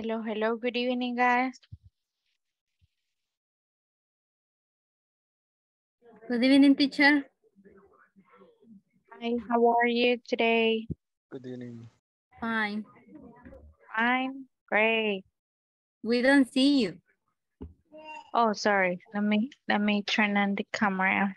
Hello, hello, good evening, guys. Good evening, teacher. Hi, how are you today? Good evening. Fine. Fine, great. We don't see you. Oh, sorry. Let me let me turn on the camera.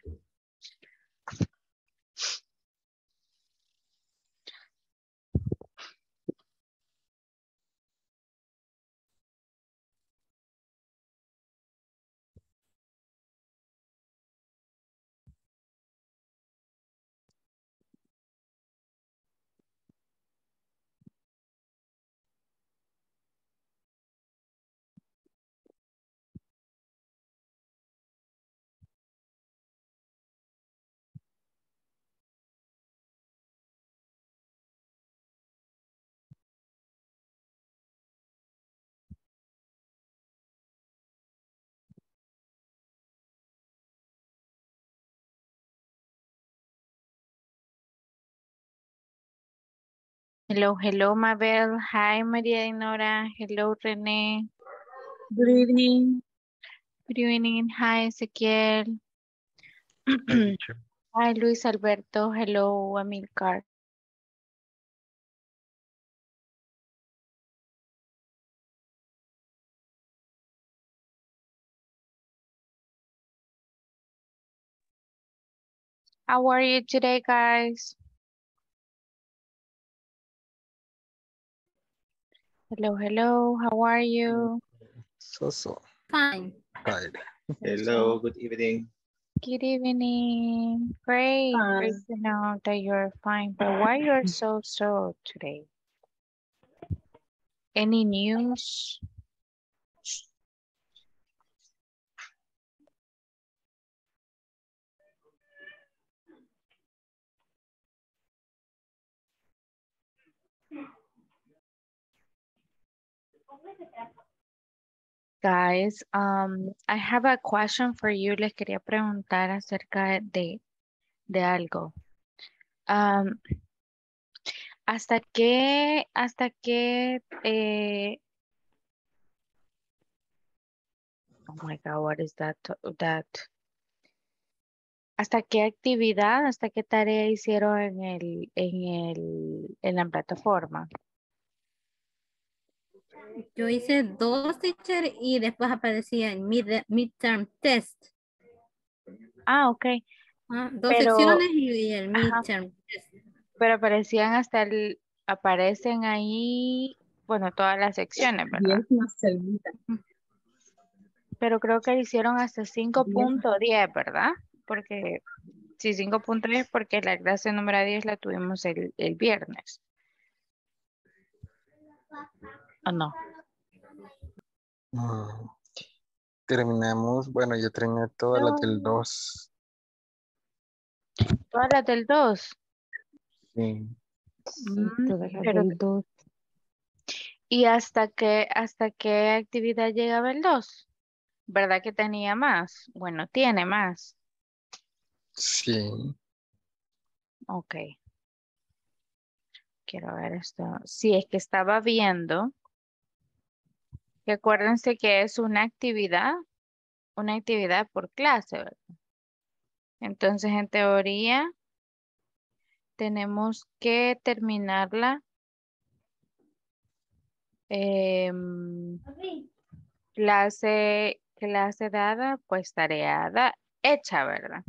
Hello, hello, Mabel. Hi, Maria Dinora. Hello, Rene. Good evening. Good evening. Hi, Ezequiel. Hi. Hi, Luis Alberto. Hello, Amilcar. How are you today, guys? Hello, hello. How are you? So, so. Fine. Hi. Hello, good evening. Good evening. Great. Great to know that you're fine. But why you're so so today? Any news? Guys, um, I have a question for you. Les quería preguntar acerca de, de algo. Um, ¿Hasta qué, hasta qué, eh, oh my God, what is that, that, hasta qué actividad, hasta qué tarea hicieron en el, en el, en la plataforma? Yo hice dos, teacher, y después aparecía en mid midterm test. Ah, ok, Ah, Dos Pero- secciones y, el Ajá. midterm test. pero aparecían hasta el, aparecen ahí, bueno, todas las secciones, ¿verdad? Diez más selvita. Pero creo que hicieron hasta Diez. 5.10, ¿verdad? Porque, sí, 5.10 porque la clase número 10 la tuvimos el, el viernes. ¿O no? Mm, Terminamos, bueno, yo terminé todas las del No. 2. Todas las del 2. Sí. Mm, todas las pero- del dos. ¿Y hasta qué, hasta qué actividad llegaba el 2? ¿Verdad que tenía más? Bueno, tiene más. Sí. Ok. Quiero ver esto. Sí, es que estaba viendo. Que acuérdense que es una actividad, una actividad por clase, ¿verdad? Entonces, en teoría, tenemos que terminarla. em, clase, clase dada, pues tarea da- hecha, ¿verdad?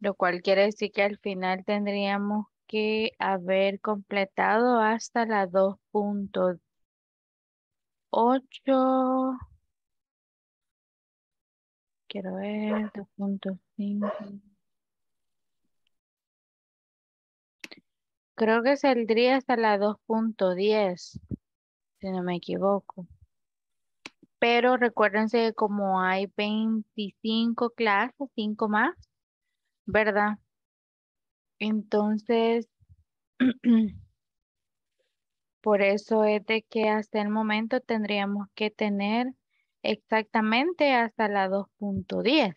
Lo cual quiere decir que al final tendríamos que haber completado hasta la 2.8. Quiero ver, 2.5. Creo que saldría hasta la 2.10, si no me equivoco. Pero recuérdense que como hay 25 clases, 5 más, ¿verdad? Entonces, por eso es de que hasta el momento tendríamos que tener exactamente hasta la 2.10.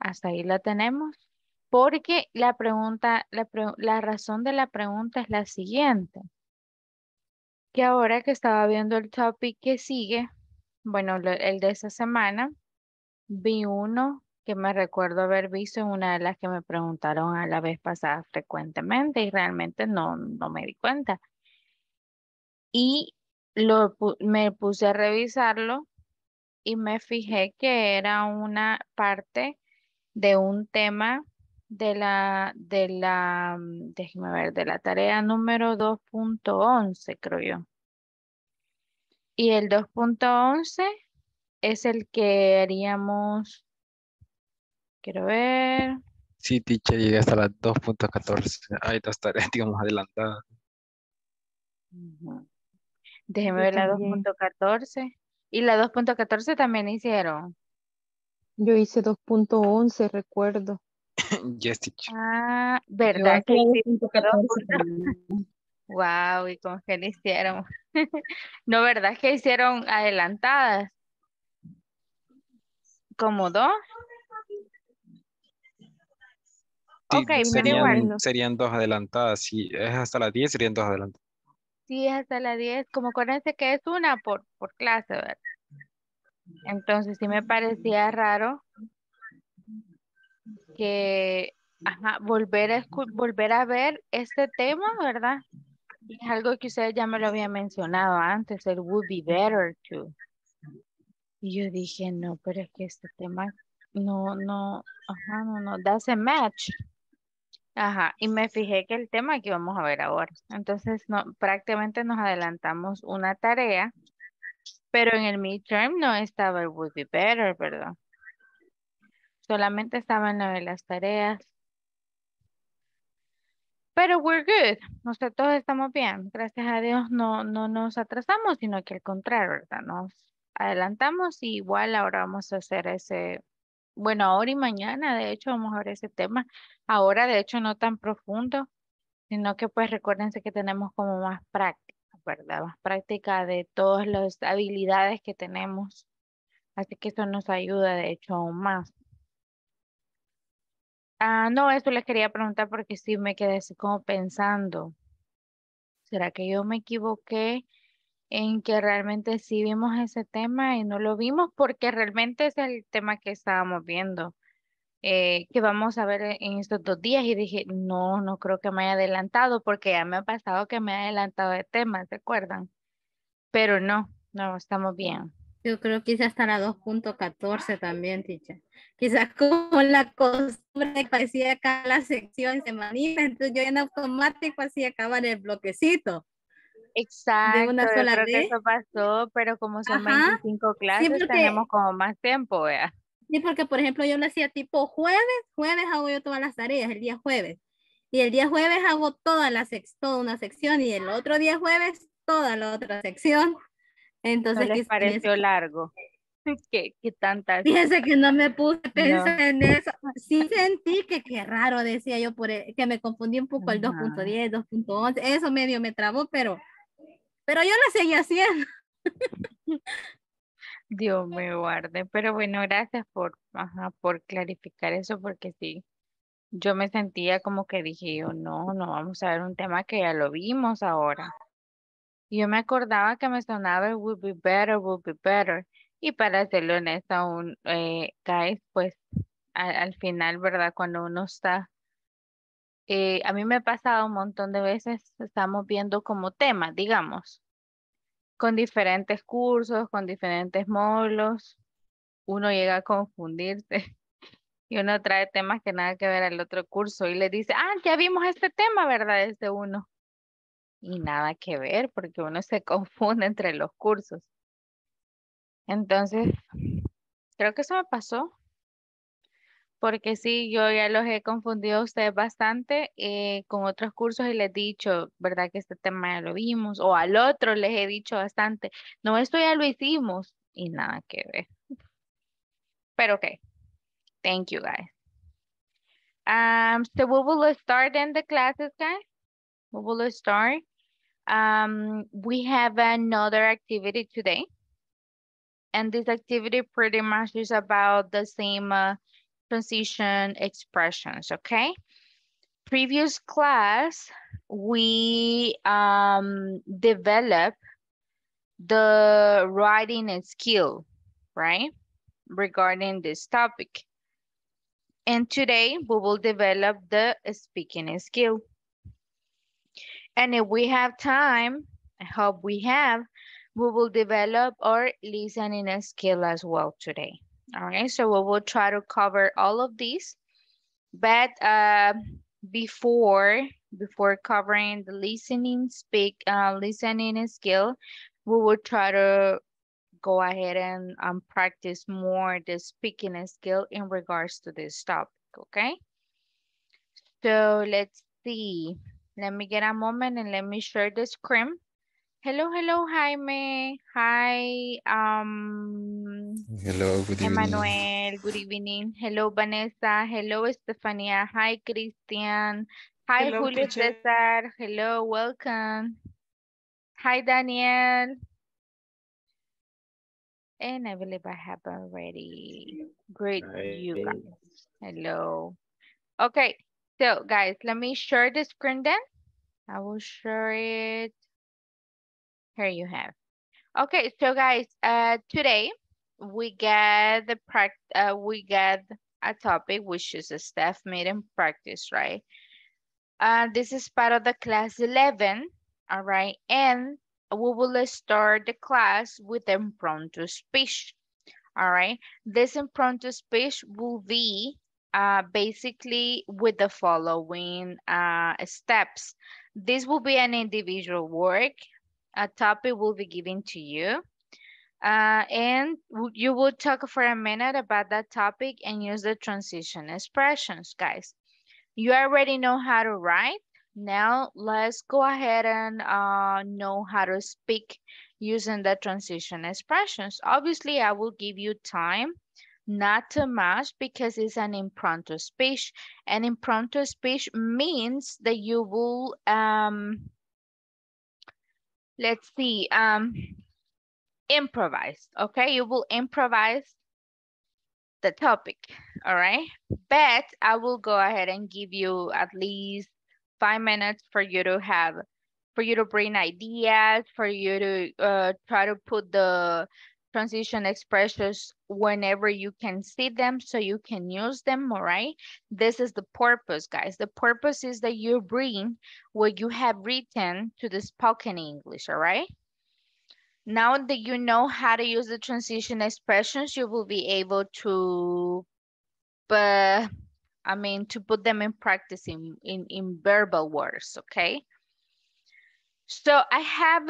Hasta ahí la tenemos. Porque la pregunta, la, razón de la pregunta es la siguiente. que ahora que estaba viendo el topic que sigue, bueno, el de esta semana, vi uno que me recuerdo haber visto en una de las que me preguntaron a la vez pasada frecuentemente y realmente no, no me di cuenta. Y lo, me puse a revisarlo y me fijé que era una parte de un tema de la, de la, mm, déjeme ver, de la tarea número 2.11, creo yo. Y el 2.11 es el que haríamos, quiero ver, Sí, teacher, llegué hasta las 2.14. Hay dos tareas, digamos, adelantadas. ujú, déjeme Yo ver la también. 2.14. Y la 2.14 también hicieron. Yo hice 2.11, recuerdo. Yes, teacher. Ah, ¿verdad que hacía hicieron 2.14 también. Wow, ¿y cómo que le hicieron? No, ¿verdad que hicieron adelantadas? ¿Como dos? Sí, Ok, serían, serían dos adelantadas. Si es hasta las 10, serían dos adelantadas. sí es hasta las 10, como acuérdense que es una por, por clase, ¿verdad? Entonces sí me parecía raro que, ajá, volver a, volver a ver este tema, ¿verdad? Es algo que ustedes ya me lo habían mencionado antes, el would be better to. Y yo dije, no, pero es que este tema no, no, ajá, no, no, doesn't match. Ajá, y me fijé que el tema que vamos a ver ahora. Entonces, no, prácticamente nos adelantamos una tarea, pero en el midterm no estaba el would be better, ¿verdad? Solamente estaba en lo de las tareas. Pero we're good. Nosotros estamos bien. Gracias a Dios no, no nos atrasamos, sino que al contrario, ¿verdad? Nos adelantamos y igual ahora vamos a hacer ese, bueno, ahora y mañana, de hecho, vamos a ver ese tema. Ahora, de hecho, no tan profundo, sino que pues recuérdense que tenemos como más práctica, ¿verdad? Más práctica de todas las habilidades que tenemos. Así que eso nos ayuda, de hecho, aún más. Ah, no, eso les quería preguntar porque sí me quedé así como pensando, ¿será que yo me equivoqué en que realmente sí vimos ese tema y no lo vimos? Porque realmente es el tema que estábamos viendo, eh, que vamos a ver en estos dos días y dije, no, no creo que me haya adelantado porque ya me ha pasado que me he adelantado de temas, ¿se acuerdan? Pero no, no, estamos bien. Yo creo que hasta la 2.14 también, teacher. Quizás como la costumbre que parecía acá la sección semanita, entonces yo en automático hacía acabar el bloquecito. Exacto, una yo sola creo que vez. eso pasó, pero como son Ajá, 25 clases, porque- tenemos como más tiempo, ¿vea? Sí, porque por ejemplo yo lo hacía tipo jueves, jueves hago yo todas las tareas, el día jueves. Y el día jueves hago toda, la sec- toda una sección y el otro día jueves toda la otra sección. ¿No Entonces, les quis- pareció largo? ¿Qué, qué tantas? Fíjense que no me puse a pensar en eso. Sí sentí que qué raro, decía yo, por el- que me confundí un poco el Ajá. 2.10, 2.11. Eso medio me trabó, pero, pero yo lo seguía haciendo. Dios me guarde. Pero bueno, gracias por, por clarificar eso, porque sí, yo me sentía como que dije yo, no, no vamos a ver un tema que ya lo vimos ahora. Yo me acordaba que me sonaba would be better, would be better. Y para serlo honesta, un, eh, guys, pues al final, ¿verdad? Cuando uno está, eh, a mí me ha pasado un montón de veces, estamos viendo como tema, digamos, con diferentes cursos, con diferentes módulos, uno llega a confundirse y uno trae temas que nada que ver al otro curso y le dice, ah, ya vimos este tema, ¿verdad? Este uno. Y nada que ver porque uno se confunde entre los cursos. Entonces, creo que eso me pasó. Porque sí, yo ya los he confundido a ustedes bastante eh, con otros cursos y les he dicho, ¿verdad? Que este tema ya lo vimos. O al otro les he dicho bastante, no, esto ya lo hicimos. Y nada que ver. Pero ok. Thank you, guys. Um, so we will start in the classes, guys. We will start. Um, we have another activity today. And this activity pretty much is about the same uh, transition expressions, okay? Previous class, we um, developed the writing skill, right? Regarding this topic. And today we will develop the speaking skill. And if we have time, I hope we have, we will develop our listening skill as well today. Right, so we will try to cover all of these. But uh, before before covering the listening speak uh, listening skill, we will try to go ahead and um, practice more the speaking skill in regards to this topic, okay? So let's see. Let me get a moment and let me share the screen. Hello, hello, Jaime. Hi, um, Hello, good evening. Emmanuel. Good evening. Hello, Vanessa. Hello, Estefania. Hi, Christian. Hi, Hello, Julio teacher. Cesar. Hello, welcome. Hi, Daniel. And I believe I have already greet you guys. Hello. Okay, so guys, let me share the screen then. I will share it. Here you have. Okay, so guys, uh, today we get the uh, we get a topic which is a staff meeting practice, right? Uh, this is part of the class 11, all right? And we will start the class with impromptu speech, all right? This impromptu speech will be uh, basically with the following uh, steps. This will be an individual work. A topic will be given to you. Uh, and you will talk for a minute about that topic and use the transition expressions, guys. You already know how to write. Now let's go ahead and uh, know how to speak using the transition expressions. Obviously, I will give you time, not too much because it's an impromptu speech. An impromptu speech means that you will, um, let's see, um, improvise, okay? You will improvise the topic, all right? But I will go ahead and give you at least five minutes for you to have, for you to bring ideas, for you to uh, try to put the transition expressions whenever you can see them so you can use them, all right? This is the purpose, guys. The purpose is that you bring what you have written to the spoken English, all right? Now that you know how to use the transition expressions, you will be able to, but I mean, to put them in practice in, in, in verbal words, okay? So I have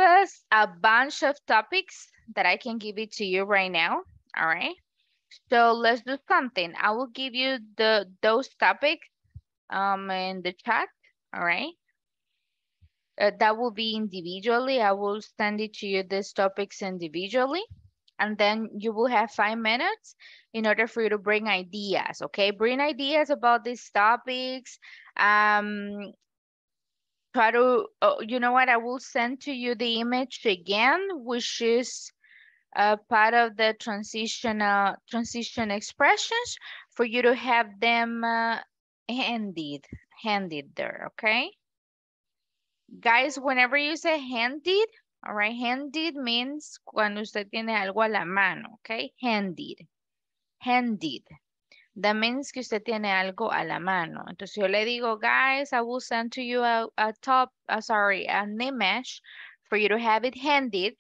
a bunch of topics that I can give it to you right now, all right? So let's do something. I will give you the those topics um, in the chat, all right? Uh, that will be individually. I will send it to you these topics individually. And then you will have five minutes in order for you to bring ideas, okay? Bring ideas about these topics. Um, try to, oh, you know what? I will send to you the image again, which is uh, part of the transitional transition expressions for you to have them uh, handed, handed there, okay? Guys, whenever you say handed, all right, handed means cuando usted tiene algo a la mano, okay? Handed, handed. That means que usted tiene algo a la mano. Entonces yo le digo, guys, I will send to you a, a top, uh, sorry, an image for you to have it handed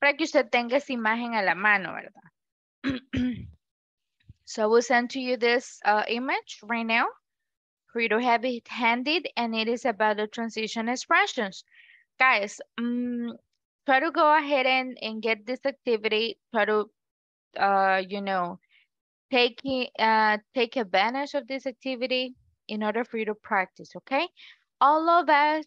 para que usted tenga esa imagen a la mano, ¿verdad? so I will send to you this uh, image right now for you to have it handed and it is about the transition expressions. Guys, um, try to go ahead and, and get this activity, try to, uh, you know, take, it, uh, take advantage of this activity in order for you to practice, okay? All of us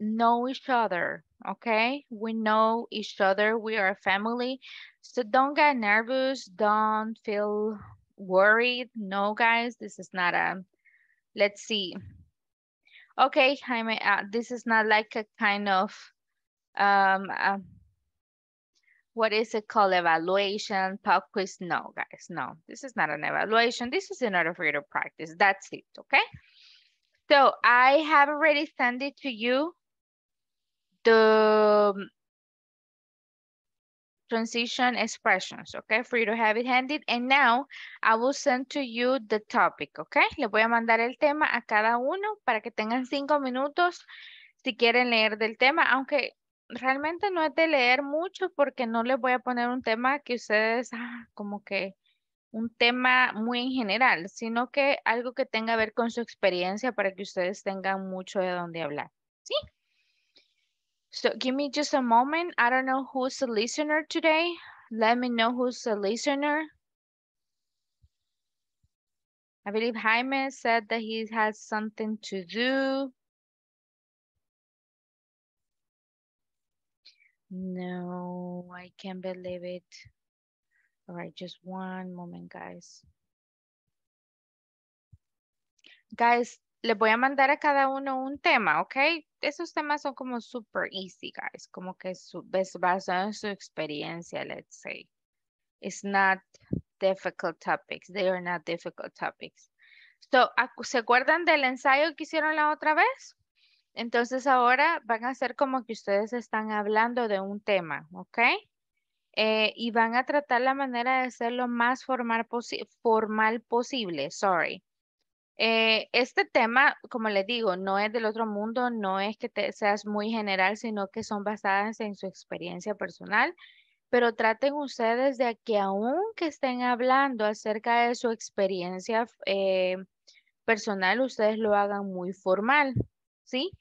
know each other, okay? We know each other, we are a family. So don't get nervous, don't feel worried. No, guys, this is not a, let's see. Okay, Jaime, uh, this is not like a kind of, um, uh, what is it called, evaluation, pop quiz? No, guys, no. This is not an evaluation. This is in order for you to practice. That's it, okay? So I have already sent it to you, the, um, transition expressions, okay? For you to have it handy. And now I will send to you the topic, okay? Le voy a mandar el tema a cada uno para que tengan cinco minutos si quieren leer del tema, aunque realmente no es de leer mucho porque no les voy a poner un tema que ustedes, ah, como que un tema muy en general, sino que algo que tenga que ver con su experiencia para que ustedes tengan mucho de dónde hablar. ¿Sí? So give me just a moment. I don't know who's the listener today. Let me know who's the listener. I believe Jaime said that he has something to do. No, I can't believe it. All right, just one moment, guys. Guys, les voy a mandar a cada uno un tema, ¿ok? Esos temas son como super easy, guys. Como que su, basado en su experiencia, let's say. It's not difficult topics. They are not difficult topics. So, ¿se acuerdan del ensayo que hicieron la otra vez? Entonces ahora van a ser como que ustedes están hablando de un tema, ¿ok? Eh, y van a tratar la manera de hacerlo más formal, formal posible, sorry. Eh, este tema, como les digo, no es del otro mundo, no es que te, seas muy general, sino que son basadas en su experiencia personal, pero traten ustedes de que aunque estén hablando acerca de su experiencia eh, personal, ustedes lo hagan muy formal, ¿sí?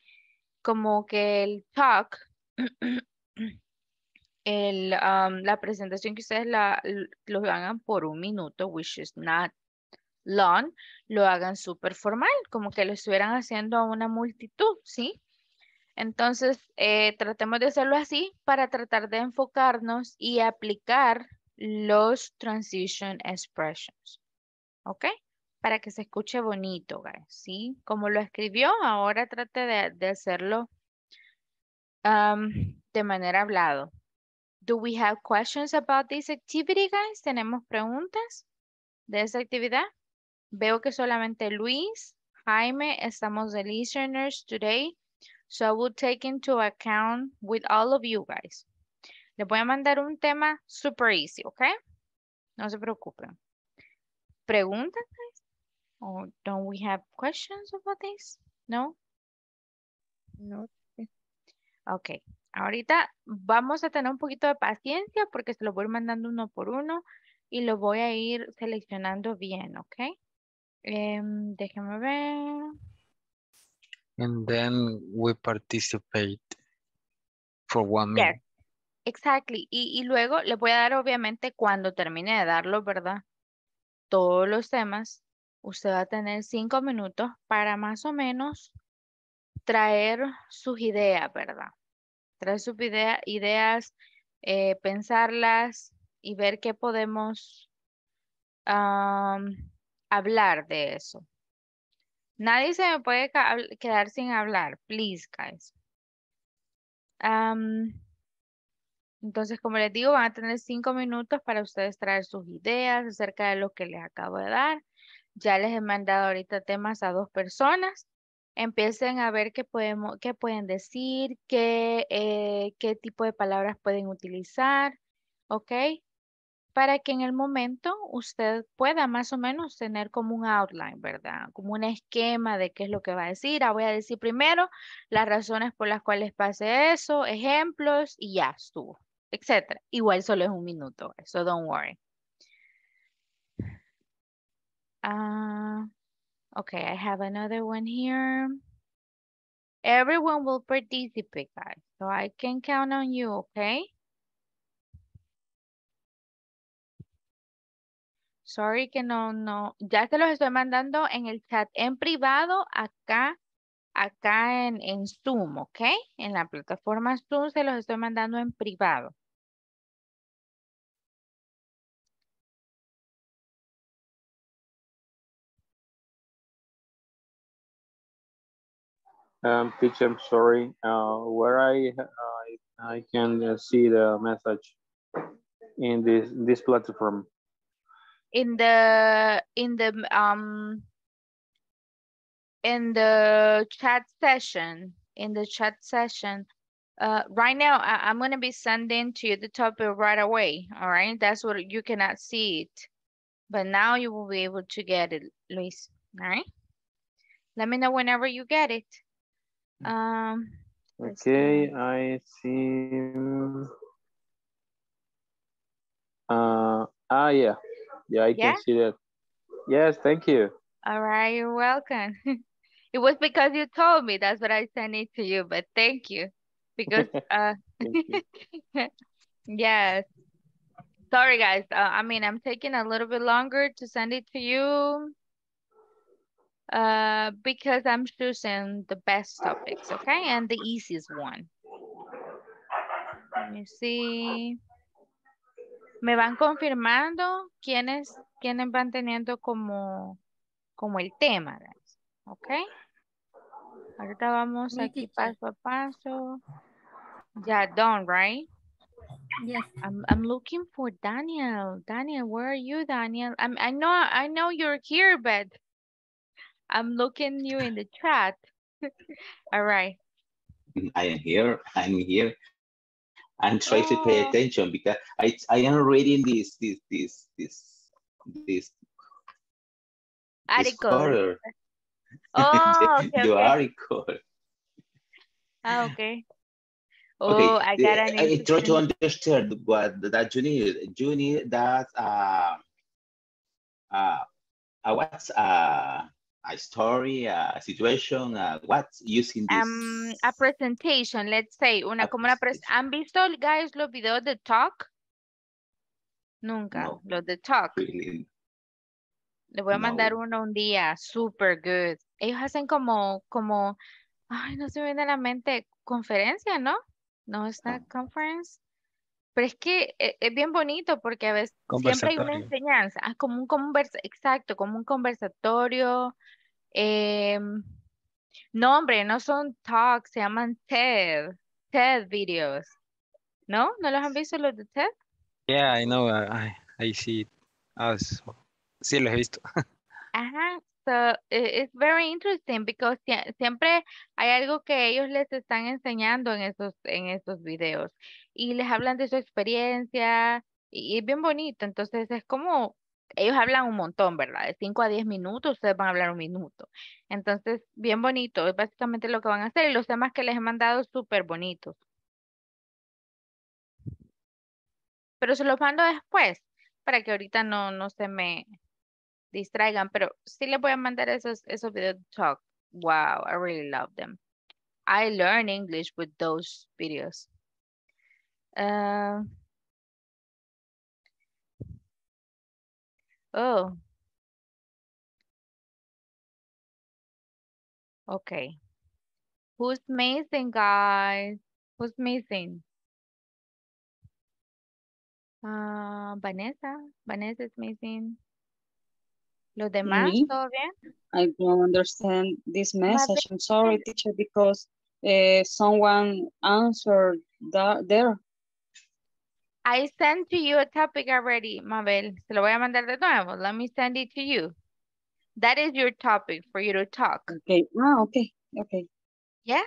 Como que el talk, el, la presentación que ustedes la, lo hagan por un minuto, which is not long, lo hagan súper formal, como que lo estuvieran haciendo a una multitud, ¿sí? Entonces, eh, tratemos de hacerlo así para tratar de enfocarnos y aplicar los transition expressions, ¿ok? Para que se escuche bonito, guys, ¿sí? Como lo escribió, ahora trate de, hacerlo de manera hablado. Do we have questions about this activity, guys? ¿Tenemos preguntas de esa actividad? Veo que solamente Luis, Jaime, estamos de listeners today. So I will take into account with all of you guys. Le voy a mandar un tema super easy, ¿ok? No se preocupen. ¿Preguntas? Or don't we have questions about this? No? No. Ok. Ahorita vamos a tener un poquito de paciencia porque se lo voy mandando uno por uno y lo voy a ir seleccionando bien, ¿ok? Um, déjame ver. And then we participate for one minute. Yes, exactly. Y, y luego le voy a dar, obviamente, cuando termine de darlo, ¿verdad? Todos los temas, usted va a tener cinco minutos para más o menos traer sus ideas, ¿verdad? Traer sus ideas, eh, pensarlas y ver qué podemos hablar de eso. Nadie se me puede quedar sin hablar, please, guys. entonces, como les digo, van a tener cinco minutos para ustedes traer sus ideas acerca de lo que les acabo de dar. Ya les he mandado ahorita temas a dos personas. Empiecen a ver qué, podemos, qué pueden decir, qué, eh, qué tipo de palabras pueden utilizar, ¿ok? para que en el momento usted pueda más o menos tener como un outline, ¿verdad? Como un esquema de qué es lo que va a decir. Ah, voy a decir primero las razones por las cuales pase eso, ejemplos y ya estuvo, etcétera. Igual solo es un minuto, so don't worry. Uh, okay, I have another one here. Everyone will participate, guys. So I can count on you, okay? Sorry que no, no, ya se los estoy mandando en el chat en privado acá, acá en, en Zoom, ¿ok? En la plataforma Zoom se los estoy mandando en privado. Um, I'm sorry. Uh, where I I, I can uh, see the message in this this platform. in the in the um in the chat session in the chat session Uh, right now, I, I'm gonna be sending to you the topic right away, all right? That's what you cannot see it. But now you will be able to get it, Luis, all right? Let me know whenever you get it. Um. Okay, I see. Uh, ah, yeah. Yeah, I Yeah? can see that. Yes, thank you. All right, you're welcome. It was because you told me, that's what I sent it to you, but thank you. Because, uh, you. yes. Sorry, guys. Uh, I mean, I'm taking a little bit longer to send it to you. Uh, because I'm choosing the best topics, okay? And the easiest one. Let me see. Me van confirmando quiénes, quiénes van teniendo como, como el tema, guys. ¿Ok? Ahorita vamos aquí paso a paso. Ya, done, right? Yes. I'm I'm looking for Daniel. Daniel, where are you, Daniel? I'm I know I know you're here, but I'm looking you in the chat. All right. I am here. I'm here. I'm trying to pay Oh. attention because I I am reading this this this this this Article. Oh, the, okay, the okay. article. Ah, okay. Okay, Oh, I got an I try to understand what that you need. You need that uh, uh what's uh a story, a situation, uh, what's using this. Um, a presentation, let's say, una A como una. ¿Han visto, guys, los videos de Talk? Nunca, No. los de Talk. really. Le voy a mandar No. uno un día, super good. Ellos hacen como, como, ay, no se me viene a la mente, conferencia, ¿no? No, es not Ah. conference. Pero es que e- es, bien bonito porque a veces siempre hay una enseñanza, ah, como un conversa, exacto, como un conversatorio. em, no, hombre, no son talks, se llaman TED, TED videos. ¿No? ¿No los han visto los de TED? Yeah, I know. I, I see it. Sí, lo he visto. Ajá, so it's very interesting because sie- siempre hay algo que ellos les están enseñando en esos, en esos videos y les hablan de su experiencia y es bien bonito. Entonces es como, ellos hablan un montón, ¿verdad? De 5 a 10 minutos, ustedes van a hablar un minuto. Entonces, bien bonito, es básicamente lo que van a hacer y los temas que les he mandado súper bonitos. Pero se los mando después para que ahorita no, no se me distraigan, pero sí les voy a mandar esos, esos videos de talk. Wow, I really love them. I learn English with those videos. Uh, oh. Okay. Who's missing, guys? Who's missing? Ah, Vanessa. Vanessa is missing. Los demás, Me? ¿todo bien? I don't understand this message. I'm sorry, teacher, because uh, someone answered that there. I sent to you a topic already, Mabel. Se lo voy a mandar de nuevo. Let me send it to you. That is your topic for you to talk. Okay. Ah, okay. Okay. Yes.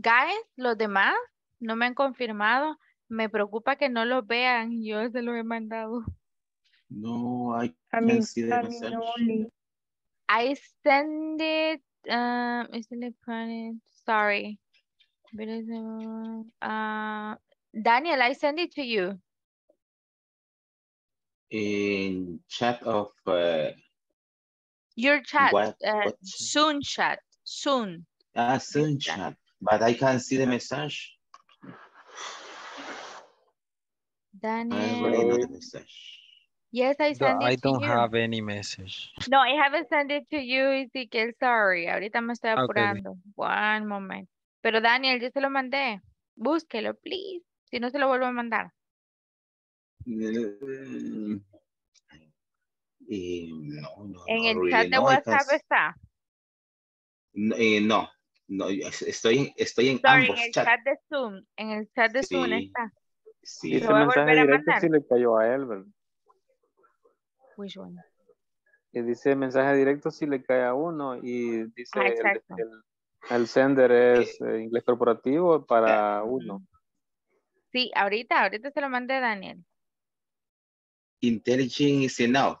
Guys, los demás no me han confirmado. Me preocupa que no los vean. Yo se los he mandado. No, I can mí, see the message. only. I send it. Um, is electronic. Sorry. It's, uh, Daniel, I send it to you. In chat of uh, Your chat. what, uh, what soon chat. Soon. ah, soon chat. chat, but I can't see the message. I Daniel. know the message. Yes, I Do- send it I to don't you. have any message. No, I haven't sent it to you, Ezequiel. Sorry. Ahorita me estoy Okay, okay. apurando. One moment. Pero Daniel, yo se lo mandé. Búsquelo, please. Si no, se lo vuelvo a mandar. Mm, eh, no, no, En no el really, chat de no, I WhatsApp está. eh, no, no, estoy, estoy en Sorry, en ambos el chats. chat de Zoom. En el chat de Zoom Sí, está. sí. Ese mensaje directo sí le cayó a él, ¿verdad? Which one? Y dice mensaje directo sí le cae a uno y dice Ah, el, exacto. el- El sender es eh, inglés corporativo para uno. Sí, ahorita, ahorita se lo mandé Daniel. Intelligent is enough.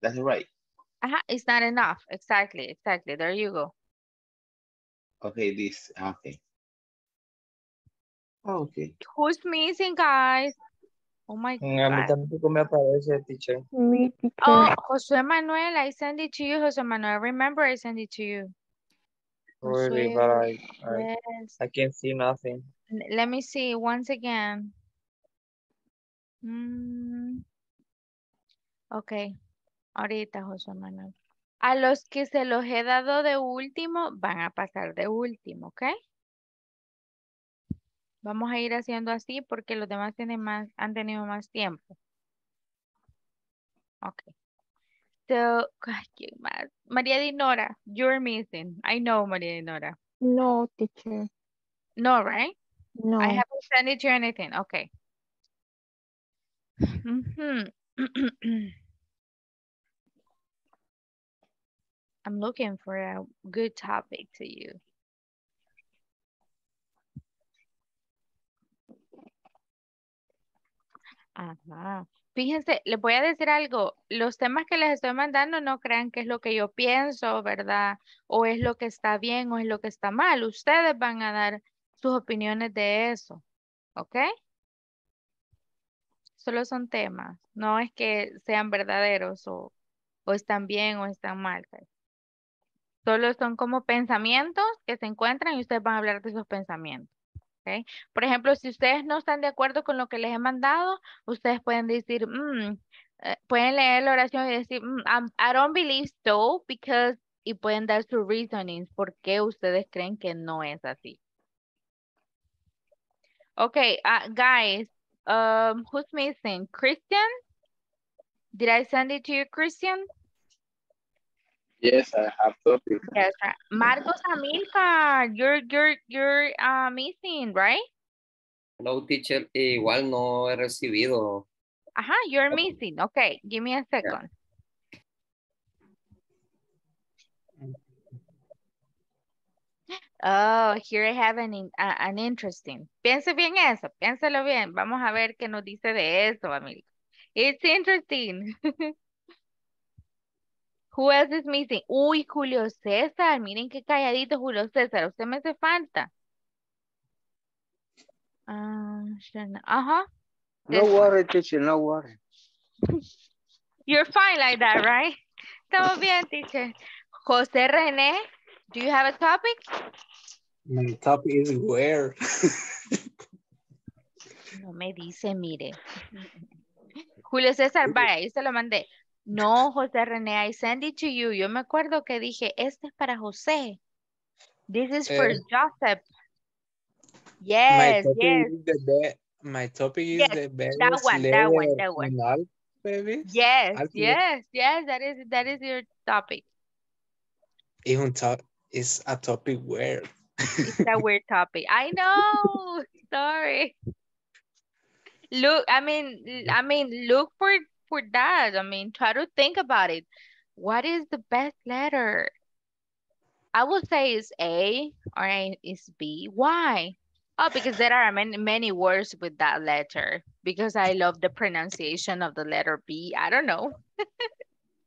That's right. Ajá, it's not enough. Exactly, exactly. There you go. Okay, this, okay. Okay. Who's missing, guys? Oh my Mm, A mí God. tampoco me aparece, teacher. Me, teacher. Oh, José Manuel, I send it to you, José Manuel. Remember, I send it to you. Really, but I, I, Yes. I can't see nothing. Let me see once again. Mm. Ok, ahorita José Manuel. A los que se los he dado de último, van a pasar de último, ¿ok? Vamos a ir haciendo así porque los demás tienen más, han tenido más tiempo. Ok. So, ¿quién más? María Dinora, you're missing. I know, María Dinora. No, teacher. No, right? No. I haven't sent it to you anything. Okay. Mhm. I'm looking for a good topic to you. Ajá. Fíjense, les voy a decir algo. Los temas que les estoy mandando no crean que es lo que yo pienso, ¿verdad? O es lo que está bien o es lo que está mal. Ustedes van a dar sus opiniones de eso. ¿Ok? Solo son temas. No es que sean verdaderos o, o están bien o están mal. ¿ok? Solo son como pensamientos que se encuentran y ustedes van a hablar de esos pensamientos. ¿Ok? Por ejemplo, si ustedes no están de acuerdo con lo que les he mandado, ustedes pueden decir, "Mm", eh, pueden leer la oración y decir, "Mm, I'm- I don't believe so, because, y pueden dar sus reasonings, por qué ustedes creen que no es así. Okay, uh, guys, um, who's missing? Christian? Did I send it to you, Christian? Yes, I have topic. Yes. Marcos Amilcar, you're you're you're uh missing, right? Hello, teacher. Igual no he recibido. Ajá, you're missing. Okay, give me a second. Oh, here I have an, in- a- an interesting. Piense bien eso, piénselo bien. Vamos a ver qué nos dice de eso, amigo. It's interesting. Who else is missing? Uy, Julio César, miren qué calladito Julio César, usted me hace falta. Ah, Shana- Ajá. No this worry, teacher, no worry. You're fine like that, right? Estamos bien, teacher. José René, do you have a topic? My topic is where. No me dice, mire. Julio César, vaya, yo se lo mandé. No, José René, I send it to you. Yo me acuerdo que dije, este es para José. This is for Eh, Joseph. my Yes, topic yes, is the. My topic is yes. the best That one, that one, that one. alphabet. Yes, yes, yes, that is that is your topic. is on top. Is a topic where. It's a weird topic. I know. Sorry. Look, I mean, I mean, look for for that. I mean, try to think about it. What is the best letter? I would say it's A or is B. Why? Oh, because there are many many words with that letter. Because I love the pronunciation of the letter B. I don't know.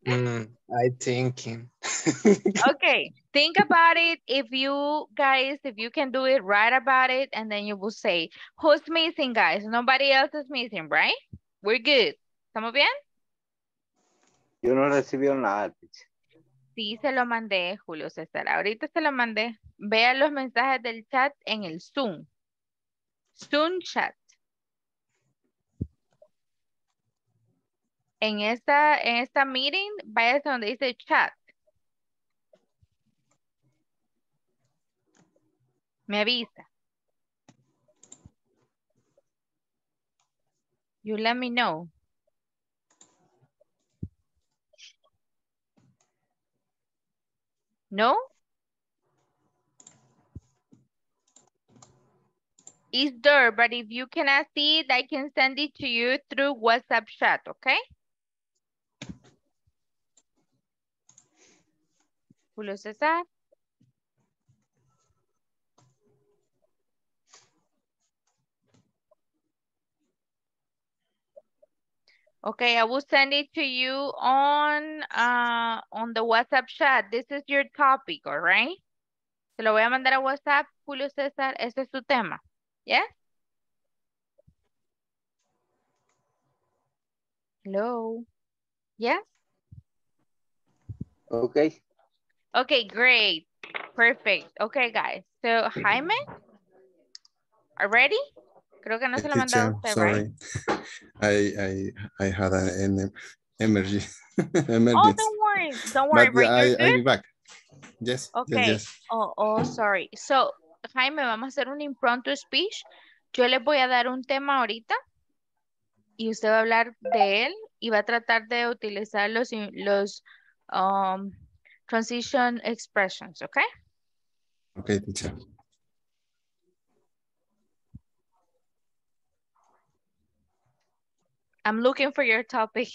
Mm, I thinking. Okay, think about it. If you guys, if you can do it, write about it, and then you will say, who's missing, guys? Nobody else is missing, right? We're good. ¿Estamos bien? Yo no recibí nada. Sí, se lo mandé, Julio César. Ahorita se lo mandé. Vean los mensajes del chat en el Zoom. Zoom chat. En esta, en esta meeting, vaya donde dice chat. Me avisa. You let me know. No? It's there, but if you cannot see it, I can send it to you through WhatsApp chat, okay? Julio César. Okay, I will send it to you on, uh, on the WhatsApp chat. This is your topic, all right? Se lo voy a mandar a WhatsApp, Julio César, ese es su tema. ¿Yes? Hello? Yes? Okay. Okay, great. Perfect. Okay, guys. So, Jaime, are ready? Creo que no se lo Teacher, mandó usted, right? sorry. I, I, I had an em- emergency. Oh, emergency. don't worry. Don't worry, But right? I, I'll be back. Yes, Okay. yes, yes. Oh, oh, sorry. So, Jaime, vamos a hacer un impromptu speech. Yo les voy a dar un tema ahorita y usted va a hablar de él y va a tratar de utilizar los, los um, transition expressions, ¿ok? Okay, teacher. I'm looking for your topic.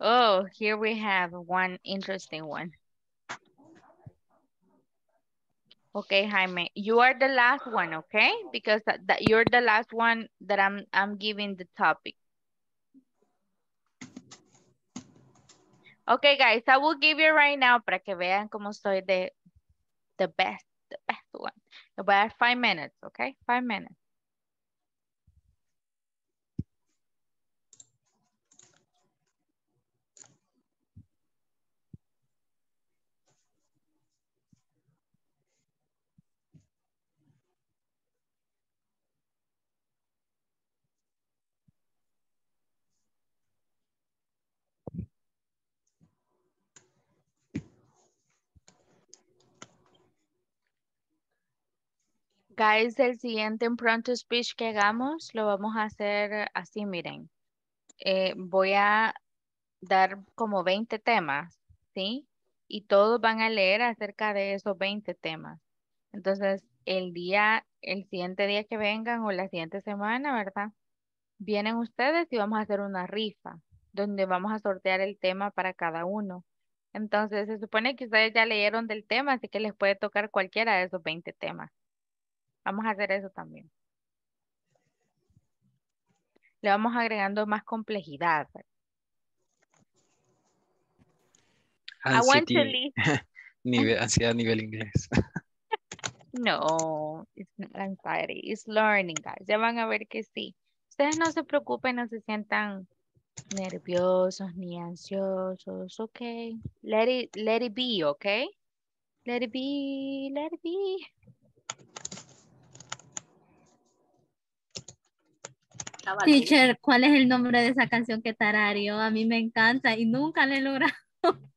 Oh, here we have one interesting one. Okay, Jaime, you are the last one, okay? Because that, that you're the last one that I'm I'm giving the topic. Okay, guys, I will give you right now para que vean cómo soy de the best, the best one. Le voy a five minutes, okay? Five minutes. Guys, el siguiente impromptu speech que hagamos lo vamos a hacer así, miren. Eh, voy a dar como 20 temas, ¿sí? Y todos van a leer acerca de esos 20 temas. Entonces, el día, el siguiente día que vengan o la siguiente semana, ¿verdad? Vienen ustedes y vamos a hacer una rifa donde vamos a sortear el tema para cada uno. Entonces, se supone que ustedes ya leyeron del tema, así que les puede tocar cualquiera de esos 20 temas. Vamos a hacer eso también. Le vamos agregando más complejidad. Anxiety, leave. nivel, ansiedad nivel inglés. No, it's not anxiety, it's learning, guys. Ya van a ver que sí. Ustedes no se preocupen, no se sientan nerviosos ni ansiosos, ok. Let it, let it be, ok. Let it be, let it be. Teacher, ¿cuál es el nombre de esa canción que tarareó? A mí me encanta y nunca le he logrado.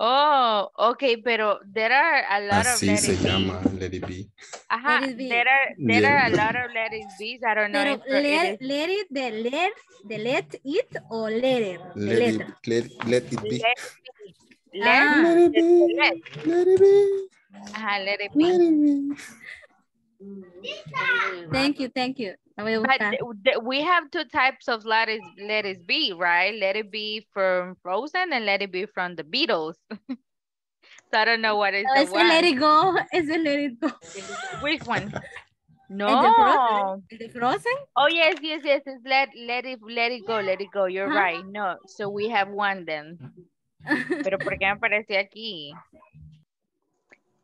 Oh, okay, pero there are a lot of Así let se it be. llama, let it be. Ajá, Let it be. there are, there Yeah. are a lot of let it be's. I don't know Pero it let, let it, de let, de let it o Let it, let, let it be. let it be. Let, Ah. Let it be. let. Let it be. Ajá, let it Let be. it be. Thank you, thank you. La voy a But buscar. th- th- we have two types of let it, let it be, right? Let it be from Frozen and let it be from the Beatles. so I don't know what is No, the ese let it go, ese let it go. Which one? ¿El de No. Frozen? ¿El de Frozen? Oh yes, yes, yes. It's let let it let it go, let it go. You're Ajá. right. No, so we have one then. Pero ¿por qué me aparecía aquí?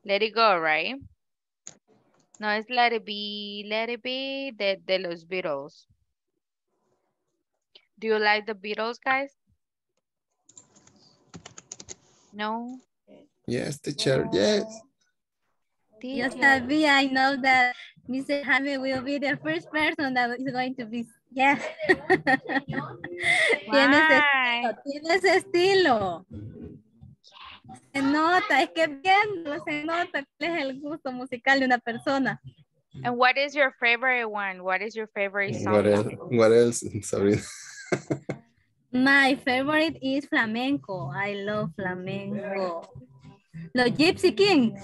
Let it go, right? No, es let it be, let it be de, de los Beatles. Do you like the Beatles, guys? No. Yes, teacher, yes. Yo Teacher. sabía, I know that Mr. Jaime will be the first person that is going to be, yes. tiene, ese Why? estilo, tiene ese estilo. Se nota, es que viendo se nota cuál es el gusto musical de una persona. And what is your favorite one? What is your favorite song? What else? What else? Sorry. My favorite is flamenco. I love flamenco. Los Gypsy Kings.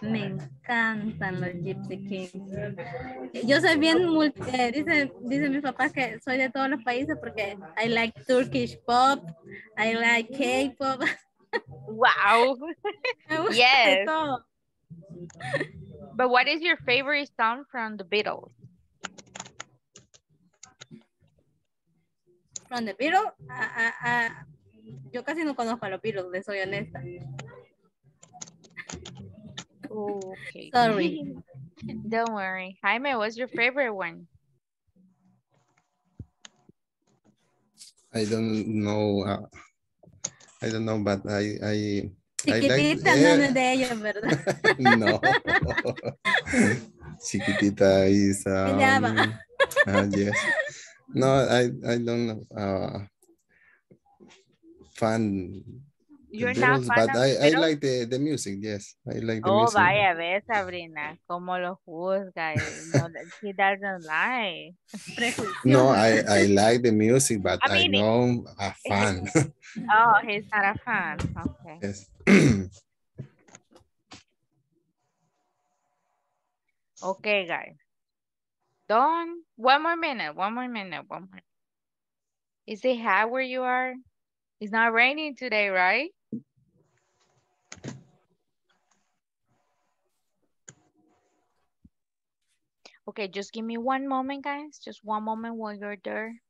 Me encantan los Gypsy Kings. Yo soy bien, multi, eh, dice, dice mi papá que soy de todos los países porque I like Turkish pop, I like K-pop. Wow. Me gusta de Yes. But what is your favorite song from the Beatles? From the Beatles, ah, ah, ah, yo casi no conozco a los Beatles, le soy honesta. Okay. Sorry. Don't worry. Jaime, what's your favorite one? I don't know. uh, I don't know, but I I I like. Chiquitita no es de ellos, ¿verdad? no. Chiquitita is um, uh, yes. No, I I don't know. Uh, fan. The You're not Beatles, fan but I, I like the, the music. Yes, I like the Oh, music. vaya, ves, Sabrina, cómo lo juzga. Eh, no, he doesn't lie. No, I, I like the music, but I I, mean, it- know a fan. Oh, he's not a fan. Okay. yes. Okay, guys. Don't, one more minute, one more minute, one more. Is it hot where you are? It's not raining today, right? Okay, just give me one moment, guys. Just one moment while you're there.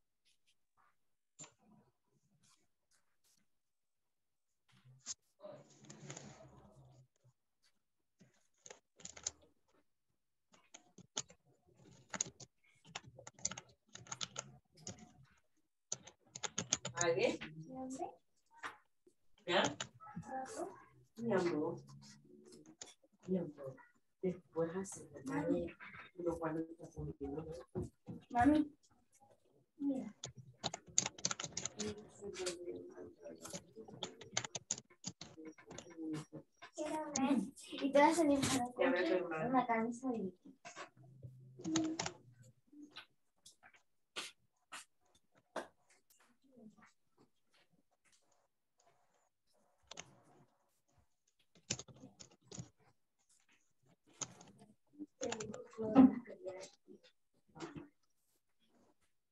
Después hace la tarea, está contigo. Mami. Mira. Y te vas a salir una camisa de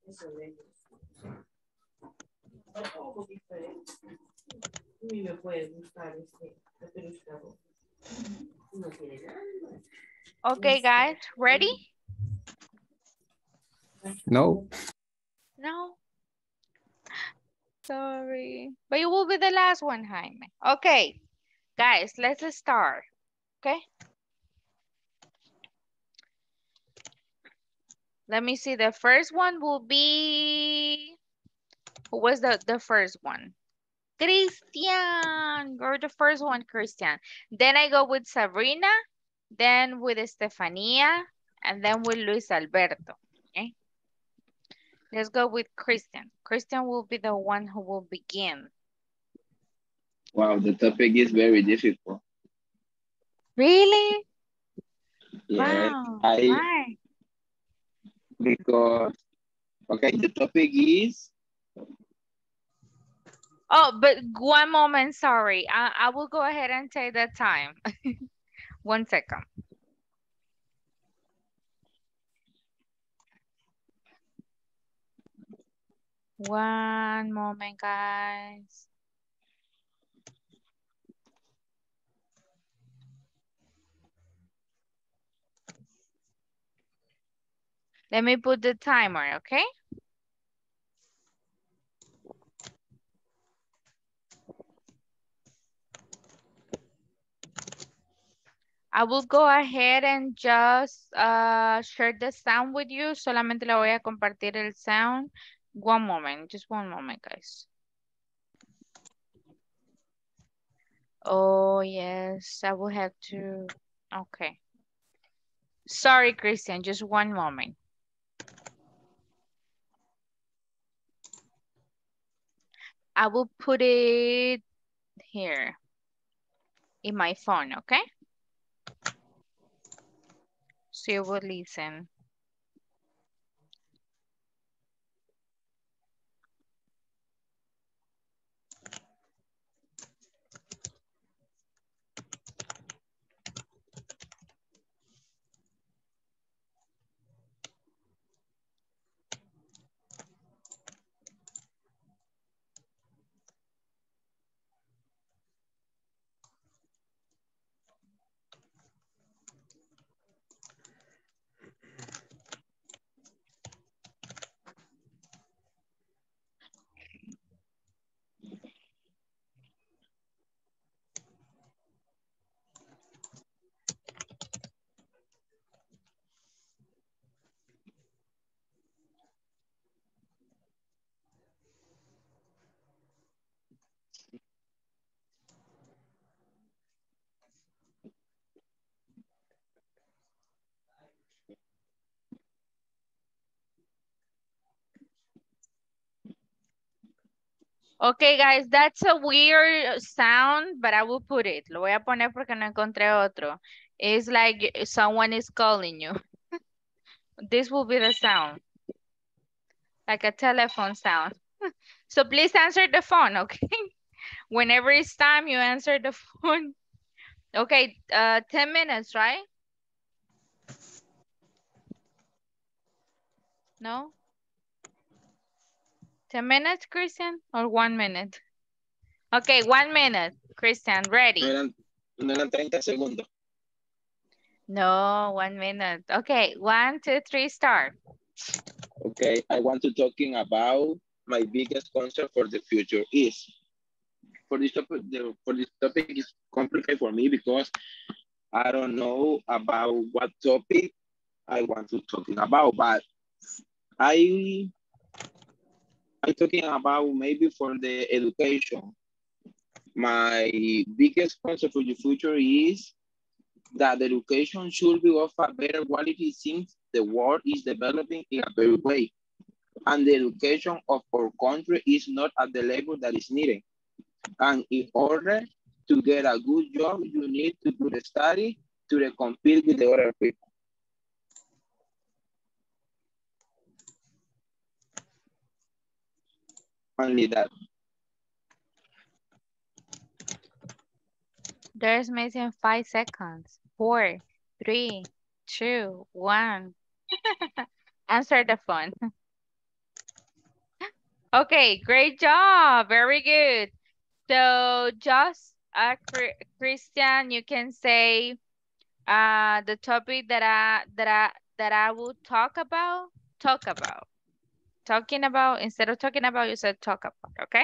Eso de ellos. Es algo diferente. A mí puede gustar este petrificador. No tiene nada. Okay, guys, ready? No. No. Sorry. But you will be the last one, Jaime. Okay, guys, let's start. Okay. Let me see. The first one will be, who was the, the first one? Christian, you're the first one, Christian. Then I go with Sabrina, then with Estefania, and then with Luis Alberto. Okay. Let's go with Christian. Christian will be the one who will begin. Wow, the topic is very difficult. Really? Yeah, Wow. I Why? Because okay, the topic is Oh, but one moment, sorry. I, I will go ahead and take the time. one second. One moment, guys. Let me put the timer, okay? I will go ahead and just uh, share the sound with you. Solamente le voy a compartir el sound. One moment, just one moment, guys. Oh, yes, I will have to, okay. Sorry, Christian, just one moment. I will put it here in my phone, okay? So you will listen. Okay, guys, that's a weird sound, but I will put it. Lo voy a poner porque no encontré otro. It's like someone is calling you. This will be the sound. Like a telephone sound. So please answer the phone, okay? Whenever it's time, you answer the phone. Okay, uh, 10 minutes, right? No? 10 minutes, Christian, or one minute? Okay, one minute, Christian, ready? No eran, no eran 30 segundos. No, one minute. Okay, one, two, three, start. Okay, I want to talking about my biggest concern for the future is for this topic. For this topic is complicated for me because I don't know about what topic I want to talking about, but I I'm talking about maybe for the education. My biggest concern for the future is that the education should be of a better quality since the world is developing in a very way. And the education of our country is not at the level that is needed. And in order to get a good job, you need to do the study to compete with the other people. Only that. There's missing five seconds. Four, three, two, one. Answer the phone. Okay, great job. Very good. So just uh, Christian, you can say uh, the topic that I that I that I will talk about. Talk about. Talking about instead of talking about, you said talk about. Okay.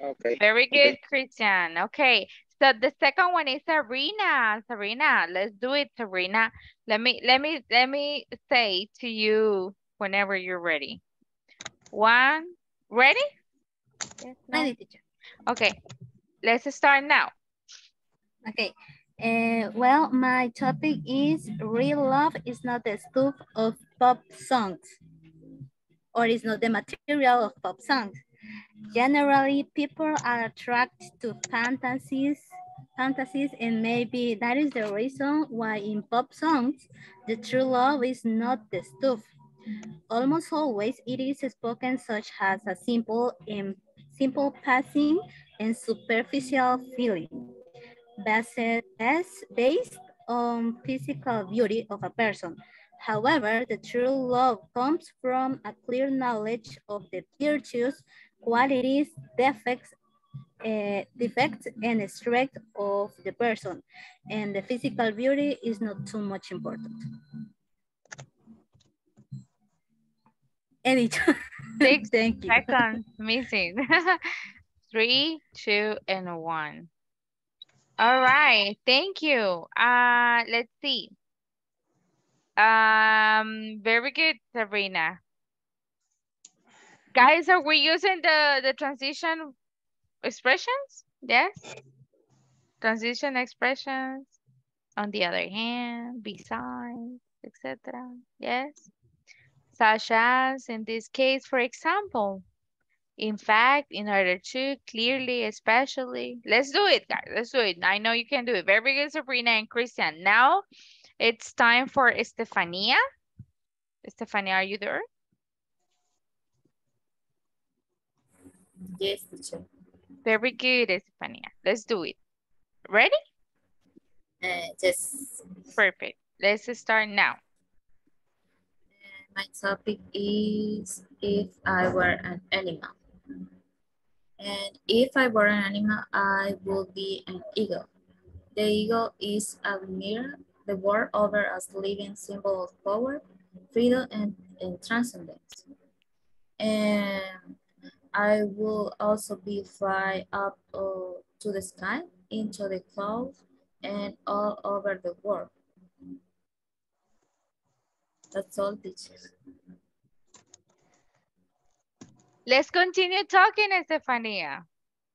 Okay. Very good, Okay. Christian. Okay. So the second one is Serena. Serena, let's do it, Serena. Let me let me let me say to you whenever you're ready. One, ready? Yes. Ready, teacher. Okay. Let's start now. Okay. Uh, well, my topic is real love is not the stuff of pop songs or is not the material of pop songs. Generally, people are attracted to fantasies, fantasies, and maybe that is the reason why in pop songs, the true love is not the stuff. Almost always, it is spoken such as a simple simple passing and superficial feeling, based, based on physical beauty of a person. However, the true love comes from a clear knowledge of the virtues, qualities, defects, uh, defects and strength of the person. And the physical beauty is not too much important. Edit. Six Thank you. seconds missing. Three, two, and one. All right, thank you. Uh, let's see. Um, very good, Sabrina. Guys, are we using the, the transition expressions? Yes? Transition expressions. On the other hand, besides, etc. Yes? Such as, in this case, for example, in fact, in order to, clearly, especially. Let's do it, guys. Let's do it. I know you can do it. Very good, Sabrina and Christian. Now, it's time for Estefania. Estefania, are you there? Yes, teacher. Very good, Estefania. Let's do it. Ready? Uh, yes. Perfect. Let's start now. My topic is if I were an animal. And if I were an animal, I would be an eagle. The eagle is admired the world over as living symbol of power, freedom, and, and transcendence. And I will also be fly up uh, to the sky, into the clouds, and all over the world. That's all, teachers. Let's continue talking, Estefania.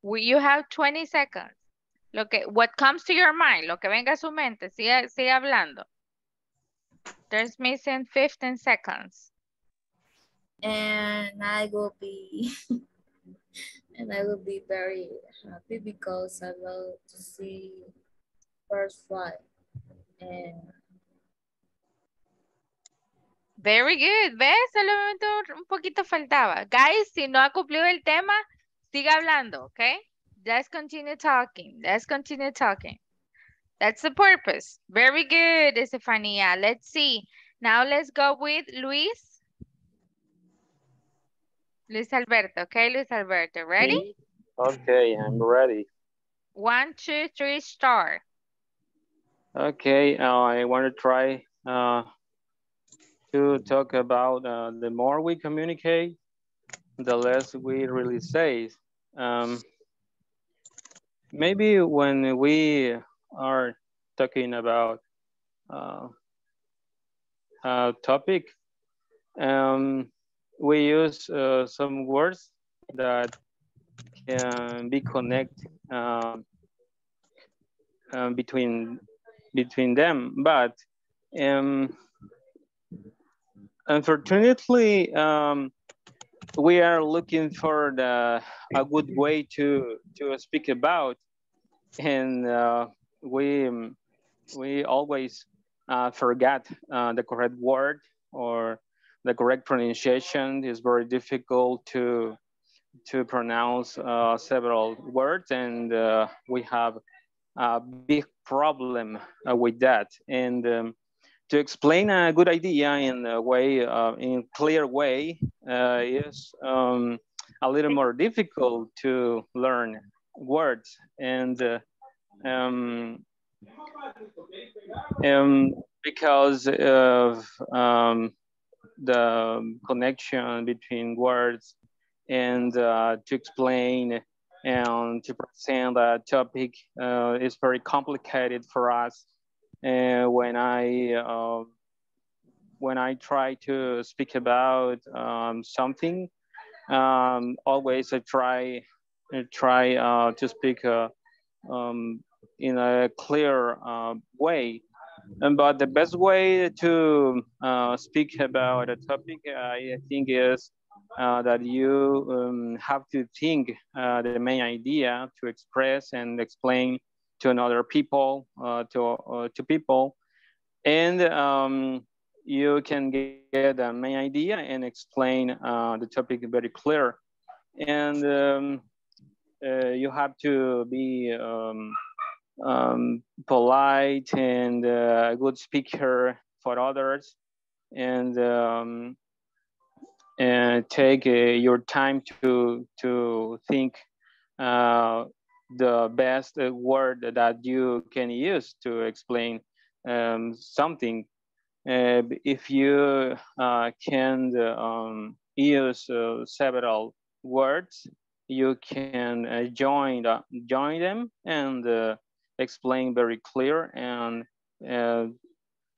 You have 20 seconds. Lo que, what comes to your mind, lo que venga a su mente, sigue, sigue hablando. There's missing 15 seconds. And I will be And I will be very happy because I love to see birds fly. And Very good. ¿Ves? Solamente un- poquito faltaba. Guys, si no ha cumplido el tema, siga hablando, okay? Let's continue talking. Let's continue talking. That's the purpose. Very good, Estefania. Let's see. Now let's go with Luis. Luis Alberto, okay? Luis Alberto, ready? Okay, I'm ready. One, two, three, start. Okay, uh, I want to try uh, to talk about uh, the more we communicate, the less we really say. Um, maybe when we are talking about uh, a topic, um, we use uh, some words that can be connect um, um, between between them, but um, unfortunately, um, we are looking for the, a good way to to speak about, and uh, we we always uh, forget uh, the correct word or the correct pronunciation. is very difficult to to pronounce uh, several words, and uh, we have a big problem uh, with that. And um, to explain a good idea in a way, uh, in clear way, is um, a little more difficult to learn words. And uh, um, um, because of um, the connection between words and uh, to explain and to present a topic uh, is very complicated for us. And when I uh, when I try to speak about um, something, um, always I try try uh, to speak uh, um, in a clear uh, way. And, but the best way to uh, speak about a topic, I think, is uh, that you um, have to think uh, the main idea to express and explain to another people, uh, to, uh, to people. And um, you can get the main idea and explain uh, the topic very clear. And um, uh, you have to be um, um, polite and a good speaker for others. And um, and take uh, your time to to think uh, the best uh, word that you can use to explain um, something. Uh, if you uh, can um, use uh, several words, you can join join them and explain very clear and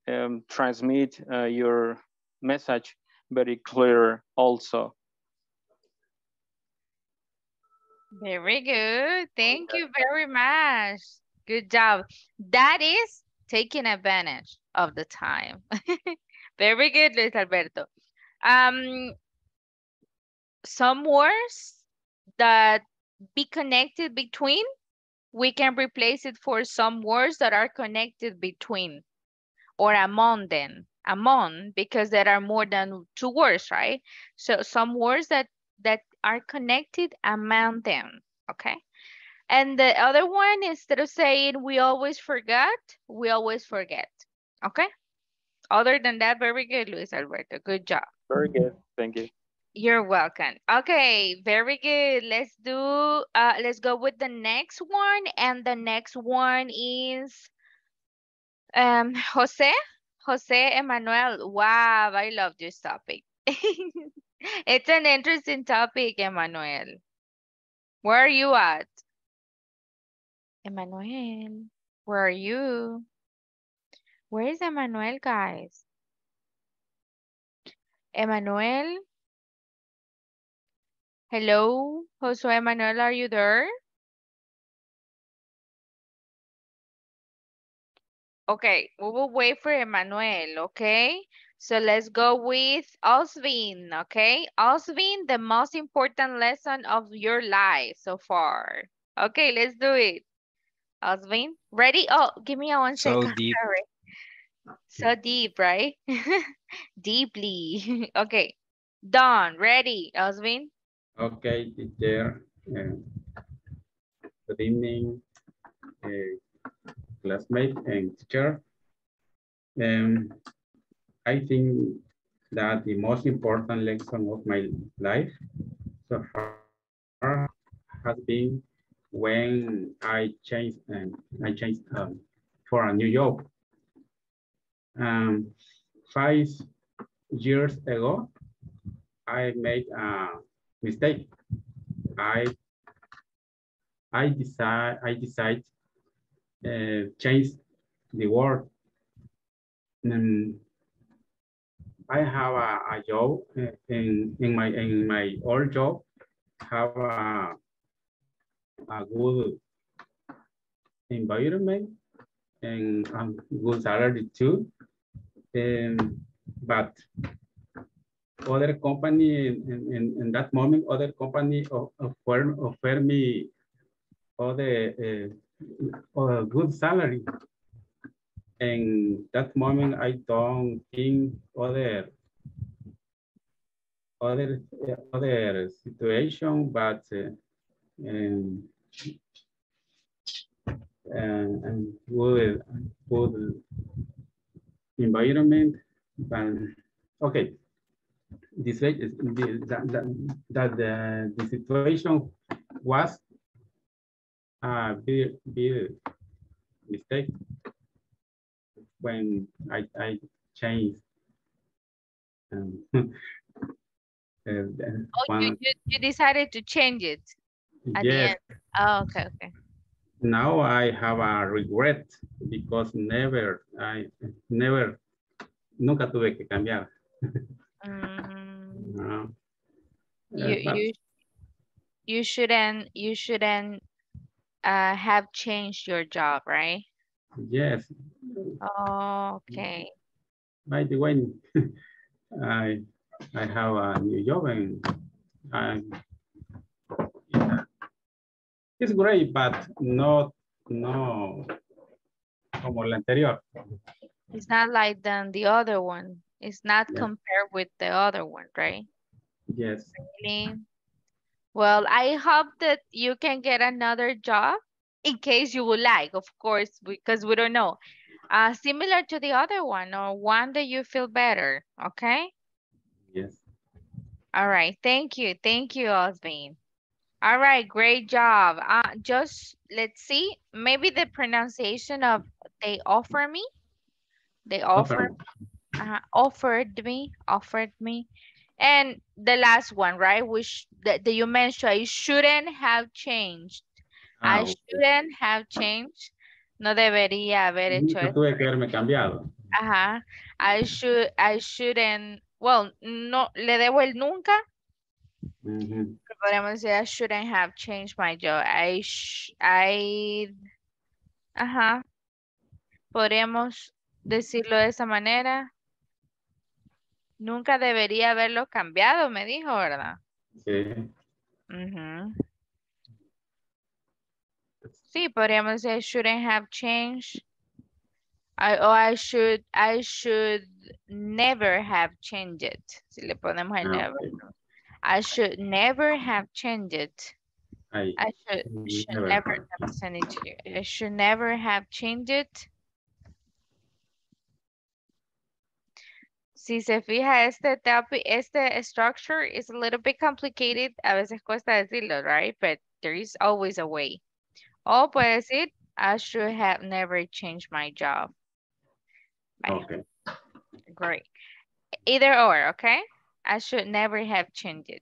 um, transmit your message very clear also. Very good. Thank you very much. Good job. That is taking advantage of the time. very good, Luis Alberto. Um, some words that be connected between, we can replace it for some words that are connected between or among them among because there are more than two words, right? So some words that, that are connected among them, okay? And the other one, instead of saying we always forgot, we always forget, okay? Other than that, very good, Luis Alberto. Good job. Very good. Thank you. You're welcome. Okay, very good. Let's do, uh, let's go with the next one. And the next one is um, Jose. Jose Emmanuel, wow, I love this topic. it's an interesting topic, Emmanuel. Where are you at? Emmanuel, where are you? Where is Emmanuel, guys? Emmanuel? Hello, Jose Emmanuel, are you there? Okay, we will wait for Emmanuel, okay? So let's go with Osvin, okay? Osvin, the most important lesson of your life so far. Okay, let's do it. Osvin, ready? Oh, give me a one So second. deep. Sorry. So deep, right? Deeply. okay. Don, ready, Osvin? Okay, teacher. Uh, good evening, uh, classmate and teacher. Um, I think that the most important lesson of my life so far has been when I changed and I changed um, for a new job. Um, five years ago, I made a mistake. I I decide I decide uh, change the word. Um, I have a, a job uh, in in my in my old job have a a good environment and a good salary too. Um, but other company in, in, in that moment, other company offer, offer me other uh, a good salary. And that moment, I don't think other other other situation, but uh, um, and, and good good environment. But okay, this way the, that, that, that the, the situation was a big, big mistake when I, I changed. Um, uh, Oh, you, you, you decided to change it at the end. Oh, okay, okay. now I have a regret because never, I never, nunca tuve que cambiar. Mm, No. you, but- you, you shouldn't, you shouldn't uh, have changed your job, right? Yes, Oh, okay. by the way, I I have a new job and I, yeah, it's great, but not no como la anterior. It's not like than the other one. It's not Yeah. compared with the other one, right? Yes, Really? Well, I hope that you can get another job in case you would like, of course, because we don't know. Uh, similar to the other one or one that you feel better, okay? yes. All right, thank you. Thank you, Osvin. All right, great job. Uh, just let's see, maybe the pronunciation of they offer me, they offer, uh, offered me, offered me. And the last one, right, which that, that you mentioned, I shouldn't have changed. Ah, I shouldn't have changed. No debería haber hecho Nunca tuve que haberme cambiado. Ajá. I should, I shouldn't, well, no, le debo el nunca. Ujú. pero Podríamos decir, I shouldn't have changed my job. I, sh I, ajá. Podríamos decirlo de esa manera. Nunca debería haberlo cambiado, me dijo, ¿verdad? Sí. Sí, podríamos decir, I shouldn't have changed. I, I should, I should never have changed it. Si le ponemos el Ah, never. I should never have changed it. I should, should Never never have sent it to you. I should never have changed it. Si se fija, este topic, este structure is a little bit complicated. A veces cuesta decirlo, right? But there is always a way. O puede decir, I should have never changed my job. Okay. great. Either or, okay? I should never have changed it.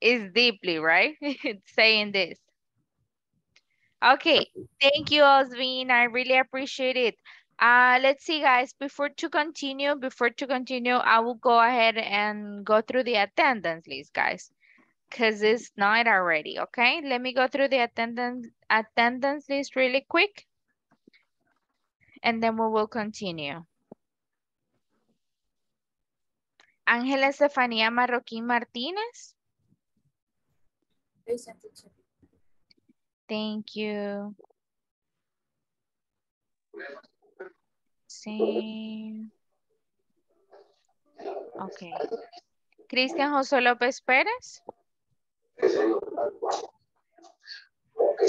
It's deeply, right? It's saying this. Okay, thank you, Osvin. I really appreciate it. Uh, let's see, guys, before to continue, before to continue, I will go ahead and go through the attendance list, guys, because it's night already, okay? Let me go through the attendance, attendance list really quick, and then we will continue. Ángela Estefanía Marroquín Martínez. Thank you. Sí. Ok. Cristian José López Pérez.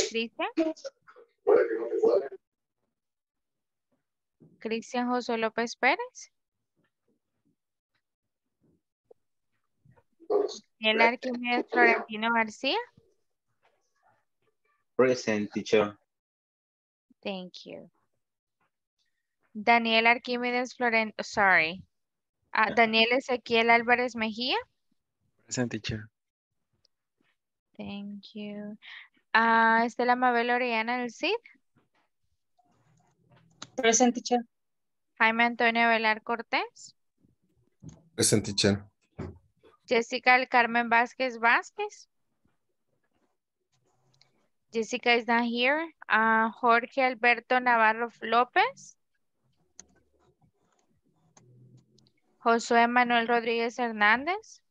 Cristian. Cristian José López Pérez. El Arquímedes Florentino García. Present teacher. Thank you. Daniel Arquímedes Florent, sorry. Ah, Daniel Ezequiel Álvarez Mejía. Present teacher. Thank you. Ah, Estela Mabel Orellana del CID. Present teacher. Jaime Antonio Velar Cortés. Present teacher. Jessica del Carmen Vázquez Vázquez. Jessica is not here. Ah, Jorge Alberto Navarro López. Josué Manuel Rodríguez Hernández.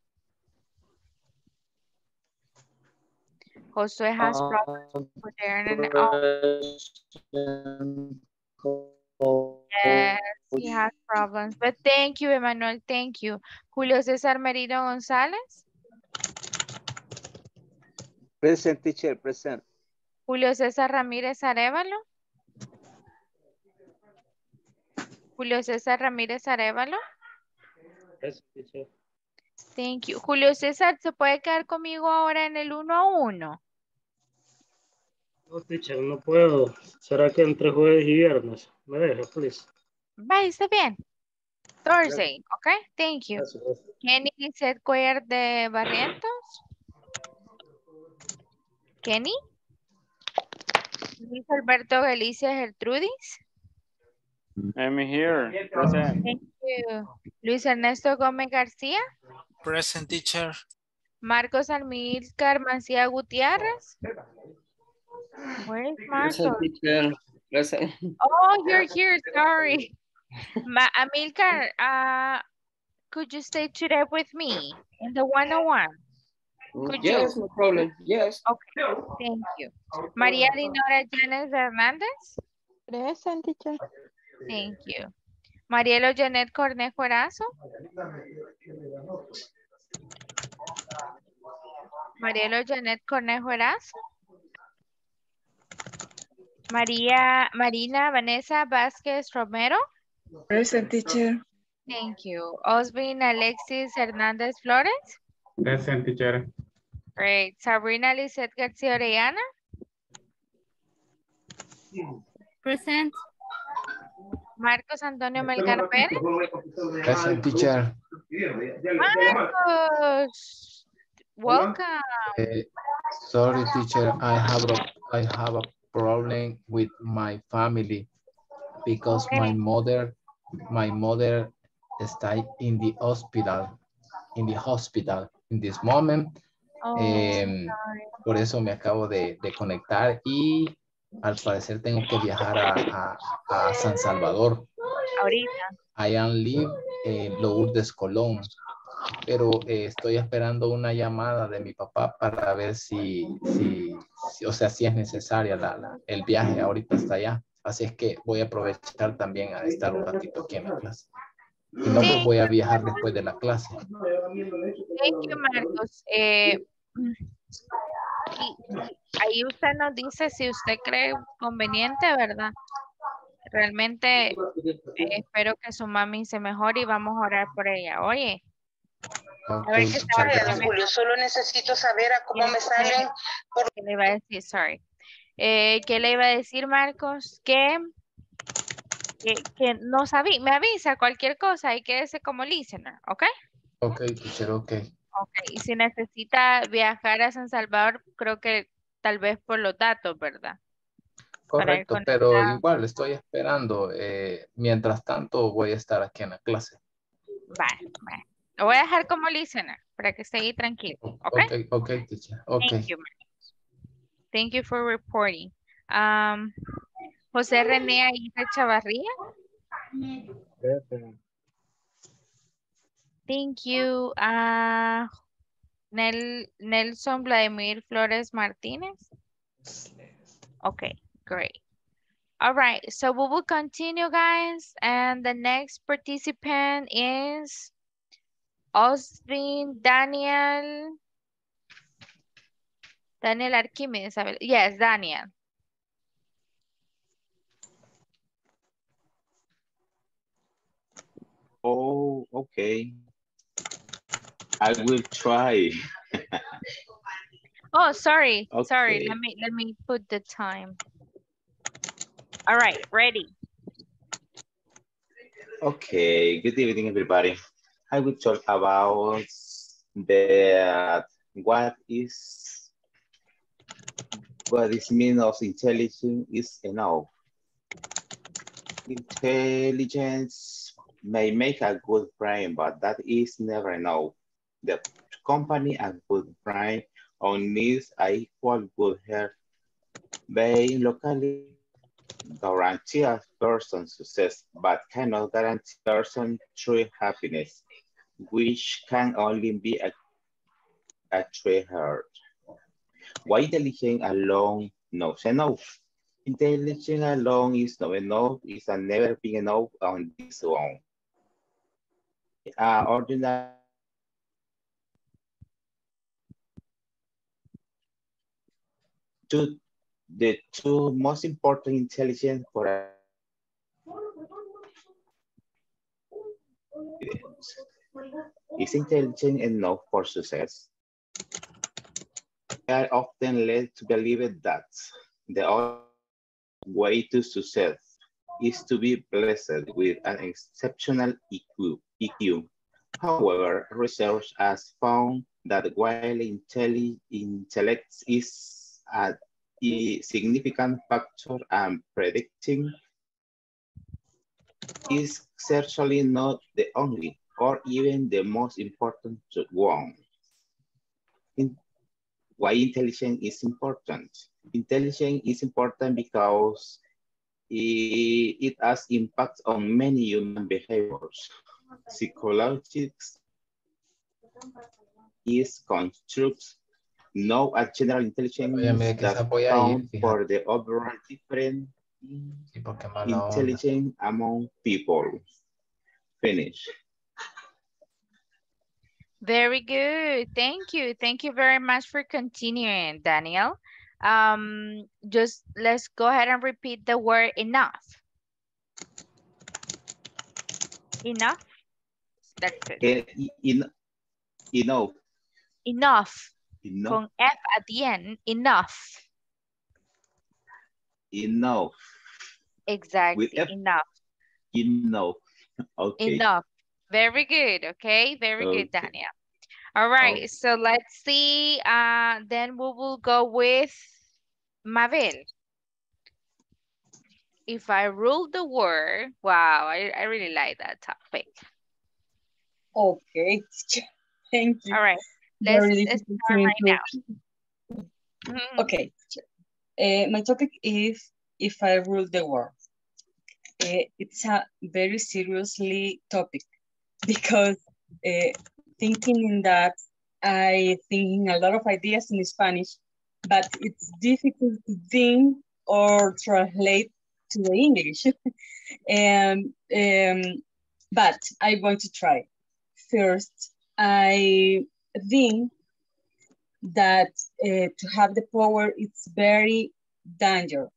Josué has problems Aaron. Oh, yes, he has problems. But thank you, Emmanuel. Thank you. Julio César Merino González. Present teacher, present. Julio César Ramírez Arevalo. Julio César Ramírez Arevalo. Teacher. Thank you. Julio César, ¿se puede quedar conmigo ahora en el uno a uno? No, teacher, no puedo. ¿Será que entre jueves y viernes? Me deja, please. Va, está bien. Thursday, ok? Thank you. Gracias, gracias. Kenny de Barrientos. Kenny. Luis Alberto Galicia Gertrudis. I'm here. Present. Thank you. Luis Ernesto Gómez García. Present teacher. Marcos Amilcar Mancía Gutiérrez. Where is Marcos? Present teacher. Present. Oh, you're here. Sorry. Ma Amilcar, uh, could you stay today with me in the 101? Could Yes, you? no problem. Yes. Okay, thank you. María Dinora Janes Hernández. Present teacher. Thank you. Marielo Janet Cornejo Erazo. Marielo Janet Cornejo Erazo. María Marina Vanessa Vázquez Romero. Present teacher. Thank you. Osvin Alexis Hernández Flores. Present teacher. Great. Sabrina Lizeth García Orellana. Present. Marcos Antonio Melgar Pérez. Present teacher. Marcos. Welcome. Eh, sorry, teacher. I have a I have a problem with my family because my mother my mother está in the hospital in the hospital in this moment. Oh, Em, por eso me acabo de, de conectar y al parecer tengo que viajar a, a- a San Salvador. Ahorita. I am live en Lourdes, Colón, pero eh, estoy esperando una llamada de mi papá para ver si, si, si- o sea, si es necesaria la, la- el viaje ahorita hasta allá. Así es que voy a aprovechar también a estar un ratito aquí en la clase. Y no pues voy a viajar después de la clase. Thank you, Marcos. Eh, y- ahí usted nos dice si usted cree conveniente, ¿verdad? Realmente eh, espero que su mami se mejore y vamos a orar por ella. Oye, a ver qué sabe. Julio, solo necesito saber a cómo me salen. ¿Qué le iba a decir? Sorry. Eh, ¿Qué le iba a decir, Marcos? Que, que, que nos avi- me avisa cualquier cosa y quédese como listener, ¿ok? Ok, teacher, ok. Ok, y si necesita viajar a San Salvador, creo que tal vez por los datos, ¿verdad? Correcto, pero igual estoy esperando. eh, mientras tanto voy a estar aquí en la clase. Vale, vale. Lo voy a dejar como listener para que esté ahí tranquilo, ¿ok? Ok, ok, teacher, ok. Thank you. Thank you for reporting. Um, José René Aguirre Chavarría. Thank you. Uh, Nel Nelson Vladimir Flores Martinez. Okay, great. All right, so we will continue, guys. And the next participant is Austin Daniel. Daniel Archimedes. a ver, Yes, Daniel. Oh, okay. I will try. Oh, sorry, sorry. Let me let me put the time. All right, ready. Okay, good evening, everybody. I will talk about the what is what is mean of intelligence is enough. Intelligence may make a good brain, but that is never enough. The company a good brain on needs a equal good health. Being locally guarantee a person success, but cannot guarantee person true happiness, which can only be a, a true heart. Why intelligence alone knows enough? Intelligence alone is not enough, a never been enough on this own. Uh, ordinary two, the two most important intelligence for a is intelligent enough for success. We are often led to believe that the only way to success is to be blessed with an exceptional EQ. EQ. However, research has found that while intelli intellect is a significant factor and predicting is certainly not the only or even the most important one. In, why intelligence is important? Intelligence is important because it, it has impact on many human behaviors. Psychologists is constructs no a general intelligence Oye, que that se voy ir, for the overall different Sí, porque mala onda. intelligence among people. Finish. Very good. Thank you. Thank you very much for continuing, Daniel. Um, just let's go ahead and repeat the word enough. Enough. That's it. In, enough, Enough. Enough, Con F at the end. Enough. enough, Exactly. F? Enough. enough. Okay. Enough. Very good. Okay. Very good, Okay. Daniel. All right. So let's see. Uh, then we will go with Mabel. If I rule the world, wow, I, I really like that topic. Okay, thank you. All right. Let's, Very let's difficult start right now. Okay, uh, my topic is if I rule the world. Uh, it's a very seriously topic because uh, thinking in that I think a lot of ideas in Spanish, but it's difficult to think or translate to the English. and um, but I'm going to try. First, I think that uh, to have the power it's very dangerous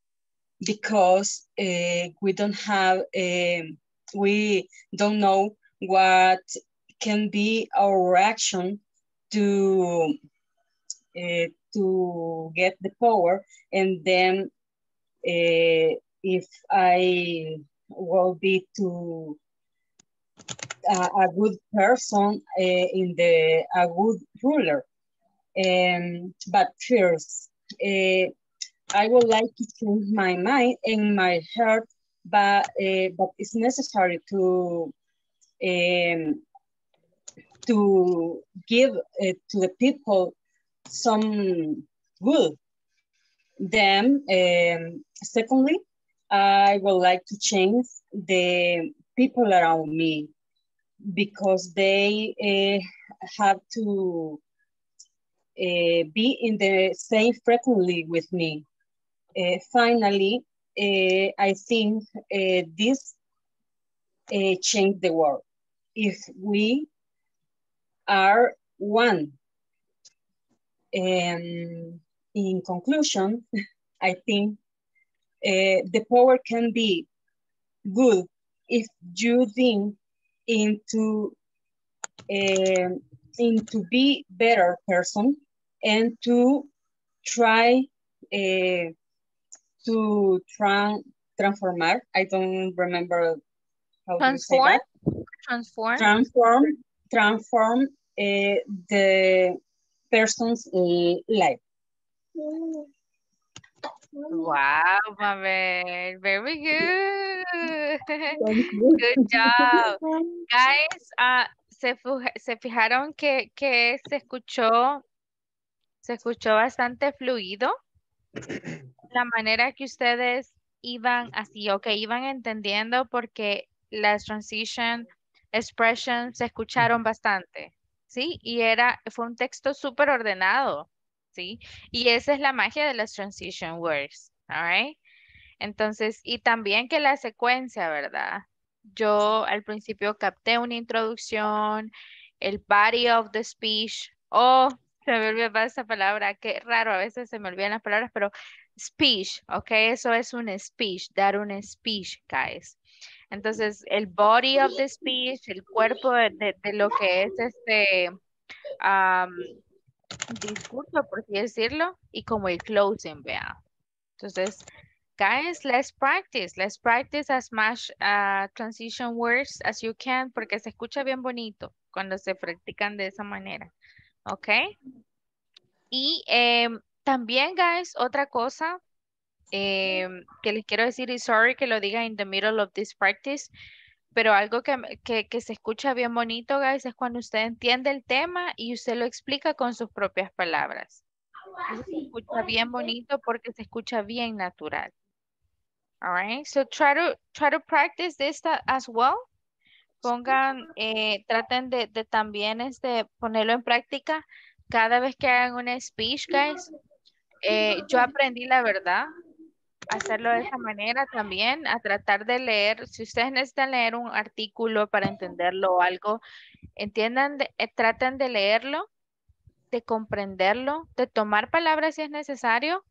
because uh, we don't have um, we don't know what can be our reaction to uh, to get the power. And then uh, if I will be to a, a good person uh, in the a good ruler um, but first, uh, I would like to change my mind and my heart, but uh, but it's necessary to um, to give uh, to the people some good. Then, um, secondly, I would like to change the people around me because they uh, have to uh, be in the same frequently with me. Uh, finally, I think this uh, changed the world. If we are one. And in conclusion, I think the power can be good if you think into um, into be better person and to try uh, to try transformar. I don't remember how Transform? to say that. Transform? Transform, transform uh, the person's life. Wow, Mabel. Very good. Good job. Guys, ah, se, se fijaron que, que se escuchó, se escuchó bastante fluido la manera que ustedes iban así, que iban entendiendo porque las transition expressions se escucharon bastante, ¿sí? Y era, fue un texto súper ordenado, ¿sí? Y esa es la magia de las transition words, all right? Entonces, y también que la secuencia, ¿verdad? Yo al principio capté una introducción, el body of the speech, oh, se me olvidó esa palabra, qué raro, a veces se me olvidan las palabras, pero speech, ¿ok? Eso es un speech, dar un speech, guys. Entonces, el body of the speech, el cuerpo de, de- lo que es este am, discurso, por así decirlo, y como el closing, vea. Entonces, guys, let's practice. Let's practice as much uh, transition words as you can, porque se escucha bien bonito cuando se practican de esa manera. ¿Ok? Y em, también, guys, otra cosa em, que les quiero decir, y sorry que lo diga in the middle of this practice, pero algo que, que se escucha bien bonito, guys, es cuando usted entiende el tema y usted lo explica con sus propias palabras. Eso se escucha bien bonito porque se escucha bien natural. All right, so try to, try to practice this as well. Pongan, eh, traten de, de también este, ponerlo en práctica cada vez que hagan una speech, guys. Eh, yo aprendí la verdad, hacerlo de esa manera también, a tratar de leer, si ustedes necesitan leer un artículo para entenderlo o algo, entiendan, de- eh, traten de leerlo, de comprenderlo, de tomar palabras si es necesario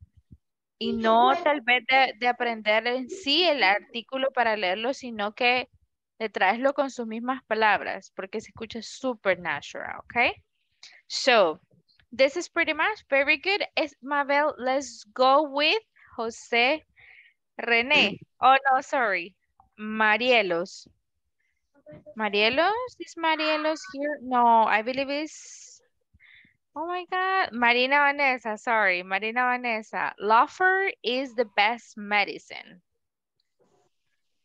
y no tal vez de, de aprender en sí el artículo para leerlo, sino que de traerlo con sus mismas palabras, porque se escucha super natural, ¿ok? So, this is pretty much very good. Es, Mabel, let's go with José René. Oh, no, sorry. Marielos. Marielos? Is Marielos here? No, I believe it's... Oh my God. Marina Vanessa, sorry. Marina Vanessa. Laughter is the best medicine.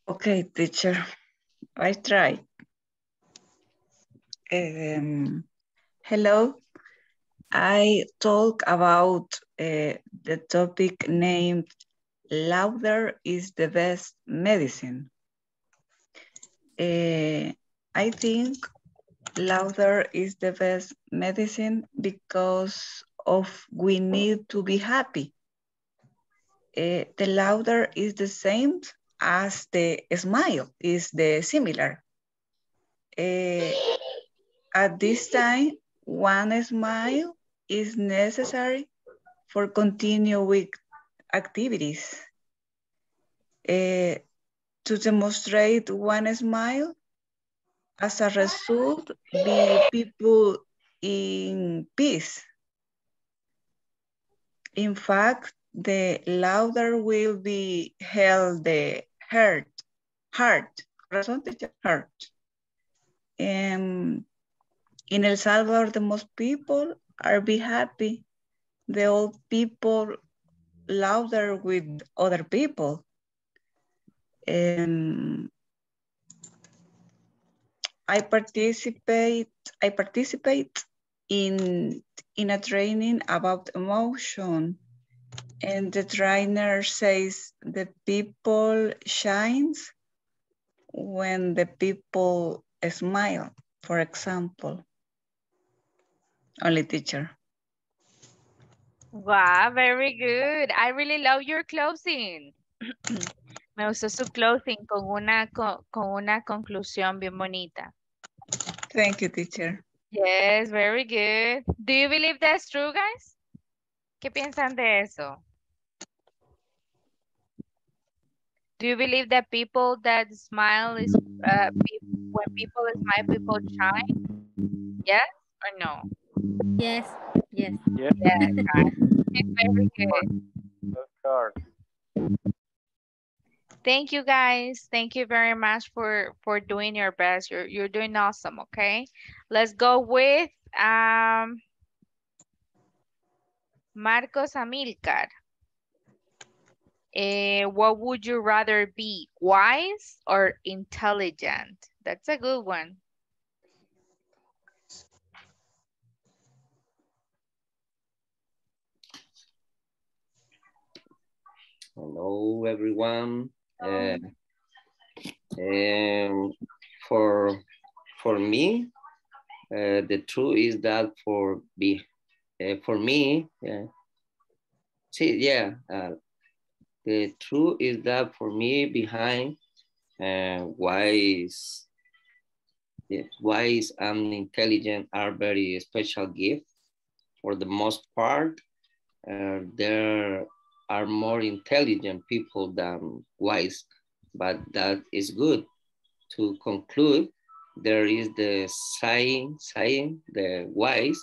Okay, teacher. I try. Um, hello. I talk about uh, the topic named Louder is the best medicine. Uh, I think louder is the best medicine because of we need to be happy. Uh, the louder is the same as the smile is the similar. Uh, at this time, one smile is necessary for continue with activities. Uh, to demonstrate one smile, as a result, be people in peace. In fact, the louder will be held the heart, heart, heart. Um, in El Salvador, the most people are be happy. The old people louder with other people. Um, I participate. I participate in in a training about emotion, and the trainer says the people shines when the people smile, for example. Only teacher. Wow, very good. I really love your closing. Me gustó su closing con una, con, con una conclusión bien bonita. Thank you, teacher. Yes, very good. Do you believe that's true, guys? ¿Qué piensan de eso? Do you believe that people that smile is uh, when people smile, people shine? Yes or no? Yes, yes. Yes. Yes, guys. very good. Of course. Thank you guys. Thank you very much for for doing your best. You're you're doing awesome, okay? Let's go with um Marcos Amilcar. Eh, what would you rather be, wise or intelligent? That's a good one. Hello, everyone. Uh, um, for for me, uh, the truth is that for be uh, for me, yeah. See, yeah, uh, the truth is that for me, behind uh, wise, yeah, wise and intelligent are very special gift. For the most part, uh, there are more intelligent people than wise, but that is good. To conclude, there is the saying, saying the wise,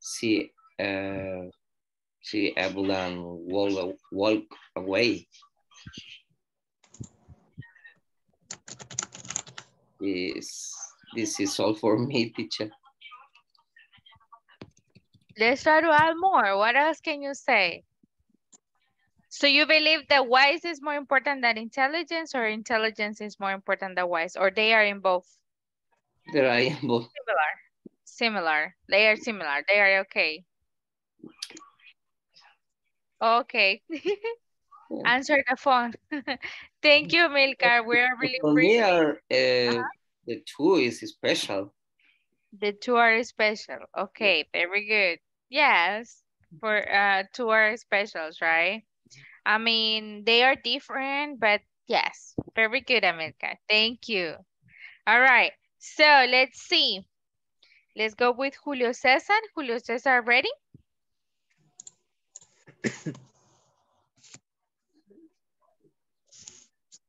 see, uh, see able walk, walk away. This, this is all for me, teacher. Let's try to add more. What else can you say? So you believe that wise is more important than intelligence or intelligence is more important than wise or they are in both? They are in both. Similar. Similar. They are similar. They are okay. Okay. Answer the phone. Thank you, Milcar. We are really For me, are, uh, the two is special. the two are special. Okay, very good. Yes, for uh two are specials, right? I mean, they are different, but yes, very good, America. Thank you. All right, so let's see. Let's go with Julio Cesar. Julio Cesar, ready?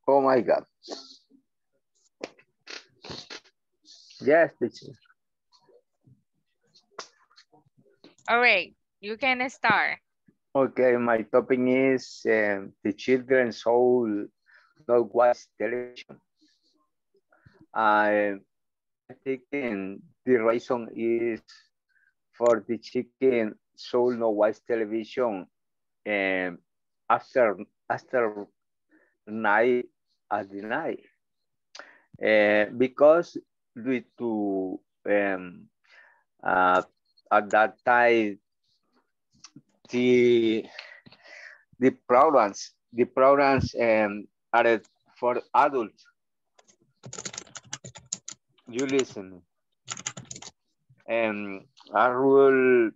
Oh my God. Yes, teacher. All right, you can start. Okay, my topic is um, the children's soul not watch television. I think the reason is for the chicken soul no watch television um, after after night at the night uh, because due to um, uh, at that time the the programs the programs um, are for adults. You listen. And I will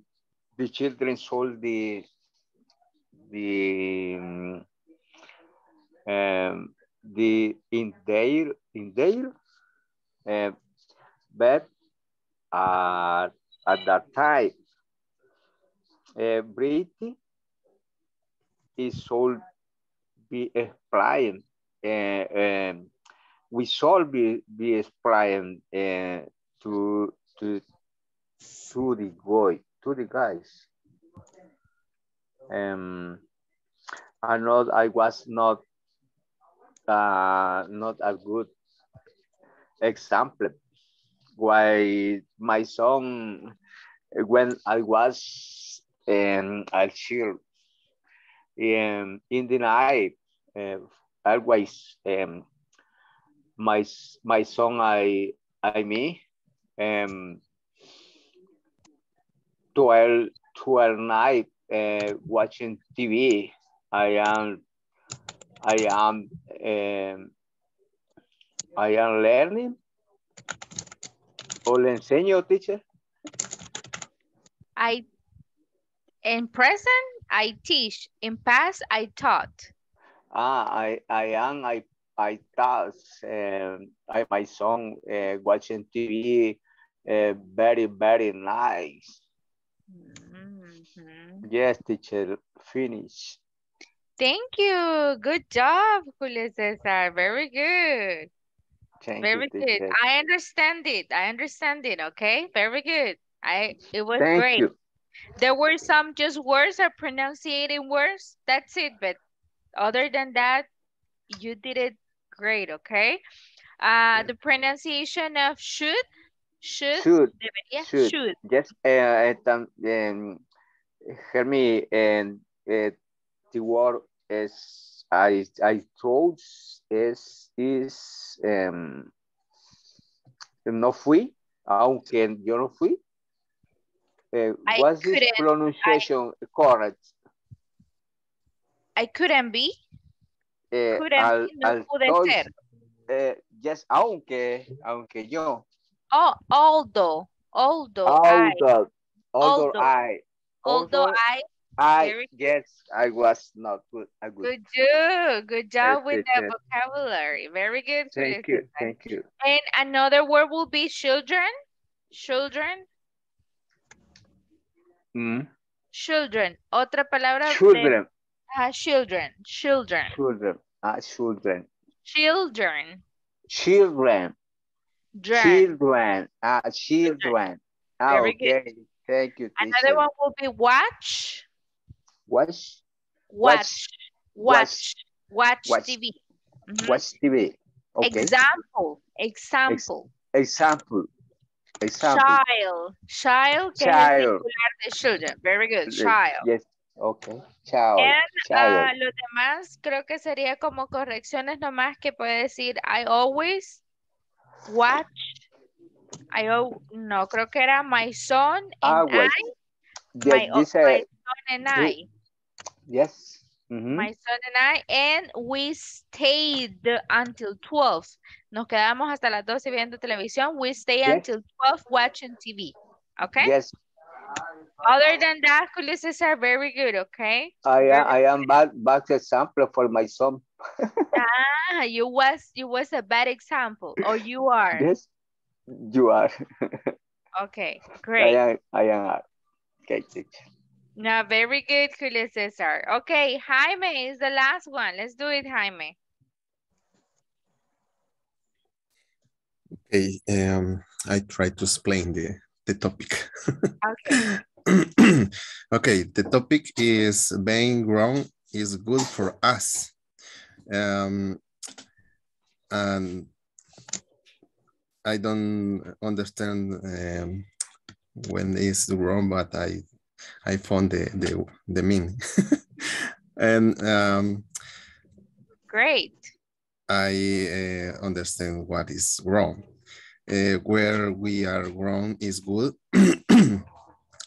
the children sold the the um, um, the in their in their uh, but uh, at that time uh, Brady is sold be explained uh, um, we should be be explained uh, to to to the boy to the guys. Um I know I was not uh, not a good example. Why my son when I was um, a child um, in the night uh, always um, my my son I I me um 12 12 night uh, watching TV I am I am um, I am learning. O le enseño, teacher. I, in present, I teach. In past, I taught. Ah, I, I am, I, I taught. um, I, my son uh, watching TV, uh, very, very nice. Mm-hmm. Yes, teacher, finish. Thank you. Good job, Julio Cesar. Very good. Thank Very you, good. teacher. I understand it. I understand it. Okay. Very good. I it was Thank great. you. There were some just words or pronunciating words. That's it. But other than that, you did it great. Okay. Uh, the pronunciation of should, should, Should, debería, should. should. Yes, uh, um, um, hear me, and uh, the word is, I, I told is, is, um, no fui, aunque yo no fui. Uh, was this pronunciation correct? I couldn't be. Eh, Couldn't al, be, no al pude told, ser. eh, yes, aunque, aunque yo, Oh, although, although I, although, although although, I, although although I, I, yes, I was not good, I good. good job, good job with the teacher. vocabulary. Very good. Thank you, thank you. And another word will be children, children, Mm. children. Otra palabra. de- Children, ah, children, children, children, ah, children, children, children, dren. children, ah, children. Ah, Very good. okay, thank you, Another teacher. one will be watch, Watch, watch, watch, watch, watch, TV. Mhm. watch TV. Okay. Example, example. Example, example. Child, child, que es el Child. singular de children. Very good, child. Yes, okay. Child, And child. ah, lo demás creo que sería como correcciones nomás que puede decir I always watch. I no, creo que era my son and Always. I. Yes, My, this, my uh, son and I. yes. Mhm. My son and I. And we stayed until 12. Nos quedamos hasta las 12 viendo televisión. We stay Yes. until 12 watching TV. Okay? Yes, Other than that, Julio are very good, okay? I am, I am bad, bad example for my son. Ah, you was you was a bad example, or you are. Yes, you are. Okay, great. I am, I am. Okay, teacher. No, very good, Julio Cesar. Okay, Jaime is the last one. Let's do it, Jaime. Okay, um, I try to explain the, the topic. Okay. okay, the topic is being wrong is good for us. Um, and I don't understand um, when it's wrong, but I I found the the, the meaning. and um, Great. I uh, understand what is wrong. Uh, where we are wrong is good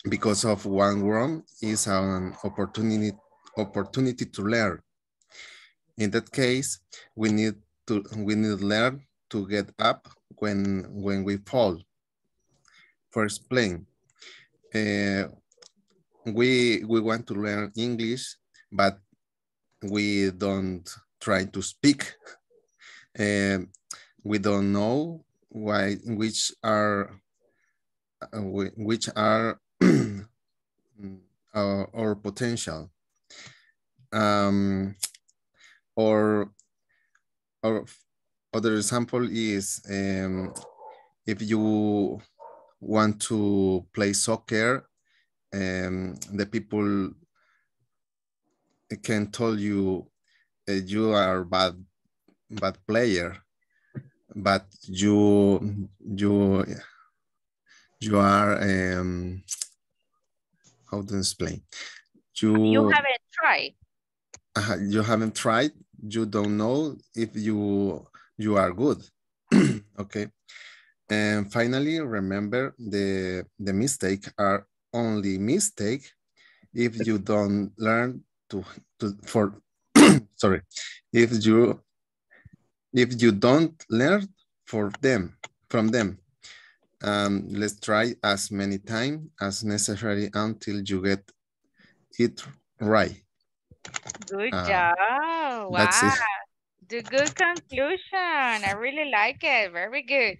because of one wrong is an opportunity opportunity to learn. In that case, we need to we need to learn to get up when when we fall. For explain, uh, we we want to learn English, but we don't try to speak. Um, we don't know why which are uh, which are our, our potential um, or or other example is um, if you want to play soccer um, the people can tell you uh, you are bad bad player but you you you are um how to explain? You You haven't tried. uh, you haven't tried you don't know if you you are good. Okay. And finally remember the the mistake are only mistake if you don't learn to to for sorry if you if you don't learn for them from them Um, let's try as many times as necessary until you get it right. Good Uh, job. that's Wow. The good conclusion. I really like it. Very good.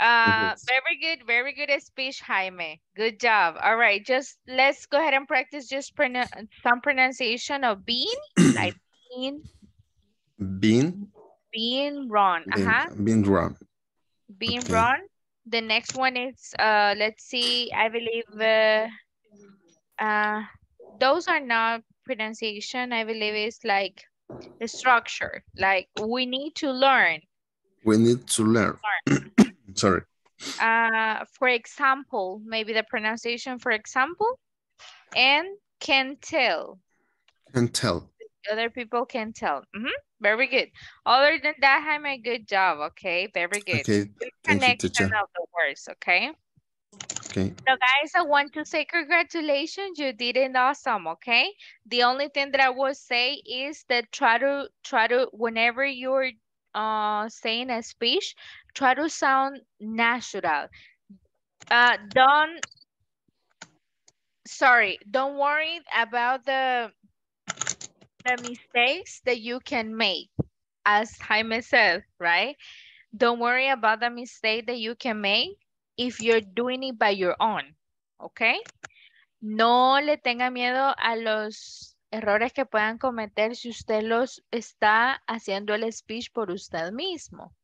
Uh, very good, very good speech, Jaime. Good job. All right, just let's go ahead and practice just some pronunciation of bean, like bean, Being, bean run. being, Uh-huh. being wrong. Being Okay. run. The next one is, uh, let's see, I believe, uh, uh, those are not pronunciation. I believe it's like the structure. Like we need to learn. We need to learn. Sorry. Uh, for example, maybe the pronunciation, for example, and can tell. Can tell. Other people can tell. Mhm, Very good. Other than that, Jaime, good job. Okay, very good. Okay, Good thank you, connection teacher. of the words. Okay. Okay. So guys, I want to say congratulations. You did it awesome, okay? The only thing that I will say is that try to try to whenever you're uh saying a speech, try to sound natural. Uh don't sorry, don't worry about the the mistakes that you can make. As Jaime said, right? Don't worry about the mistake that you can make if you're doing it by your own, okay? No le tenga miedo a los errores que puedan cometer si usted los está haciendo el speech por usted mismo.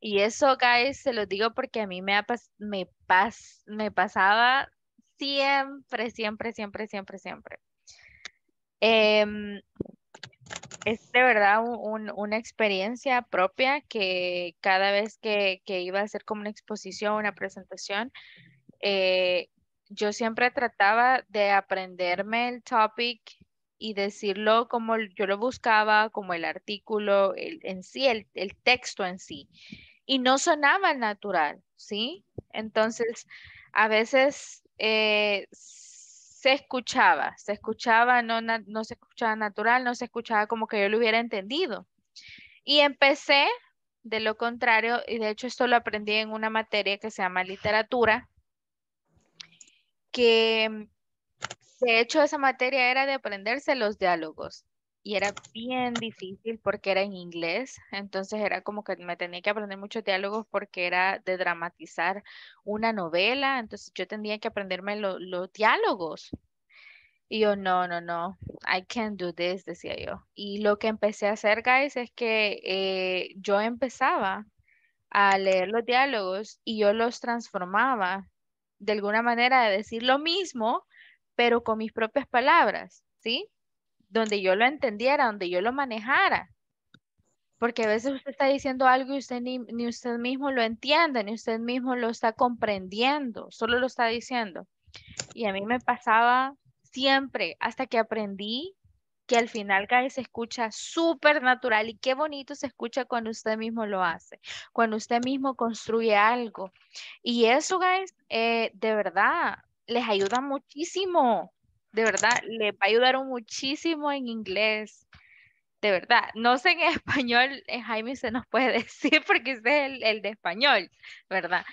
Y eso, guys, se lo digo porque a mí me, ha me, pas- me pasaba siempre, siempre, siempre, siempre, siempre. Em, es de verdad un- una experiencia propia que cada vez que, que iba a hacer como una exposición, una presentación, eh, yo siempre trataba de aprenderme el topic y decirlo como yo lo buscaba, como el artículo el- en sí, el, el texto en sí. Y no sonaba natural, ¿sí? Entonces, a veces eh, se escuchaba, se escuchaba, no, no se escuchaba natural, no se escuchaba como que yo lo hubiera entendido. Y empecé de lo contrario, y de hecho esto lo aprendí en una materia que se llama literatura, que de hecho esa materia era de aprenderse los diálogos. Y era bien difícil porque era en inglés, entonces era como que me tenía que aprender muchos diálogos porque era de dramatizar una novela, entonces yo tenía que aprenderme lo- los diálogos. Y yo, no, no, no, I can't do this, decía yo. Y lo que empecé a hacer, guys, es que eh, yo empezaba a leer los diálogos y yo los transformaba de alguna manera de decir lo mismo, pero con mis propias palabras, ¿sí? Donde yo lo entendiera, donde yo lo manejara. Porque a veces usted está diciendo algo y usted ni, ni usted mismo lo entiende, ni usted mismo lo está comprendiendo, solo lo está diciendo. Y a mí me pasaba siempre hasta que aprendí que al final, guys, se escucha súper natural y qué bonito se escucha cuando usted mismo lo hace, cuando usted mismo construye algo. Y eso, guys, eh, de verdad, les ayuda muchísimo. De verdad, les va a ayudar muchísimo en inglés. De verdad, no sé en español, eh, Jaime se nos puede decir porque es el, el de español, ¿verdad?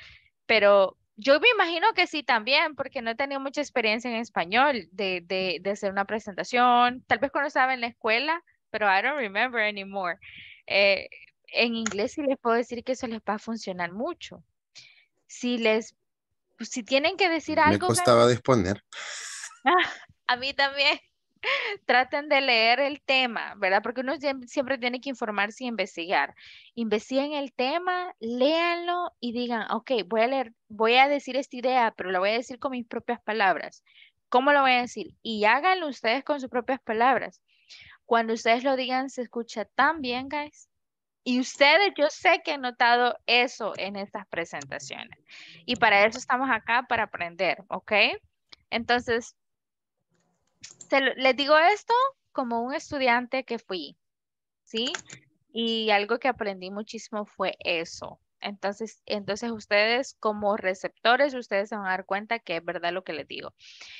Pero yo me imagino que sí también, porque no he tenido mucha experiencia en español de, de, de hacer una presentación, tal vez cuando estaba en la escuela, pero I don't remember anymore. Eh, en inglés sí les puedo decir que eso les va a funcionar mucho. Si les, pues, si tienen que decir Me algo, costaba disponer. a mí también. Traten de leer el tema, ¿verdad? Porque uno siem- siempre tiene que informarse y investigar. Investiguen el tema, léanlo y digan, ok, voy a leer, voy a decir esta idea, pero la voy a decir con mis propias palabras. ¿Cómo lo voy a decir? Y háganlo ustedes con sus propias palabras. Cuando ustedes lo digan, se escucha tan bien, guys. Y ustedes, yo sé que han notado eso en estas presentaciones. Y para eso estamos acá, para aprender, ¿ok? Entonces, les digo esto como un estudiante que fui, ¿sí? Y algo que aprendí muchísimo fue eso. Entonces, entonces ustedes como receptores, ustedes se van a dar cuenta que es verdad lo que les digo.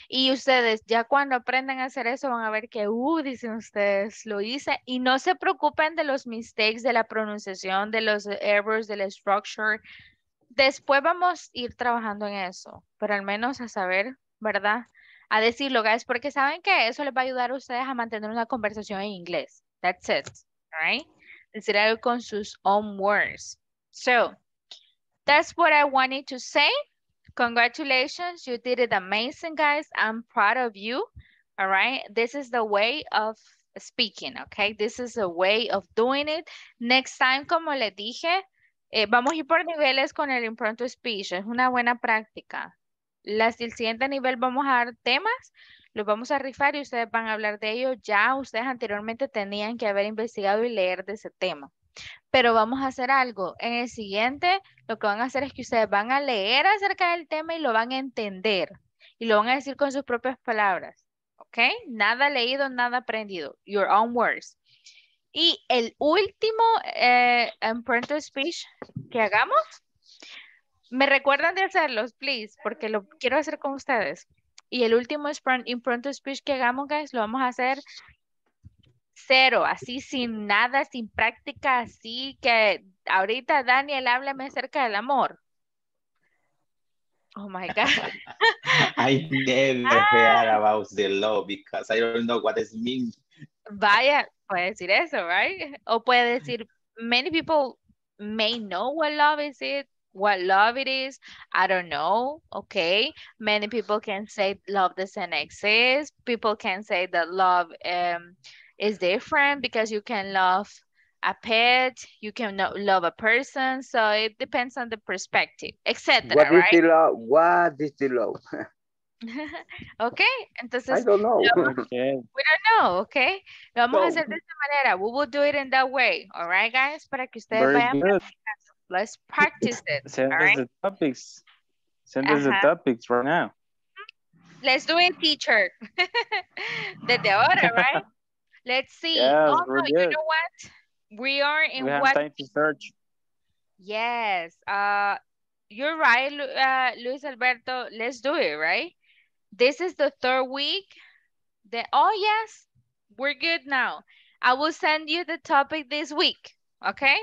Y ustedes ya cuando aprendan a hacer eso van a ver que, uh, dicen ustedes, lo hice. Y no se preocupen de los mistakes, de la pronunciación, de los errors, de la structure. Después vamos a ir trabajando en eso, pero al menos a saber, ¿verdad? A decirlo, guys, porque saben que eso les va a ayudar a ustedes a mantener una conversación en inglés. That's it, right? Decir algo con sus own words. So, that's what I wanted to say. Congratulations, you did it amazing, guys. I'm proud of you, all right? This is the way of speaking, okay? This is a way of doing it. Next time, como les dije, eh, vamos a ir por niveles con el impromptu speech. Es una buena práctica. Las, el siguiente nivel vamos a dar temas, los vamos a rifar y ustedes van a hablar de ello. Ya ustedes anteriormente tenían que haber investigado y leer de ese tema. Pero vamos a hacer algo. En el siguiente, lo que van a hacer es que ustedes van a leer acerca del tema y lo van a entender. Y lo van a decir con sus propias palabras. ¿Ok? Nada leído, nada aprendido. Your own words. Y el último eh, impromptu speech que hagamos, me recuerdan de hacerlos, please, porque lo quiero hacer con ustedes. Y el último impromptu speech que hagamos, guys, lo vamos a hacer cero, así sin nada, sin práctica, así que ahorita Daniel, háblame acerca del amor. Oh my God. I never heard about the law because I don't know what it means. Vaya, puede decir eso, right? O puede decir, many people may know what love is it, what love it is. I don't know, okay? Many people can say love doesn't exist. People can say that love um, is different because you can love a pet, you can love a person. So it depends on the perspective, etc. What is right? the love? What is the love? ok, entonces I don't know. lo- we don't know, ok. Lo vamos a hacer de esta manera. We will do it in that way, all right, guys? Para que ustedes Very vayan good. practicando. Let's practice it, Send us right? the topics. Send us the topics right now. Let's do it, teacher. Desde ahora, right? Let's see. Yes, oh, no, you know what? We are in We have what? time to search. Yes. Uh, you're right, uh, Luis Alberto. Let's do it, right? This is the third week. The, oh, yes. We're good now. I will send you the topic this week, okay?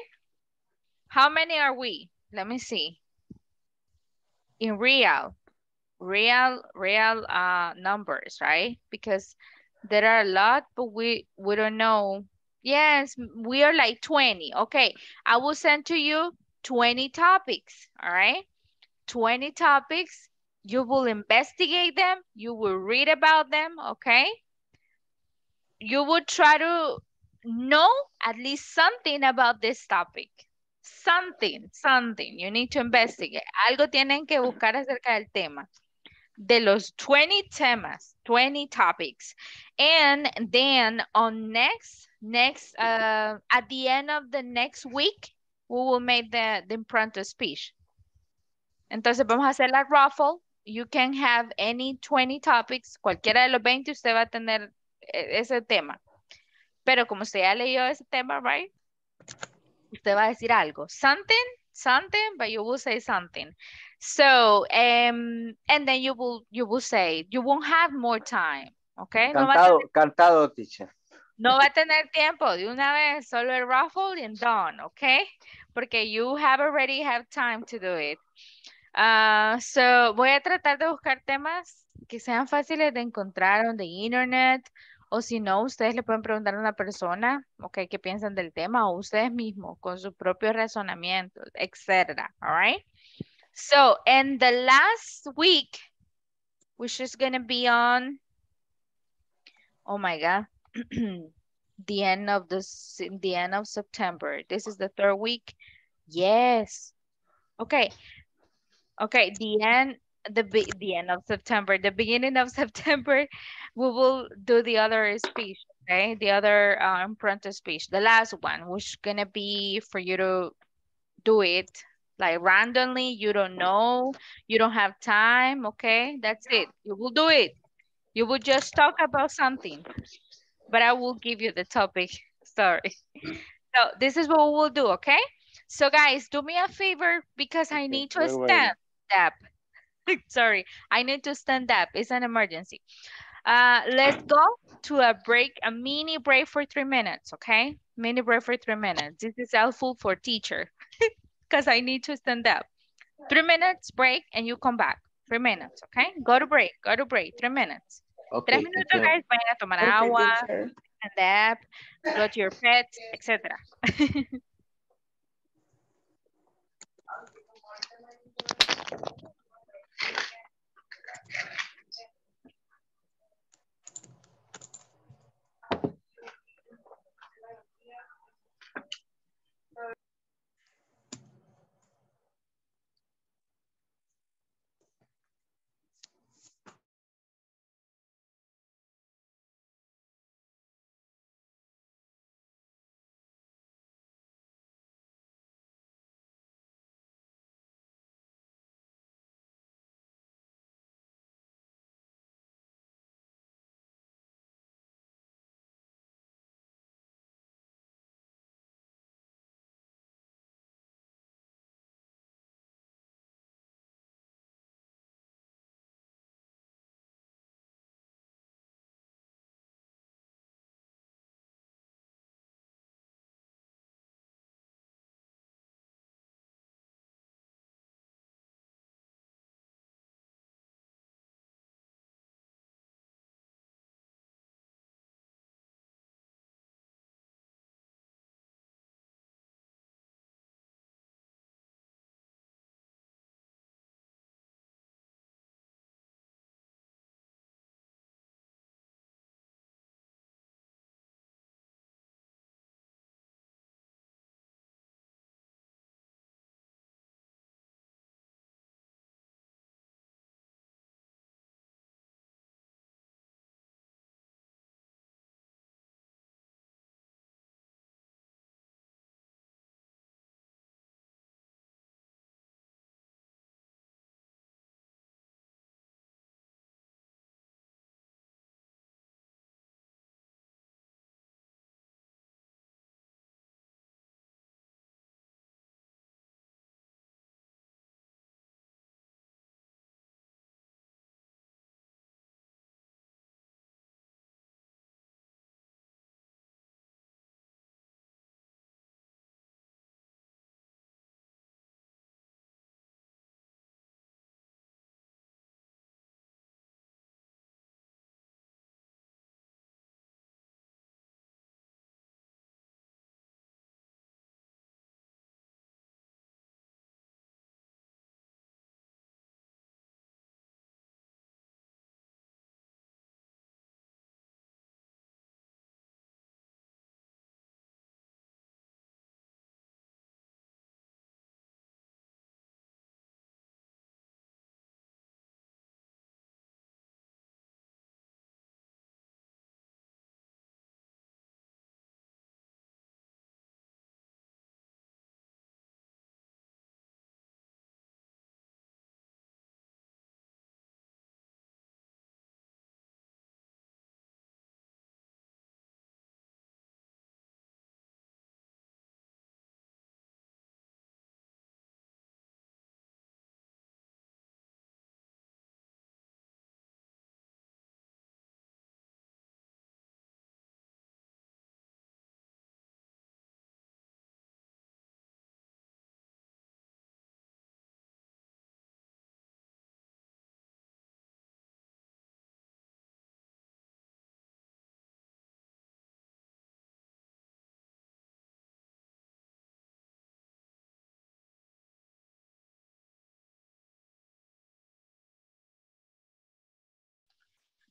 How many are we? Let me see. In real, real, real uh, numbers, right? Because there are a lot, but we, we don't know. Yes, we are like 20. Okay, I will send to you 20 topics, all right? 20 topics. You will investigate them. You will read about them, okay? You will try to know at least something about this topic. Something, something. You need to investigate. Algo tienen que buscar acerca del tema. De los 20 temas, 20 topics. And then on next, next, uh, at the end of the next week, we will make the, the impromptu speech. Entonces vamos a hacer la raffle. You can have any 20 topics. Cualquiera de los 20 usted va a tener eh, ese tema. Pero como usted ya leyó ese tema, right? Usted va a decir algo. Something, something, but you will say something. So, um, and then you will, you will say, you won't have more time. Okay? No Cantado, tener, cantado, teacher. no va a tener tiempo de una vez, solo el raffle and done, okay? Porque you have already have time to do it. Ah, so, voy a tratar de buscar temas que sean fáciles de encontrar on the internet, o si no, ustedes le pueden preguntar a una persona, ok, qué piensan del tema, o ustedes mismos, con sus propios razonamientos, etcétera, all right? So, and the last week, which is gonna be on, oh my God, the end of the, the end of September. This is the third week. Yes. Okay. Okay, the end, the the end of September, the beginning of September, we will do the other speech, okay? The other uh, impromptu speech, the last one, which is gonna be for you to do it like randomly. You don't know, you don't have time, okay? That's it. You will do it. You will just talk about something, but I will give you the topic. Sorry. So this is what we will do, okay? So guys, do me a favor because I need to stand up. Sorry, I need to stand up. It's an emergency. Uh, let's go to a break, a mini break for three minutes, okay? Mini break for three minutes. This is helpful for teacher because I need to stand up. Three minutes break and you come back. Three minutes, okay? Go to break, go to break, three minutes. Okay, Tres minutos, teacher. guys, vayan a tomar Okay, agua, teacher. and app, go to your pets, etc.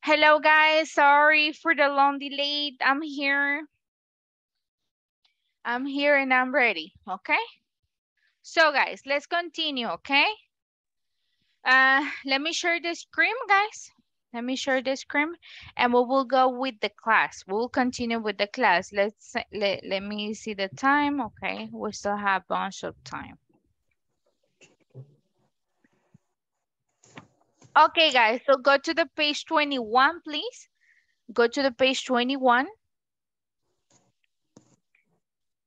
Hello guys, sorry for the long delay. I'm here. I'm here and I'm ready, okay? So guys, let's continue, okay? Uh, let me share the screen, guys. Let me share the screen and we will go with the class. We will continue with the class. Let's let, let me see the time. Okay, we still have a bunch of time. Okay, guys, so go to the page 21, please. Go to the page 21.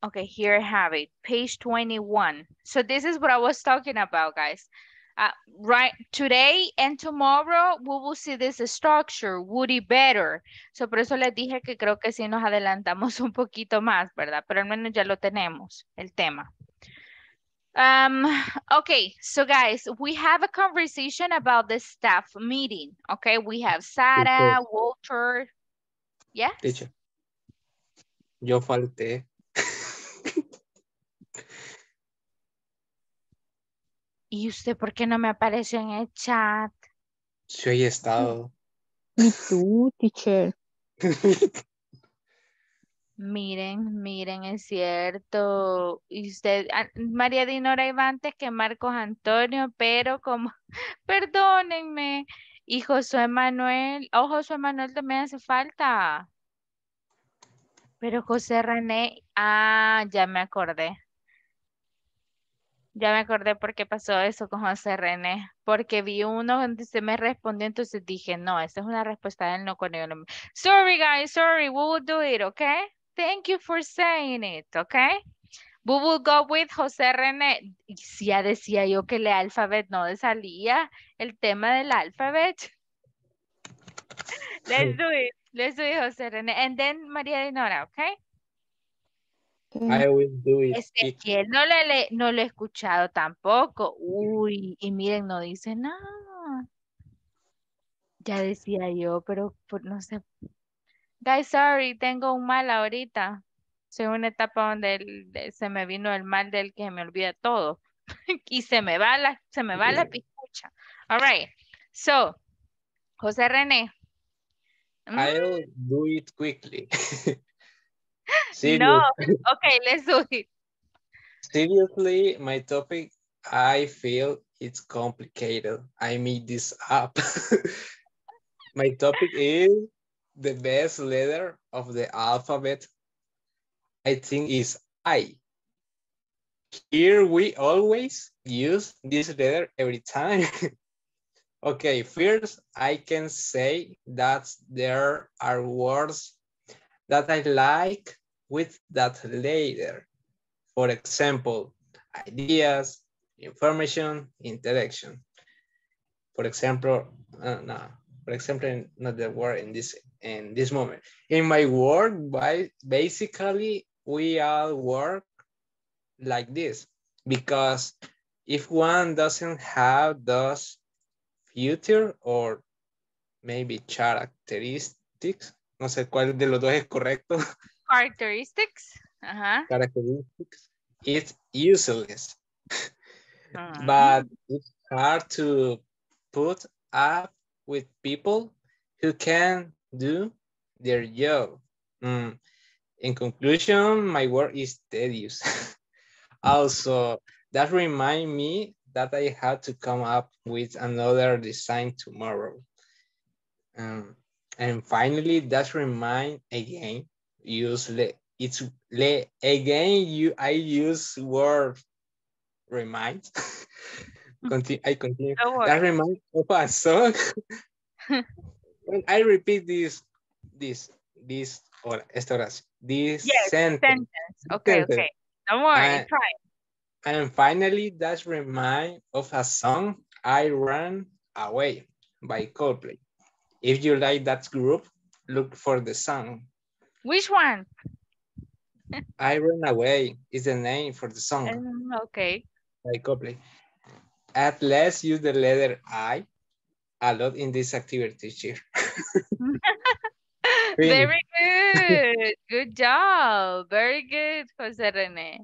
Okay, here I have it, page 21. So this is what I was talking about, guys. Uh, right, today and tomorrow we will see this structure, would Woody better. So por eso les dije que creo que sí nos adelantamos un poquito más, ¿verdad? Pero al menos ya lo tenemos, el tema. Um, okay, so guys, we have a conversation about the staff meeting. Okay, we have Sarah, Walter. Yeah. Teacher. Yo falté. ¿Y usted por qué no me apareció en el chat? Yo he estado. Y tú, teacher. Miren, miren, es cierto. Y usted, ah, María Dinora iba antes que Marcos Antonio, pero como, perdónenme. Y Josué Manuel, oh, Josué Manuel también hace falta. Pero José René, ah, ya me acordé. Ya me acordé por qué pasó eso con José René, porque vi uno donde se me respondió, entonces dije, no, esa es una respuesta del no con no. Sorry guys, sorry, we will do it, okay? Thank you for saying it, okay? We will go with José René. Ya decía yo que el alfabet no le salía el tema del alfabet. Let's do it. Let's do it, José René. And then María Dinora, okay? I will do it. Ezequiel no lo, le- no lo he escuchado tampoco. Uy, y miren, no dice nada. Ya decía yo, pero por- no sé. Guys, sorry, tengo un mal ahorita. Soy una etapa donde el- de- se me vino el mal del que me olvida todo. y se me va la, se me va la piscucha. All right. So, José René. Mm, I'll do it quickly. no. Okay, let's do it. Seriously, my topic, I feel it's complicated. I made this up. my topic is the best letter of the alphabet. I think is I. Here we always use this letter every time. okay, first I can say that there are words that I like with that letter. For example, ideas, information, interaction. For example, uh, no, for example, not the word in this in this moment. In my work, by basically we all work like this because if one doesn't have those future or maybe characteristics, no sé cuál de los dos es correcto, Characteristics. Ajá. characteristics, it's useless. Ah. but it's hard to put up with people who can do their job. Mm. In conclusion, my work is tedious. also, that remind me that I had to come up with another design tomorrow. Um, and finally, that remind again, use le, it's le, again, you I use word remind. Conti- I continue. That worry. reminds of a song. when I repeat this, this, this, or esta oración, this Yes, sentence. sentence. Okay, sentence. okay. Don't worry, I- try. And finally, that remind of a song, I Run Away by Coldplay. If you like that group, look for the song. Which one? I Run Away is the name for the song Um, okay. by Coldplay. At least use the letter I a lot in this activity, teacher. Very good. Good job. Very good, Jose Rene.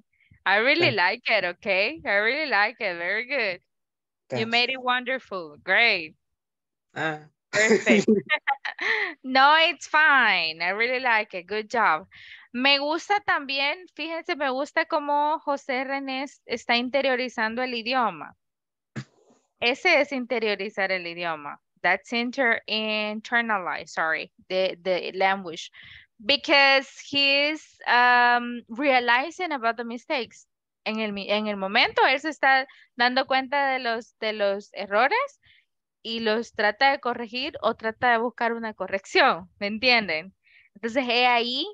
I really like it, okay? I really like it. Very good. You made it wonderful. Great. Ah. Perfect. No, it's fine. I really like it. Good job. Me gusta también, fíjense, me gusta cómo José René es- está interiorizando el idioma. Ese es interiorizar el idioma. That's inter internalize, sorry, the, the language. Because he's um, realizing about the mistakes. En el, en el momento, él se está dando cuenta de los, de los errores y los trata de corregir o trata de buscar una corrección, ¿me entienden? Entonces, ahí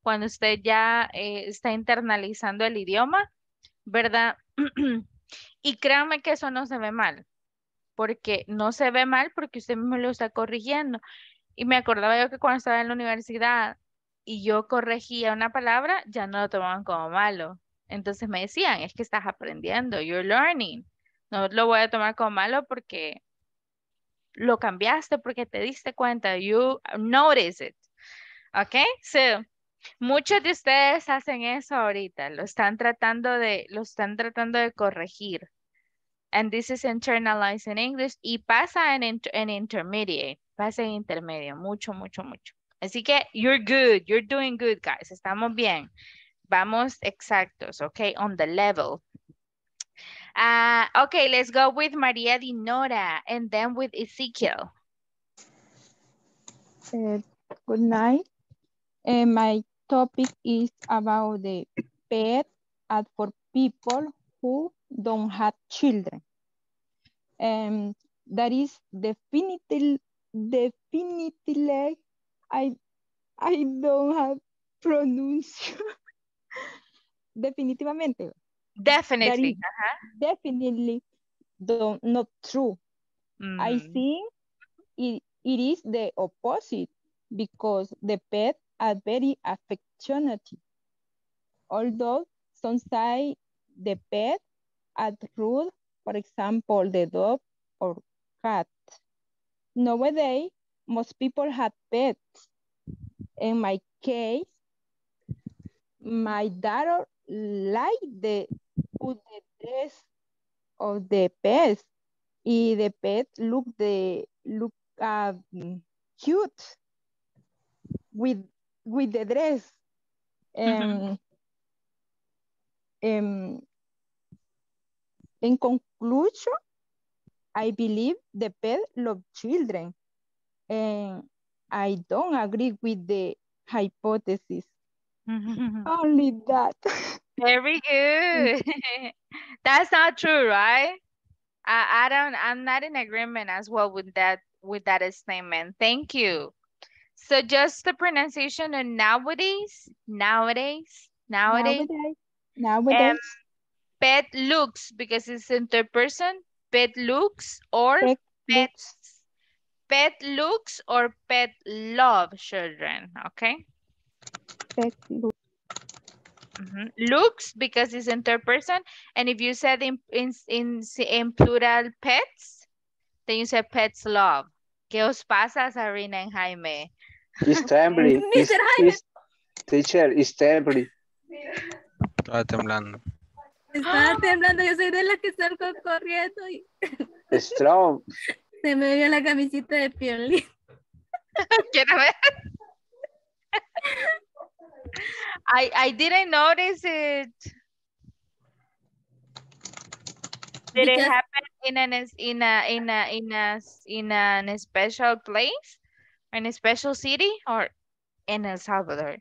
cuando usted ya eh, está internalizando el idioma, ¿verdad? y créanme que eso no se ve mal, porque no se ve mal porque usted mismo lo está corrigiendo. Y me acordaba yo que cuando estaba en la universidad y yo corregía una palabra, ya no lo tomaban como malo. Entonces me decían, es que estás aprendiendo, you're learning. No lo voy a tomar como malo porque lo cambiaste, porque te diste cuenta, you notice it. ¿Ok? So, muchos de ustedes hacen eso ahorita, lo están tratando de, lo están tratando de corregir. And this is internalized in English y pasa en, en intermediate, pasa en intermedio, mucho, mucho, mucho. Así que you're good, you're doing good, guys. Estamos bien. Vamos exactos, okay, on the level. Uh, okay, let's go with Maria Dinora and then with Ezekiel. Uh, good night. Uh, my topic is about the pet and for people who don't have children. Um, that is definitely, definitely, I, I don't have pronunciation. Definitivamente. Definitely. is definitely don't, not true. I Mm. think it, it is the opposite because the pets are very affectionate. Although sometimes the pet are rude, for example, the dog or cat. Nowadays, most people have pets. In my case, my daughter like the put the dress of the pet. Y the pet look the look uh, cute with with the dress. Um, um, in conclusion, I believe the pet love children, and I don't agree with the hypothesis. Mm-hmm, mm-hmm. Only that. Very good. That's not true, right? I, I don't I'm not in agreement as well with that with that statement. Thank you. So just the pronunciation of nowadays, nowadays, nowadays, Nowadays, nowadays, um, pet looks because it's in third person, pet looks or pet pets, pet looks or pet love children, okay? pet look. Mhm. Looks because it's in third person, and if you said in in in, in plural pets, then you said pets love. ¿Qué os pasa, Sarina and Jaime? It's temporary. It's, Mr. Jaime. it's, teacher, it's temporary. Estaba temblando. Estaba temblando, yo soy de las que salgo corriendo y Strong. se me vio la camisita de piolín. Quiero ver. I I didn't notice it. Did it Because- happen in an in a in a in a in an special place, in a special city, or in El Salvador?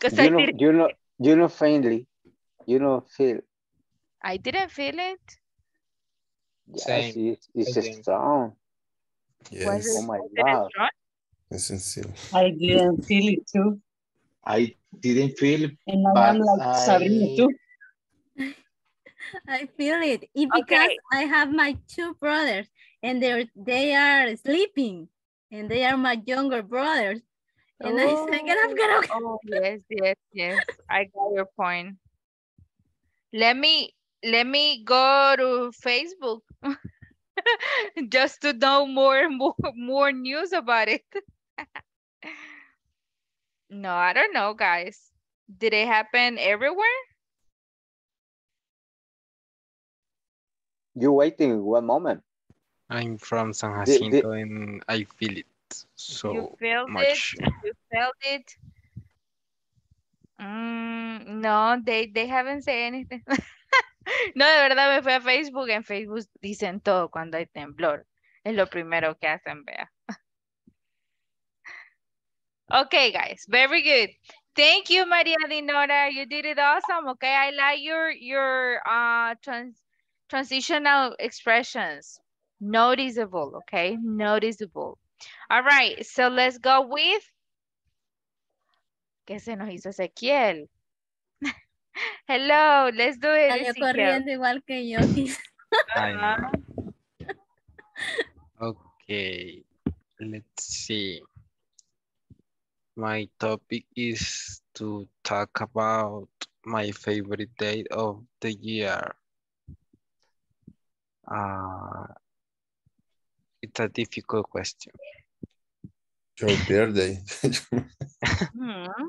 Because I You know, you know, you know, faintly. You know, feel. I didn't feel it. Yes, Same. it's, it's Same. strong. Was Yes, Oh my God. It's essential. I didn't feel it too. I didn't feel, And I am but like Sabrina I, too. I feel it. It because Okay. I have my two brothers and they they are sleeping and they are my younger brothers. And I said, get up, get up. Oh, yes, yes, yes. I got your point. Let me let me go to Facebook just to know more more more news about it. no, I don't know, guys. Did it happen everywhere? You waiting one moment. I'm from San The- the- Jacinto and I feel it so you so felt much. it? You felt it? Mm, no, they, they haven't said anything. no, de verdad me fui a Facebook. En Facebook dicen todo cuando hay temblor. Es lo primero que hacen, vea. Okay, guys, very good. Thank you, Maria Dinora. You did it awesome. Okay, I like your your uh trans transitional expressions. Noticeable, okay? Noticeable. All right, so let's go with ¿Qué se nos hizo Ezequiel? Hello, let's do it, Salió Ezequiel. corriendo igual que yo. I Ajá. Okay, let's see. My topic is to talk about my favorite day of the year? Uh, it's a difficult question. Your birthday. Hmm.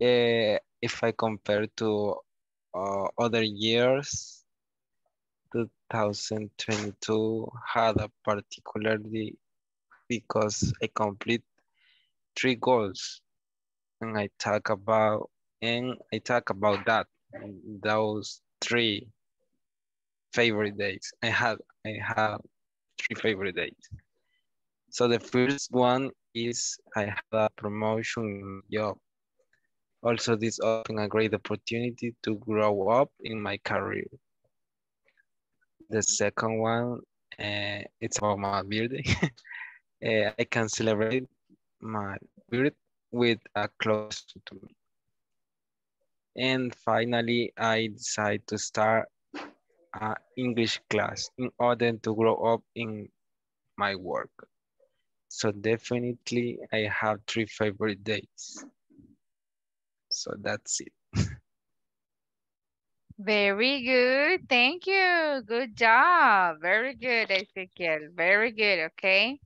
Eh, if I compare to uh, other years, 2022 had a particularly because I complete three goals and I talk about and I talk about that those three favorite days. I have I have three favorite days. So the first one is I have a promotion job. Also, this open a great opportunity to grow up in my career. The second one, uh, it's about my birthday. uh, I can celebrate my birthday with a close to me. And finally, I decide to start an English class in order to grow up in my work. So definitely I have three favorite dates. So that's it. Very good. Thank you. Good job. Very good, Ezequiel. Very good. Okay.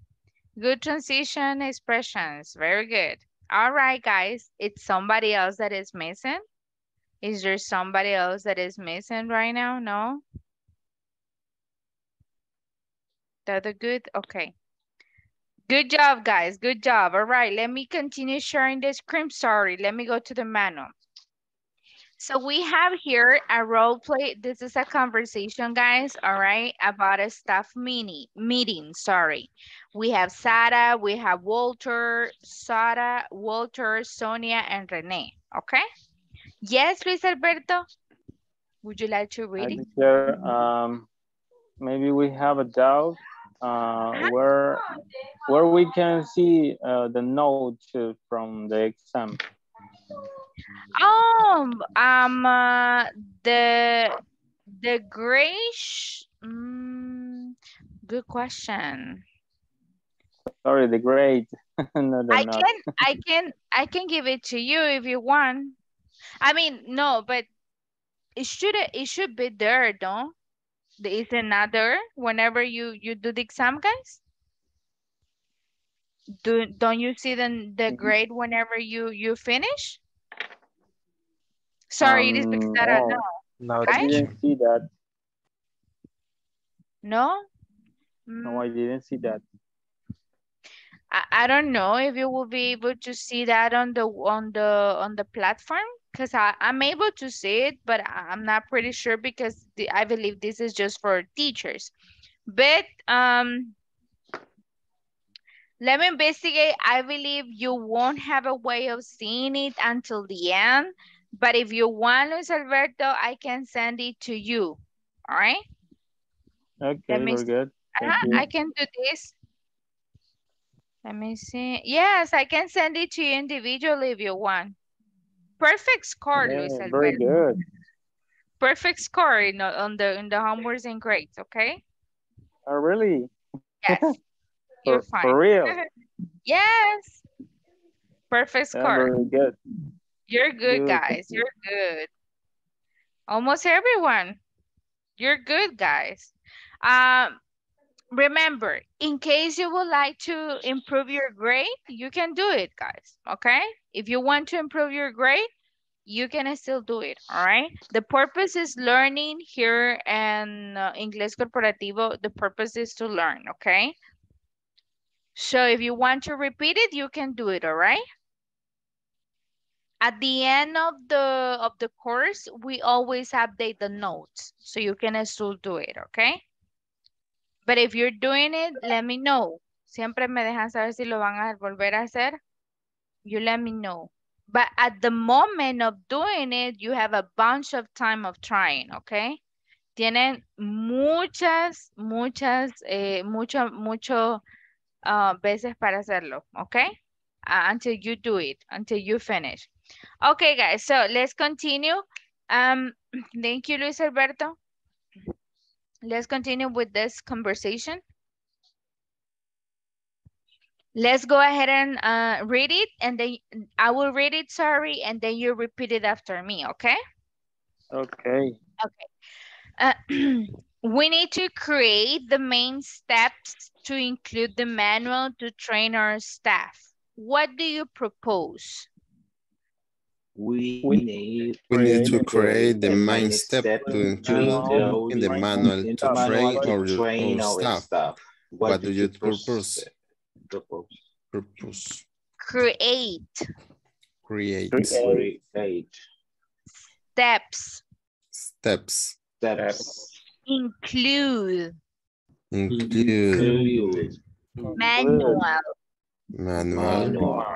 Good transition expressions. Very good. All right, guys. It's somebody else that is missing. Is there somebody else that is missing right now? No? That are good? Okay. Good job, guys. Good job. All right, let me continue sharing the screen. Sorry, let me go to the manual. So we have here a role play. This is a conversation, guys, all right, about a staff mini meeting, sorry. We have Sara, we have Walter, Sara, Walter, Sonia, and Renee, okay? Yes, Luis Alberto? Would you like to read it? there, um, maybe we have a doubt uh, where where we can see uh, the notes uh, from the exam. Oh, um, uh, the, the grace, mm, good question. Sorry, the grade. no, I note. can, I can, I can give it to you if you want. I mean, no, but it should, it should be there, don't? Is another whenever you, you do the exam, guys? Do, don't you see the, the grade whenever you, you finish? Sorry, it is because Um, I don't no, know. I didn't see that. No? No, I didn't see that. I, I don't know if you will be able to see that on the on the on the platform because I'm able to see it, but I'm not pretty sure because the, I believe this is just for teachers. But um, let me investigate. I believe you won't have a way of seeing it until the end. But if you want, Luis Alberto, I can send it to you. All right? Okay, very good. Uh-huh. I can do this. Let me see. Yes, I can send it to you individually if you want. Perfect score, Luis Yeah, very Alberto. good. Perfect score in, on the in the homeworks and grades, okay? Oh, really? Yes, for, you're fine. for real? yes. Perfect Yeah, score. very good. You're good, Good, guys. you. You're good. Almost everyone. You're good, guys. Um, remember, in case you would like to improve your grade, you can do it, guys. Okay? If you want to improve your grade, you can still do it, all right? The purpose is learning here in uh, Inglés Corporativo. The purpose is to learn, okay? So if you want to repeat it, you can do it, all right? At the end of the of the course, we always update the notes, so you can still do it, okay? But if you're doing it, let me know. Siempre me dejan saber si lo van a volver a hacer. You let me know. But at the moment of doing it, you have a bunch of time of trying, okay? Tienen muchas, muchas, eh, mucho, mucho uh, veces para hacerlo, okay? Uh, until you do it, until you finish. Okay, guys, so let's continue. Um, thank you, Luis Alberto. Let's continue with this conversation. Let's go ahead and uh, read it and then I will read it, sorry, and then you repeat it after me, okay? Okay. Okay. Uh, we need to create the main steps to include the manual to train our staff. What do you propose? We need, We need to create the main step to include in the manual to train our, train our our staff. staff. What do you propose? propose? propose? Purpose. Create Create. Create steps, Steps. steps. include Include. Include manual, Manual. manual.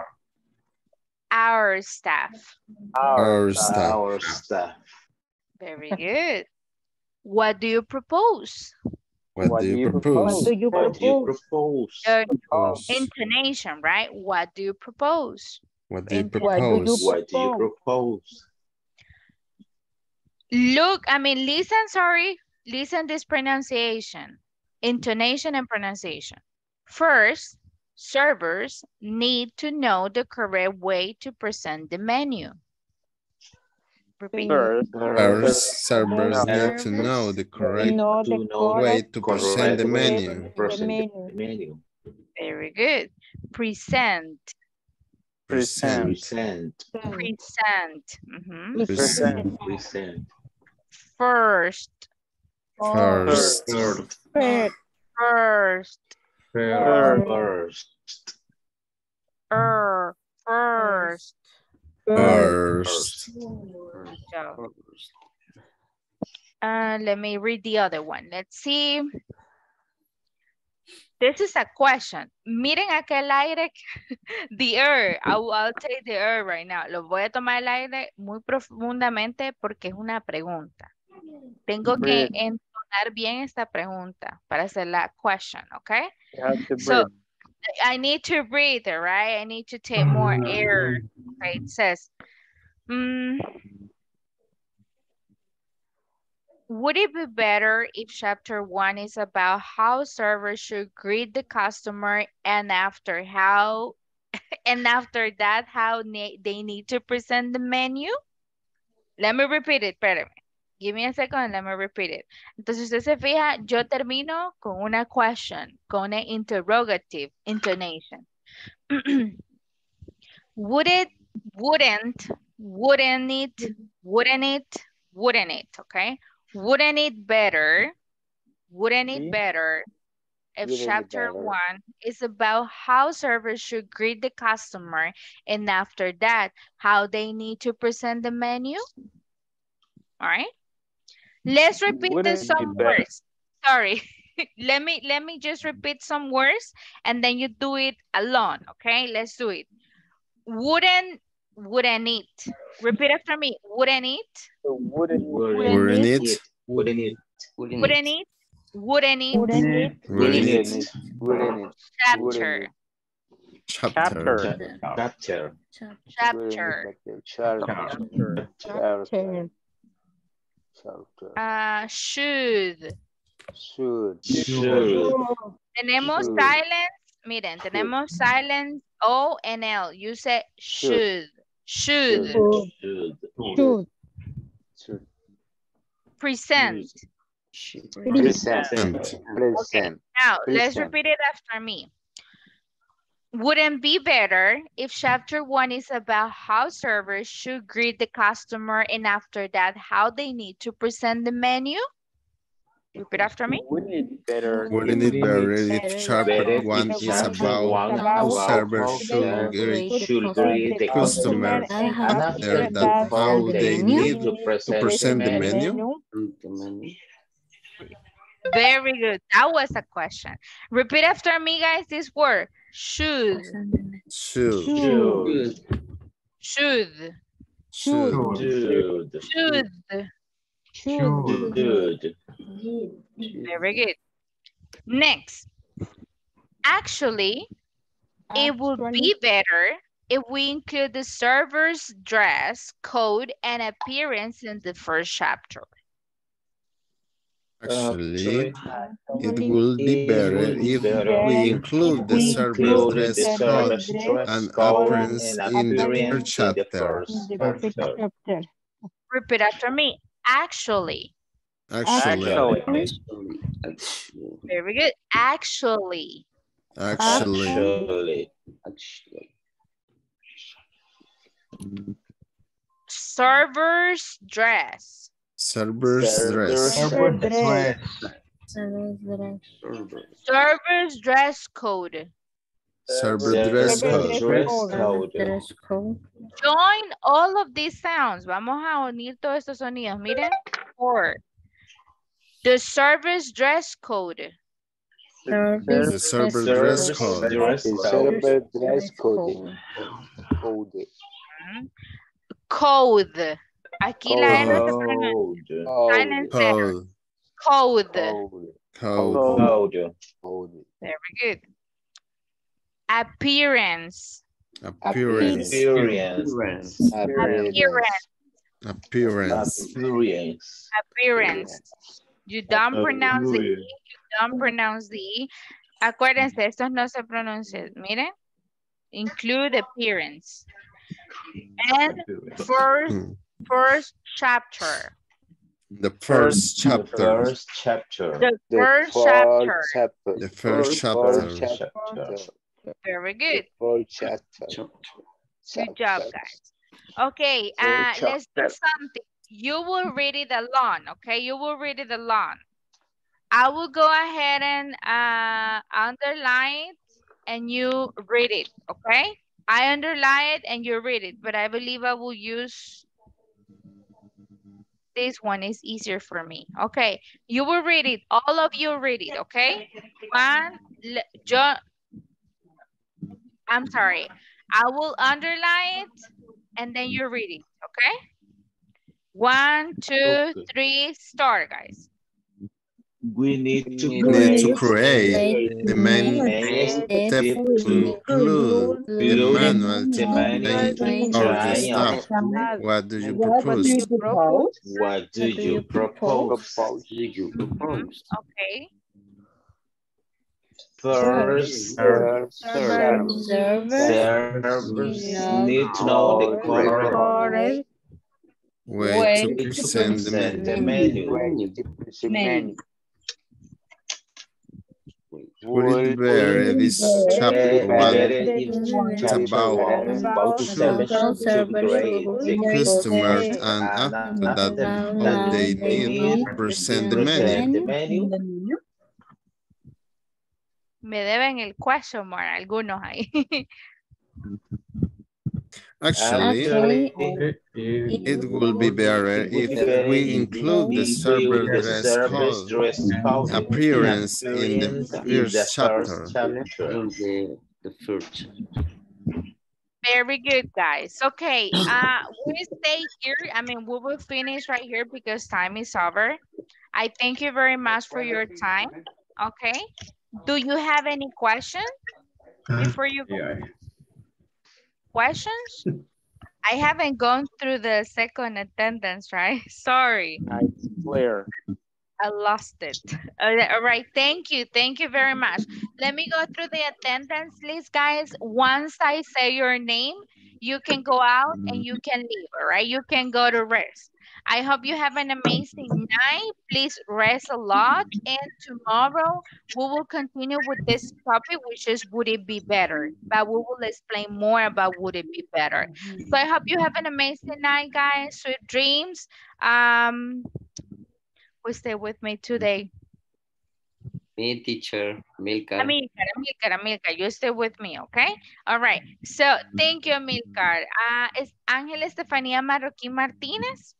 Our staff. Our staff. Our staff. Very good. What do you propose? What do you propose? Do you What do you propose? propose? The Propose. intonation, right? What do you propose? What do you What do you propose? What do you propose? Look, I mean, listen, sorry. Listen this pronunciation. Intonation and pronunciation. First, servers need to know the correct way to present the menu. Repeat. First, First, servers need to know the correct know the way to correct present the menu. present the menu. Very good. Present. present, Present. Present. Mhm. Present. Present. First. First. Third. First, First. First. Er. First. First. So, uh, let me read the other one. Let's see. This is a question. Miren aquel aire, the air. I will, I'll take the air right now. Lo voy a tomar el aire muy profundamente porque es una pregunta. Tengo que Breathe. Entonar bien esta pregunta para hacer la question, okay? you have to So. I need to breathe, right? I need to take more air. Okay, it says, mm, would it be better if chapter one is about how servers should greet the customer and after how, and after that, how ne- they need to present the menu? Let me repeat it, espérame. Give me a second, let me repeat it. Entonces, usted se fija, yo termino con una question, con un interrogative intonation. Would it, wouldn't, wouldn't it, wouldn't it, wouldn't it, okay? Wouldn't it better, wouldn't it better if Wouldn't chapter better? one is about how servers should greet the customer and after that, how they need to present the menu? All right? Let's repeat Wouldn't the it be some words. Sorry. let me let me just repeat some words and then you do it alone, okay? Let's do it. Wouldn't wouldn't it? Repeat after me. Wouldn't it? So wouldn't Wouldn't it? Wouldn't it? Wouldn't it? Wouldn't it? wouldn't it? Wouldn't it? Wouldn't it? Wouldn't it? Chapter. Chapter. Chapter. Chapter. Chapter. Chapter. Chapter. Uh, should. Should. Should. Tenemos Should. silence. Miren, tenemos silence O and L. You say should. Should. Should. Should. Should. Present. Present. Present. Present. Now, let's repeat it after me. Wouldn't be better if chapter one is about how servers should greet the customer and after that, how they need to present the menu? Repeat after me. Wouldn't it better? Wouldn't it be better if chapter if one it's is about how servers should greet the customer customer and and after after that, how they they need need to to present present the the menu? menu. Very good. That was a question. Repeat after me, guys, this word. Should. Should. Should. Should. Should. Should. Should. Very good. Next. Actually, it would be better if we include the server's dress, code, and appearance in the first chapter. Actually, it will be better if we include the server dress code and appearance in the third chapter. Repeat after me. Actually. Actually, Very good. Actually. actually, Actually. Server's dress. Server's dress. Server's dress code. Server dress code. Join all of these sounds. Vamos a unir todos estos sonidos. Miren. Four. The service dress code. The server dress code. Server dress code. Code. Code. Mm-hmm. Aquí la N se pronuncia. Silent letter. Code. Code. Code. Very good. Appearance. Appearance. Appearance. Appearance. Appearance. Appearance. Appearance. You don't pronounce the E. You don't pronounce the E. Acuérdense, estos no se pronuncian. Miren. Include appearance. And first, first chapter. The first chapter. The First chapter. The first chapter. The first chapter. Very good. First chapter. Good job, guys. Okay, uh, let's do something. You will read it alone, okay? You will read it alone. I will go ahead and uh, underline it and you read it, okay? I underline it and you read it, but I believe I will use this one is easier for me. Okay, you will read it. All of you read it, okay? One, yo, I'm sorry. I will underline it and then you read it, okay? One, two, three, start, guys. We need to We create, need to create the main step to include the manual to contain all the stuff. What do you propose? What do you propose? Okay. First, servers need to know the correct Way to present the the menu. Menu. Would it be better this chapter what? It's about customers and after that all they need present the menu? Me deben el question mark, algunos ahí. Actually, it will be better if we include the server dress code appearance in the first chapter. The first. Very good, guys. Okay, uh, we stay here. I mean, we will finish right here because time is over. I thank you very much for your time. Okay. Do you have any questions before you go? Yeah. Questions? I haven't gone through the second attendance, right? Sorry. It's clear. I lost it. All right, all right, thank you. Thank you very much. Let me go through the attendance list, guys. Once I say your name, you can go out and you can leave, all right? You can go to rest. I hope you have an amazing night. Please rest a lot. And tomorrow we will continue with this topic, which is would it be better? But we will explain more about would it be better. So I hope you have an amazing night, guys. Sweet dreams. Um, who stay with me today? Me, teacher, Milka. Amilcar, Amilcar, Amilcar, you stay with me, okay? All right. So thank you, Amilcar. Uh, is Ángel Estefanía Marroquín Martínez?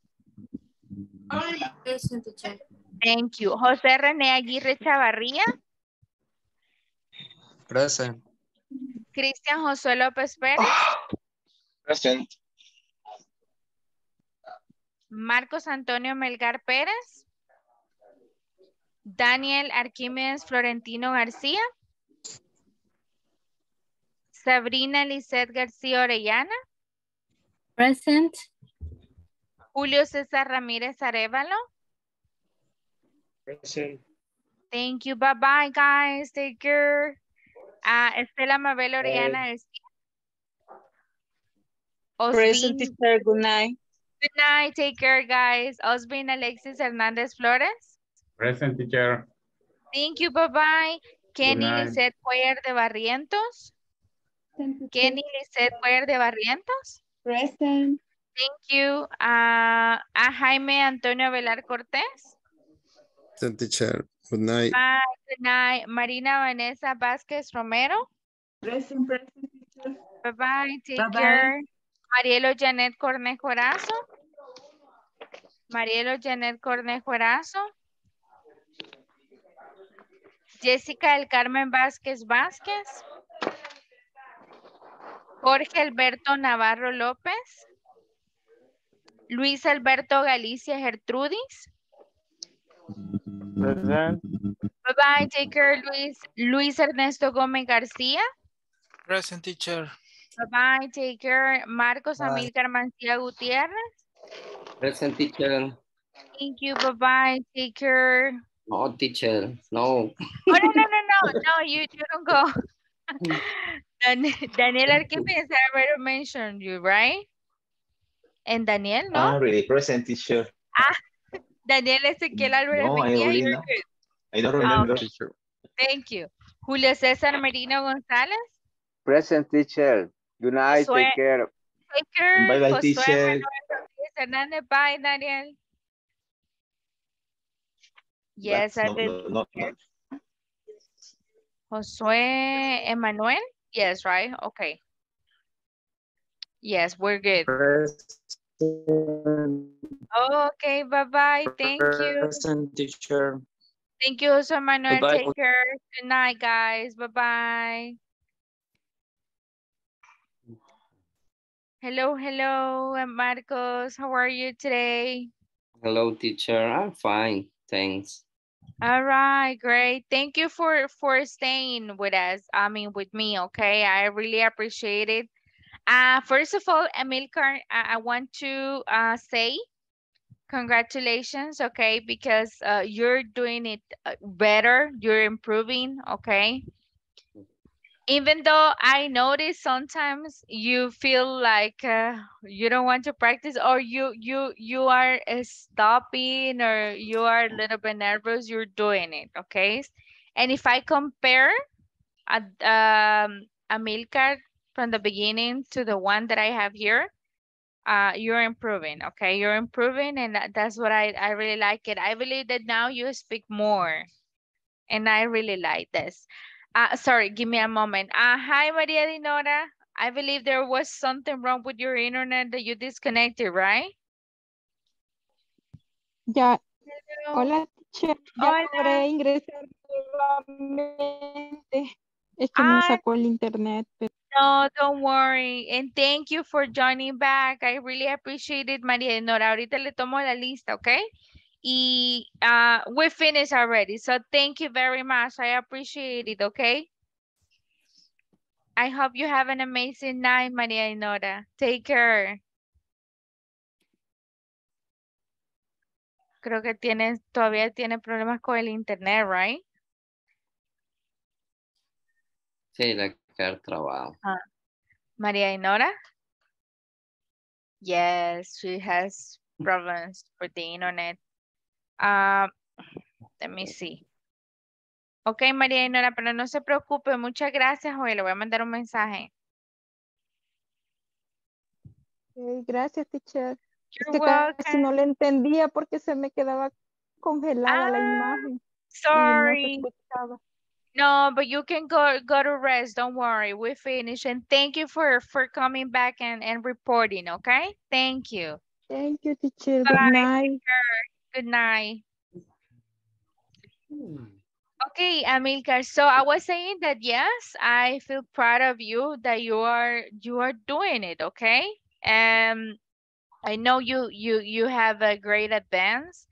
Teacher. Thank you. José René Aguirre Chavarría. Present. Cristian Josué López Pérez. Present. Marcos Antonio Melgar Pérez. Daniel Arquímedes Florentino García. Sabrina Lisette García Orellana. Present. Julio César Ramírez Arevalo. Present. Thank you. Bye-bye, guys. Take care. Ah, Estela Mabel Oriana Present teacher, good night. Good night. Take care, guys. Osbin Alexis Hernandez Flores. Present teacher. Thank you. Bye-bye. Kenny night. Lizette Cuellar de Barrientos. Kenny Lizette Cuellar de Barrientos. Present. Thank you. Ah, a Jaime Antonio Velar Cortés. Present teacher. Good night. Bye. Good night. Marina Vanessa Vázquez Romero. Present, present, teacher. Bye-bye. Take Bye-bye. care. Marielo Janet Cornejo Erazo. Marielo Janet Cornejo Erazo. Jessica El Carmen Vázquez Vázquez. Jorge Alberto Navarro López. Luis Alberto Galicia Gertrudis. Present. Bye bye, take care, Luis. Luis Ernesto Gómez García. Present teacher. Bye bye, take care. Marcos Bye. Amílcar Mancía Gutiérrez. Present teacher. Thank you, bye bye, take care. No, teacher. No. Oh, no, no, no, no, no, you, you don't go. Dan Daniel Arquipes, I already mentioned you, right? And Daniel, no? I'm really present teacher. Ah, Daniel Ezequiel Álvarez No, I not. good. I don't Ah, remember. okay. Thank you. Julio César Merino González. Present teacher. Good night. Josué. Take care. Take care. Bye bye, Josué teacher. Manuel Hernández. Bye, Daniel. Yes, That's I no, did. no, no, no. Josué Emmanuel? Yes, right? Okay. Yes, we're good. Okay, bye-bye. Thank you. Teacher. Thank you, José Manuel. Goodbye. Take care. Good night, guys. Bye-bye. Hello, hello, Marcos. How are you today? Hello, teacher. I'm fine. Thanks. All right, great. Thank you for for staying with us. I mean, with me. Okay, I really appreciate it. Uh, first of all, Amilcar, I, I want to uh, say congratulations. Okay, because uh, you're doing it uh, better. You're improving. Okay. Even though I notice sometimes you feel like uh, you don't want to practice or you you you are uh, stopping or you are a little bit nervous, you're doing it, okay? And if I compare at um Amilcar from the beginning to the one that I have here, uh, you're improving, okay? You're improving and that- that's what I, I really like it. I believe that now you speak more and I really like this. Uh, sorry, give me a moment. Uh, hi, Maria Dinora. I believe there was something wrong with your internet that you disconnected, right? Ya, hola, teacher. Ya Hola. ingresar nuevamente. Es que me Ay. sacó el internet. pero- No, don't worry. And thank you for joining back. I really appreciate it, María Dinora. Ahorita le tomo la lista, okay? Y uh, we finished already. So thank you very much. I appreciate it, okay? I hope you have an amazing night, María Dinora. Take care. Creo que tienes, todavía tiene problemas con el internet, right? Sí, la quedar trabajo. Ah, María Dinora? Yes, she has problems with the internet. Um, let me see. Ok, María Dinora, pero no se preocupe. Muchas gracias, hoy le voy a mandar un mensaje. Ok, gracias, teacher. You're Es que casi welcome. no le entendía porque se me quedaba congelada la Ah, imagen. no se Sorry. escuchaba. No, but you can go go to rest. Don't worry. We finished. And thank you for for coming back and, and reporting, okay? Thank you. Thank you, teacher. Bye. Good night. Take. Good night. Okay, Amilcar. So I was saying that yes, I feel proud of you that you are you are doing it, okay? Um I know you you you have a great advance.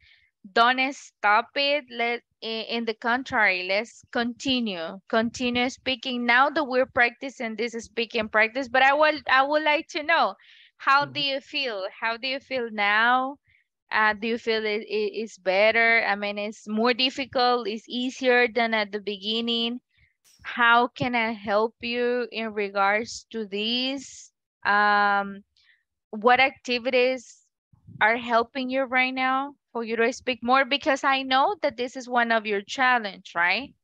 Don't stop it. Let in the contrary, let's continue. Continue speaking now that we're practicing this speaking practice. But I would I would like to know how do you feel? How do you feel now? Uh, do you feel it, it is better? I mean, it's more difficult, it's easier than at the beginning. How can I help you in regards to this? Um, what activities are helping you right now you to speak more? Because I know that this is one of your challenge, right?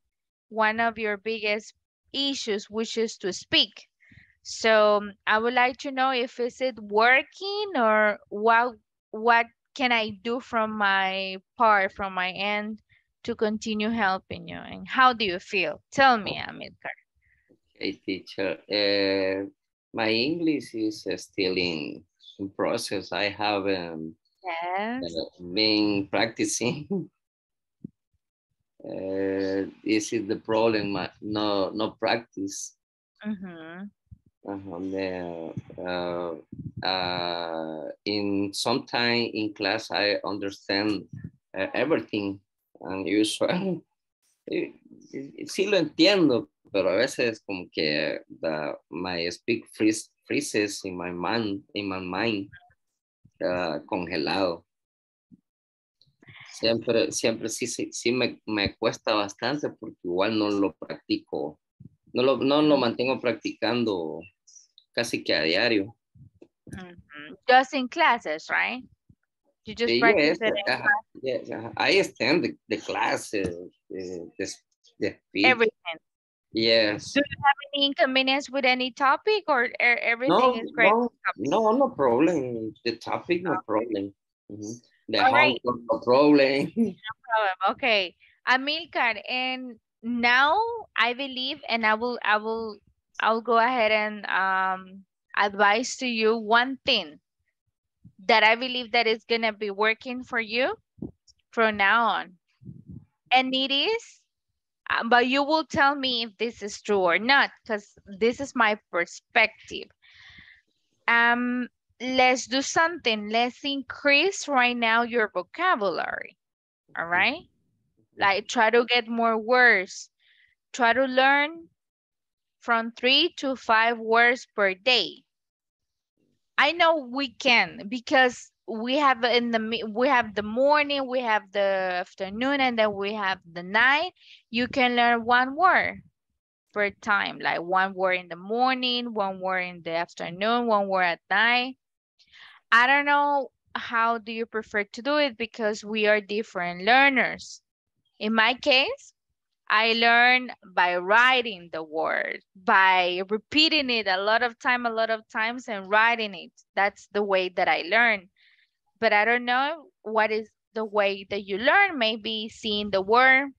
One of your biggest issues, which is to speak. So um, I would like to know if is it working or what what can I do from my part, from my end to continue helping you? And how do you feel? Tell me, Amilcar. Okay, teacher. Uh, my English is uh, still in, in process. I have um, Yes. been practicing. uh, this is the problem. No, no practice. Mhm. Uh-huh, the, uh, uh, in some time in class, I understand uh, everything and usually sí lo entiendo, pero a veces como que the, my speak freeze, freezes in my mind, in my mind, uh, congelado. Siempre, siempre sí, sí, sí me, me cuesta bastante porque igual no lo practico, no lo, no lo mantengo practicando casi que a diario. Just in classes, right? You just practice yes, it yes. I attend the, the classes, uh, the, the speech. everything. Yes. Do you have any inconvenience with any topic or e- everything No, is great? no, no, no problem. The topic, no problem. Mhm. The All right. no problem. no problem. Okay. Amilcar, and now I believe, and I will, I will, I'll go ahead and um, advise to you one thing that I believe that is gonna be working for you from now on, and it is. Uh, But you will tell me if this is true or not, because this is my perspective. Um, let's do something. Let's increase right now your vocabulary. All right. Like try to get more words. Try to learn from three to five words per day. I know we can because we have in the we have the morning, we have the afternoon, and then we have the night. You can learn one word per time, like one word in the morning, one word in the afternoon, one word at night. I don't know how do you prefer to do it because we are different learners. In my case, I learn by writing the word, by repeating it a lot of time, a lot of times and writing it. That's the way that I learn. But I don't know what is the way that you learn, maybe seeing the word.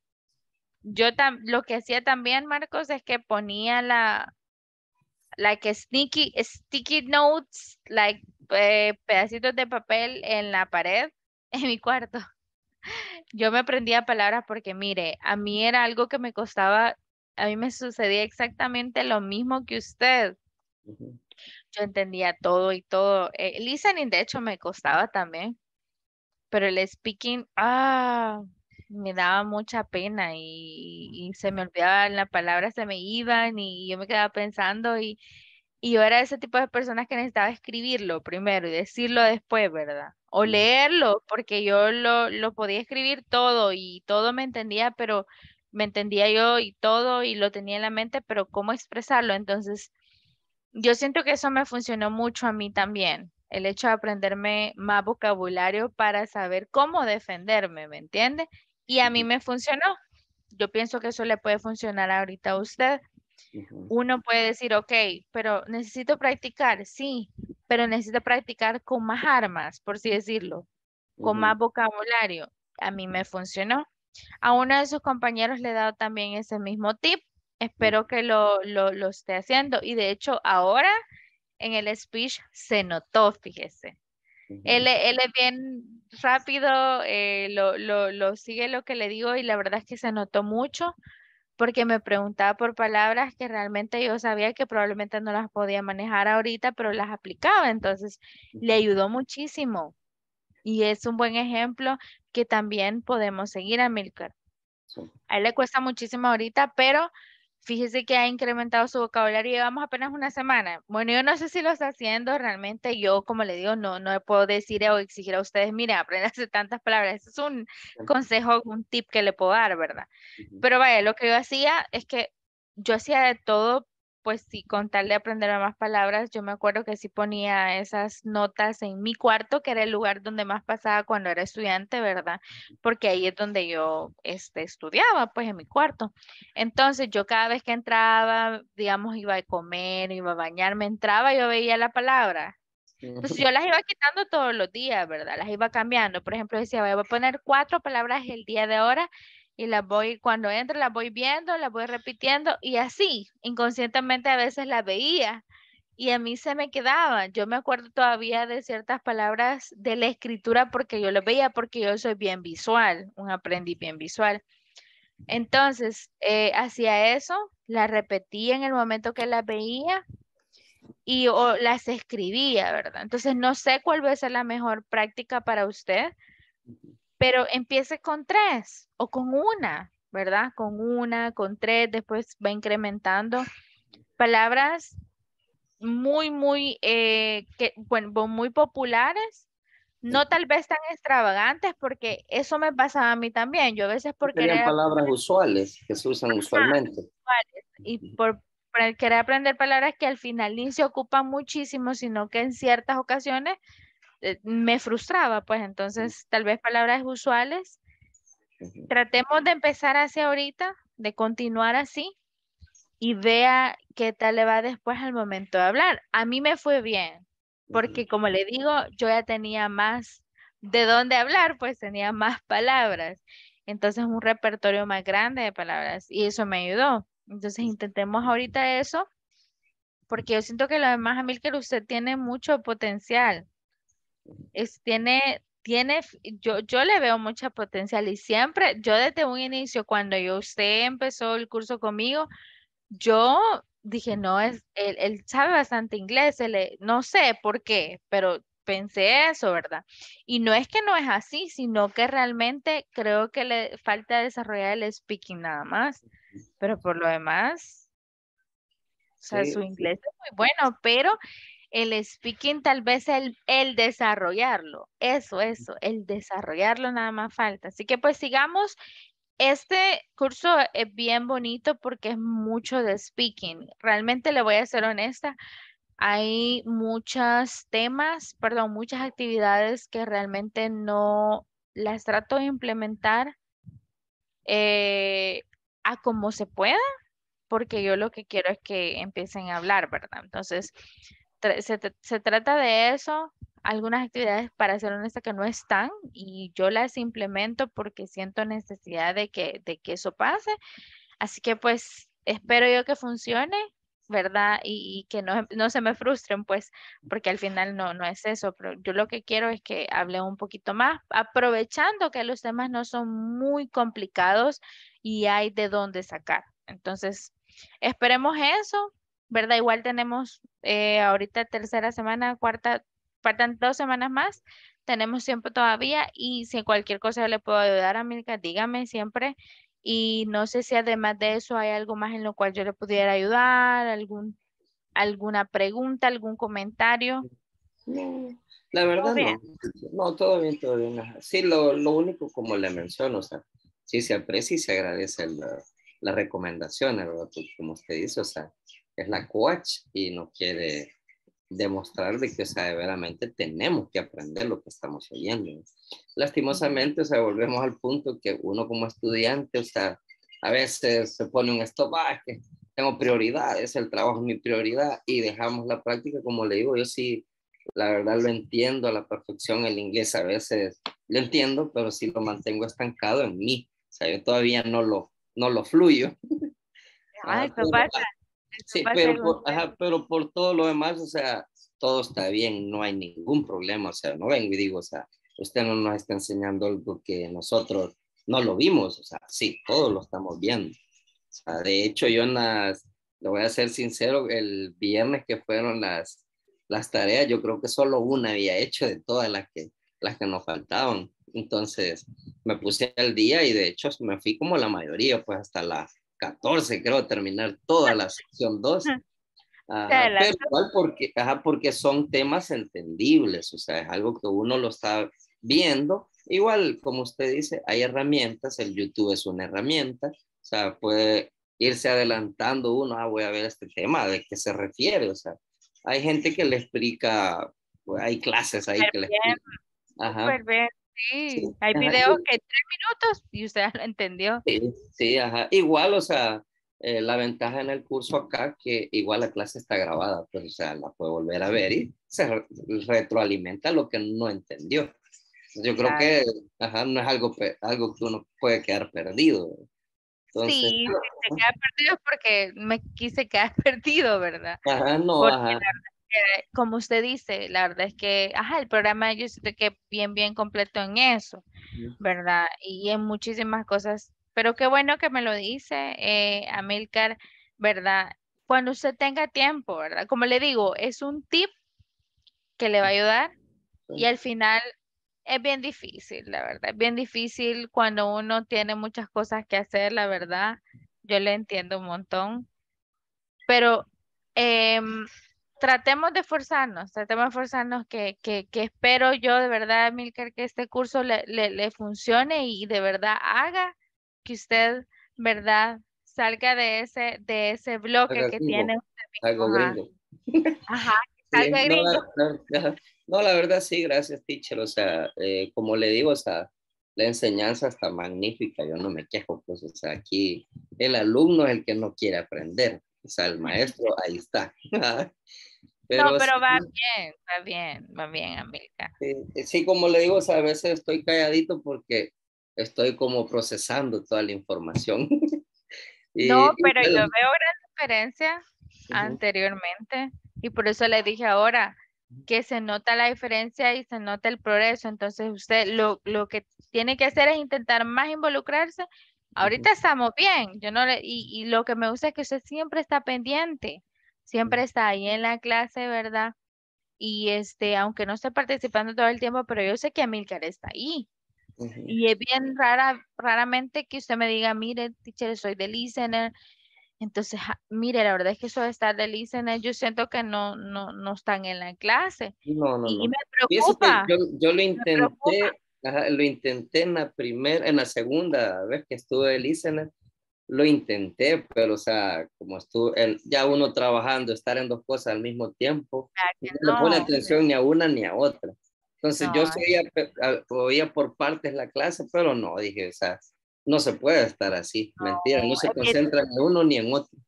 Yo tam lo que hacía también, Marcos, es que ponía la, like sneaky, sticky notes, like eh, pedacitos de papel en la pared en mi cuarto. Yo me aprendía palabras porque mire, a mí era algo que me costaba, a mí me sucedía exactamente lo mismo que usted. Yo entendía todo y todo. Eh, listening, de hecho, me costaba también, pero el speaking, ah, me daba mucha pena y, y se me olvidaban las palabras, se me iban y yo me quedaba pensando y, y yo era ese tipo de personas que necesitaba escribirlo primero y decirlo después, ¿verdad? O leerlo, porque yo lo, lo podía escribir todo y todo me entendía, pero me entendía yo y todo y lo tenía en la mente, pero cómo expresarlo. Entonces, yo siento que eso me funcionó mucho a mí también, el hecho de aprenderme más vocabulario para saber cómo defenderme, ¿me entiende? Y a mí me funcionó. Yo pienso que eso le puede funcionar ahorita a usted. Uno puede decir, ok, pero necesito practicar, sí, pero necesito practicar con más armas, por así decirlo, con más vocabulario. A mí me funcionó. A uno de sus compañeros le he dado también ese mismo tip. Espero que lo, lo, lo esté haciendo. Y de hecho, ahora en el speech se notó, fíjese. Él, e- él es bien rápido, eh, lo, lo, lo sigue lo que le digo y la verdad es que se notó mucho porque me preguntaba por palabras que realmente yo sabía que probablemente no las podía manejar ahorita, pero las aplicaba. Entonces, le ayudó muchísimo. Y es un buen ejemplo que también podemos seguir a Milcar. A él le cuesta muchísimo ahorita, pero fíjese que ha incrementado su vocabulario y llevamos apenas una semana. Bueno, yo no sé si lo está haciendo realmente. Yo, como le digo, no, no puedo decir o exigir a ustedes, mire, apréndase tantas palabras. Ese es un consejo, un tip que le puedo dar, ¿verdad? Pero vaya, lo que yo hacía es que yo hacía de todo pues sí, con tal de aprender más palabras, yo me acuerdo que sí ponía esas notas en mi cuarto, que era el lugar donde más pasaba cuando era estudiante, ¿verdad? Porque ahí es donde yo este, estudiaba, pues en mi cuarto. Entonces yo cada vez que entraba, digamos, iba a comer, iba a bañarme, entraba, yo veía la palabra. Entonces yo las iba quitando todos los días, ¿verdad? Las iba cambiando. Por ejemplo, decía, voy a poner cuatro palabras el día de ahora y las voy, cuando entro, las voy viendo, las voy repitiendo y así, inconscientemente a veces las veía y a mí se me quedaban. Yo me acuerdo todavía de ciertas palabras de la escritura porque yo las veía porque yo soy bien visual, un aprendiz bien visual. Entonces, eh, hacía eso, las repetía en el momento que las veía y o las escribía, ¿verdad? Entonces, no sé cuál va a ser la mejor práctica para usted, pero empiece con tres o con una, ¿verdad? Con una, con tres, después va incrementando. Palabras muy, muy, eh, que, bueno, muy populares, no tal vez tan extravagantes, porque eso me pasaba a mí también. Yo a veces por querer... palabras usuales que se usan usualmente. y por, por querer aprender palabras que al final ni se ocupan muchísimo, sino que en ciertas ocasiones eh, me frustraba, pues entonces tal vez palabras usuales. Tratemos de empezar así ahorita, de continuar así y vea qué tal le va después al momento de hablar. A mí me fue bien, porque como le digo, yo ya tenía más de dónde hablar, pues tenía más palabras. Entonces un repertorio más grande de palabras y eso me ayudó. Entonces intentemos ahorita eso, porque yo siento que lo demás, Amilcar, usted tiene mucho potencial es, tiene, tiene, yo, yo le veo mucha potencial y siempre, yo desde un inicio, cuando yo, usted empezó el curso conmigo, yo dije, no, es, él, él sabe bastante inglés, él, no sé por qué, pero pensé eso, ¿verdad? Y no es que no es así, sino que realmente creo que le falta desarrollar el speaking nada más, pero por lo demás, o sea, su inglés es muy bueno, pero el speaking tal vez el, el desarrollarlo. Eso, eso, el desarrollarlo nada más falta. Así que pues sigamos. Este curso es bien bonito porque es mucho de speaking. Realmente le voy a ser honesta. Hay muchos temas, perdón, muchas actividades que realmente no las trato de implementar eh, a como se pueda, porque yo lo que quiero es que empiecen a hablar, ¿verdad? Entonces, se, trata de eso, algunas actividades, para ser honesta, que no están y yo las implemento porque siento necesidad de que, de que eso pase. Así que pues espero yo que funcione, ¿verdad? Y, que no, no, se me frustren, pues, porque al final no, no es eso, pero yo lo que quiero es que hable un poquito más, aprovechando que los temas no son muy complicados y hay de dónde sacar. Entonces, esperemos eso, ¿verdad? Igual tenemos eh, ahorita tercera semana, cuarta, faltan dos semanas más, tenemos tiempo todavía y si cualquier cosa le puedo ayudar a Milka, dígame siempre. Y no sé si además de eso hay algo más en lo cual yo le pudiera ayudar, algún, alguna pregunta, algún comentario. la verdad no. No, todo bien, todo bien. Sí, lo, lo, único como le menciono, o sea, sí se aprecia y se agradece la, la recomendación, ¿verdad? Pues, como usted dice, o sea, es la coach y nos quiere demostrar de que, o sea, veramente tenemos que aprender lo que estamos oyendo. Lastimosamente, o sea, volvemos al punto que uno como estudiante, o sea, a veces se pone un stop, ah, que tengo prioridades, el trabajo es mi prioridad y dejamos la práctica, como le digo, yo sí, la verdad lo entiendo a la perfección, el inglés a veces lo entiendo, pero sí lo mantengo estancado en mí, o sea, yo todavía no lo, no lo fluyo. Ay, ¿qué pasa? Sí, pero por, pero por todo lo demás, o sea, todo está bien, no hay ningún problema, o sea, no vengo y digo, o sea, usted no nos está enseñando algo que nosotros no lo vimos, o sea, sí, todos lo estamos viendo. O sea, de hecho, yo en las, lo voy a ser sincero, el viernes que fueron las, las tareas, yo creo que solo una había hecho de todas las que, las que nos faltaban. Entonces, me puse al día y de hecho me fui como la mayoría, pues hasta la 14, creo, terminar toda la sección 2. Ajá, pero igual porque, ajá, porque son temas entendibles, o sea, es algo que uno lo está viendo. Igual, como usted dice, hay herramientas, el YouTube es una herramienta, o sea, puede irse adelantando uno, ah, voy a ver este tema, de qué se refiere, o sea, hay gente que le explica, hay clases ahí que le explican. Ajá. súper bien, sí. Sí, Hay ajá, videos y- que tres minutos y usted ya lo entendió. Sí, sí, ajá. Igual, o sea, eh, la ventaja en el curso acá que igual la clase está grabada, pues, o sea, la puede volver a ver y se re- retroalimenta lo que no entendió. Yo creo Claro. que, ajá, no es algo, algo que uno puede quedar perdido. Entonces, Sí, si se queda perdido es porque me quise quedar perdido, ¿verdad? ajá, no, Porque ajá. la como usted dice, la verdad es que, ajá, el programa yo siento que bien, bien completo en eso, ¿verdad? Y en muchísimas cosas. Pero qué bueno que me lo dice, eh, Amilcar, ¿verdad? Cuando usted tenga tiempo, ¿verdad? Como le digo, es un tip que le va a ayudar y al final es bien difícil, la verdad. Es bien difícil cuando uno tiene muchas cosas que hacer, la verdad. Yo le entiendo un montón. Pero em, tratemos de esforzarnos, tratemos de esforzarnos que, que, que espero yo de verdad, Milker, que este curso le, le, le funcione y de verdad haga que usted, ¿verdad? Salga de ese, de ese bloque que gringo, tiene usted mismo. Ajá, gringo. ajá, Sí, salga no, gringo. la, la-. No, la verdad sí, gracias, teacher. O sea, eh, como le digo, o sea, la enseñanza está magnífica, yo no me quejo, pues, o sea, aquí el alumno es el que no quiere aprender, o sea, el maestro ahí está. Pero No, pero va bien, va bien, va bien, Amilcar. sí, sí, como le digo, o sea, a veces estoy calladito porque estoy como procesando toda la información. Y, No, y pero yo veo gran diferencia anteriormente y por eso le dije ahora que se nota la diferencia y se nota el progreso. Entonces usted lo, lo que tiene que hacer es intentar más involucrarse. Ahorita estamos bien, yo no le, y, y lo que me gusta es que usted siempre está pendiente, siempre está ahí en la clase, ¿verdad? Y este, aunque no esté participando todo el tiempo, pero yo sé que Amilcar está ahí. Y es bien rara, raramente que usted me diga, mire, teacher, soy de listener. Entonces, mire, la verdad es que eso de estar de listener, yo siento que no, no, no están en la clase. No, no, Y, no. me preocupa, yo, yo lo intenté, ajá, lo intenté en la primera, en la segunda vez que estuve de listener, lo intenté, pero o sea, como estuve, ya uno trabajando, estar en dos cosas al mismo tiempo, que no le pone no. atención ni a una ni a otra. Entonces yo No, sí oía, pe- a- oía por partes la clase, pero no, dije, o sea, no se puede estar así, mentira, no se es bien, concentra en uno ni en otro.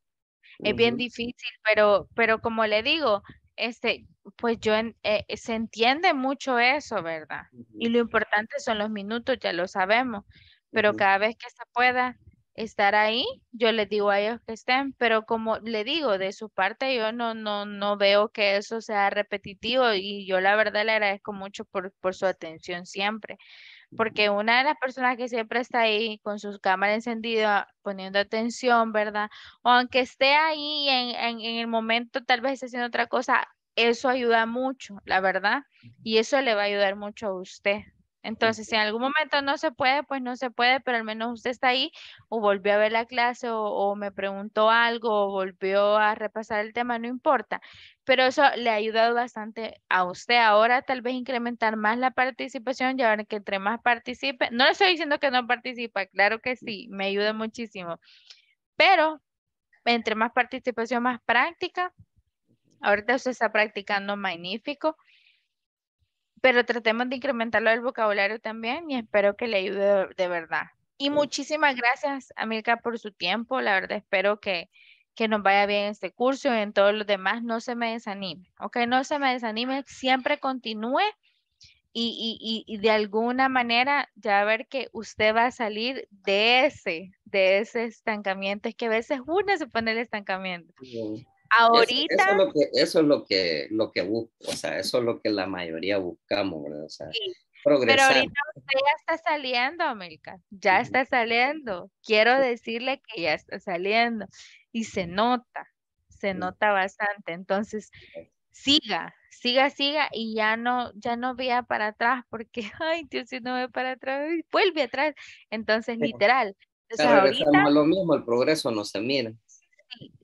es bien difícil, pero, pero como le digo, este, pues yo en- eh, se entiende mucho eso, ¿verdad? Y lo importante son los minutos, ya lo sabemos, pero cada vez que se pueda estar ahí, yo les digo a ellos que estén, pero como le digo, de su parte yo no, no, no veo que eso sea repetitivo y yo la verdad le agradezco mucho por, por su atención siempre, porque una de las personas que siempre está ahí con su cámara encendida, poniendo atención, ¿verdad? O aunque esté ahí en, en, en el momento, tal vez esté haciendo otra cosa, eso ayuda mucho, la verdad, y eso le va a ayudar mucho a usted. Entonces, si en algún momento no se puede, pues no se puede, pero al menos usted está ahí o volvió a ver la clase o, o me preguntó algo o volvió a repasar el tema, no importa. Pero eso le ha ayudado bastante a usted. Ahora tal vez incrementar más la participación, ya ver que entre más participe. No le estoy diciendo que no participa, claro que sí, me ayuda muchísimo. Pero entre más participación, más práctica. Ahorita usted está practicando magnífico pero tratemos de incrementarlo del vocabulario también y espero que le ayude de, de verdad. Y muchísimas gracias, Amilcar, por su tiempo. La verdad, espero que, que nos vaya bien este curso y en todos los demás. No se me desanime, ¿ok? No se me desanime, siempre continúe y, y, y, de alguna manera ya ver que usted va a salir de ese, de ese estancamiento. Es que a veces uno se pone el estancamiento. Bien. Eso, Ahorita... eso es lo que, eso es lo que, lo que busco, o sea, eso es lo que la mayoría buscamos, ¿verdad? O sea, Sí, progresar. Pero ahorita usted ya está saliendo, Amilcar, ya está saliendo. Quiero decirle que ya está saliendo y se nota, se nota bastante. Entonces, siga, siga, siga y ya no, ya no vea para atrás porque, ay, Dios, si no ve para atrás, vuelve atrás. Entonces, literal, Entonces, ahorita a lo mismo, el progreso no se mira.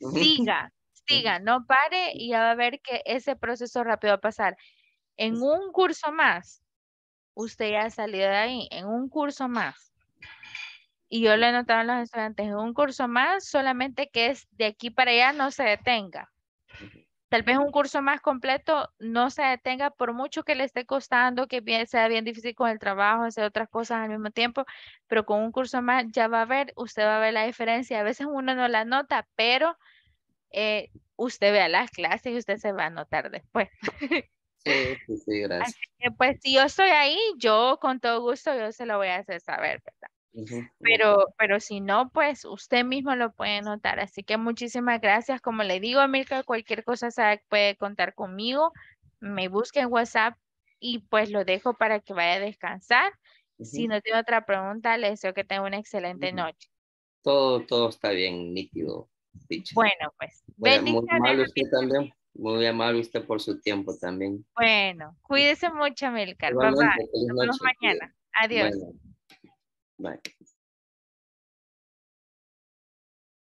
Ujú. siga, siga, no pare y ya va a ver que ese proceso rápido va a pasar. En un curso más, usted ya ha salido de ahí, en un curso más. Y yo lo he notado en los estudiantes, en un curso más, solamente que es de aquí para allá, no se detenga. Tal vez un curso más completo no se detenga por mucho que le esté costando, que bien- sea bien difícil con el trabajo, hacer otras cosas al mismo tiempo, pero con un curso más ya va a ver, usted va a ver la diferencia. A veces uno no la nota, pero eh, usted vea las clases y usted se va a notar después. Sí, sí, sí, gracias. Así que pues si yo estoy ahí, yo con todo gusto yo se lo voy a hacer saber, ¿verdad? Pero, pero si no, pues usted mismo lo puede notar. Así que muchísimas gracias. Como le digo, Mirka, cualquier cosa sabe puede contar conmigo. Me busca en WhatsApp y pues lo dejo para que vaya a descansar. Si no tiene otra pregunta, le deseo que tenga una excelente noche. Todo, todo está bien nítido, Bueno, pues Muy, muy amable usted también. Muy amable usted por su tiempo también. Bueno, cuídese mucho. Bye bye. feliz Nos vemos mañana. Adiós. Bueno, bye.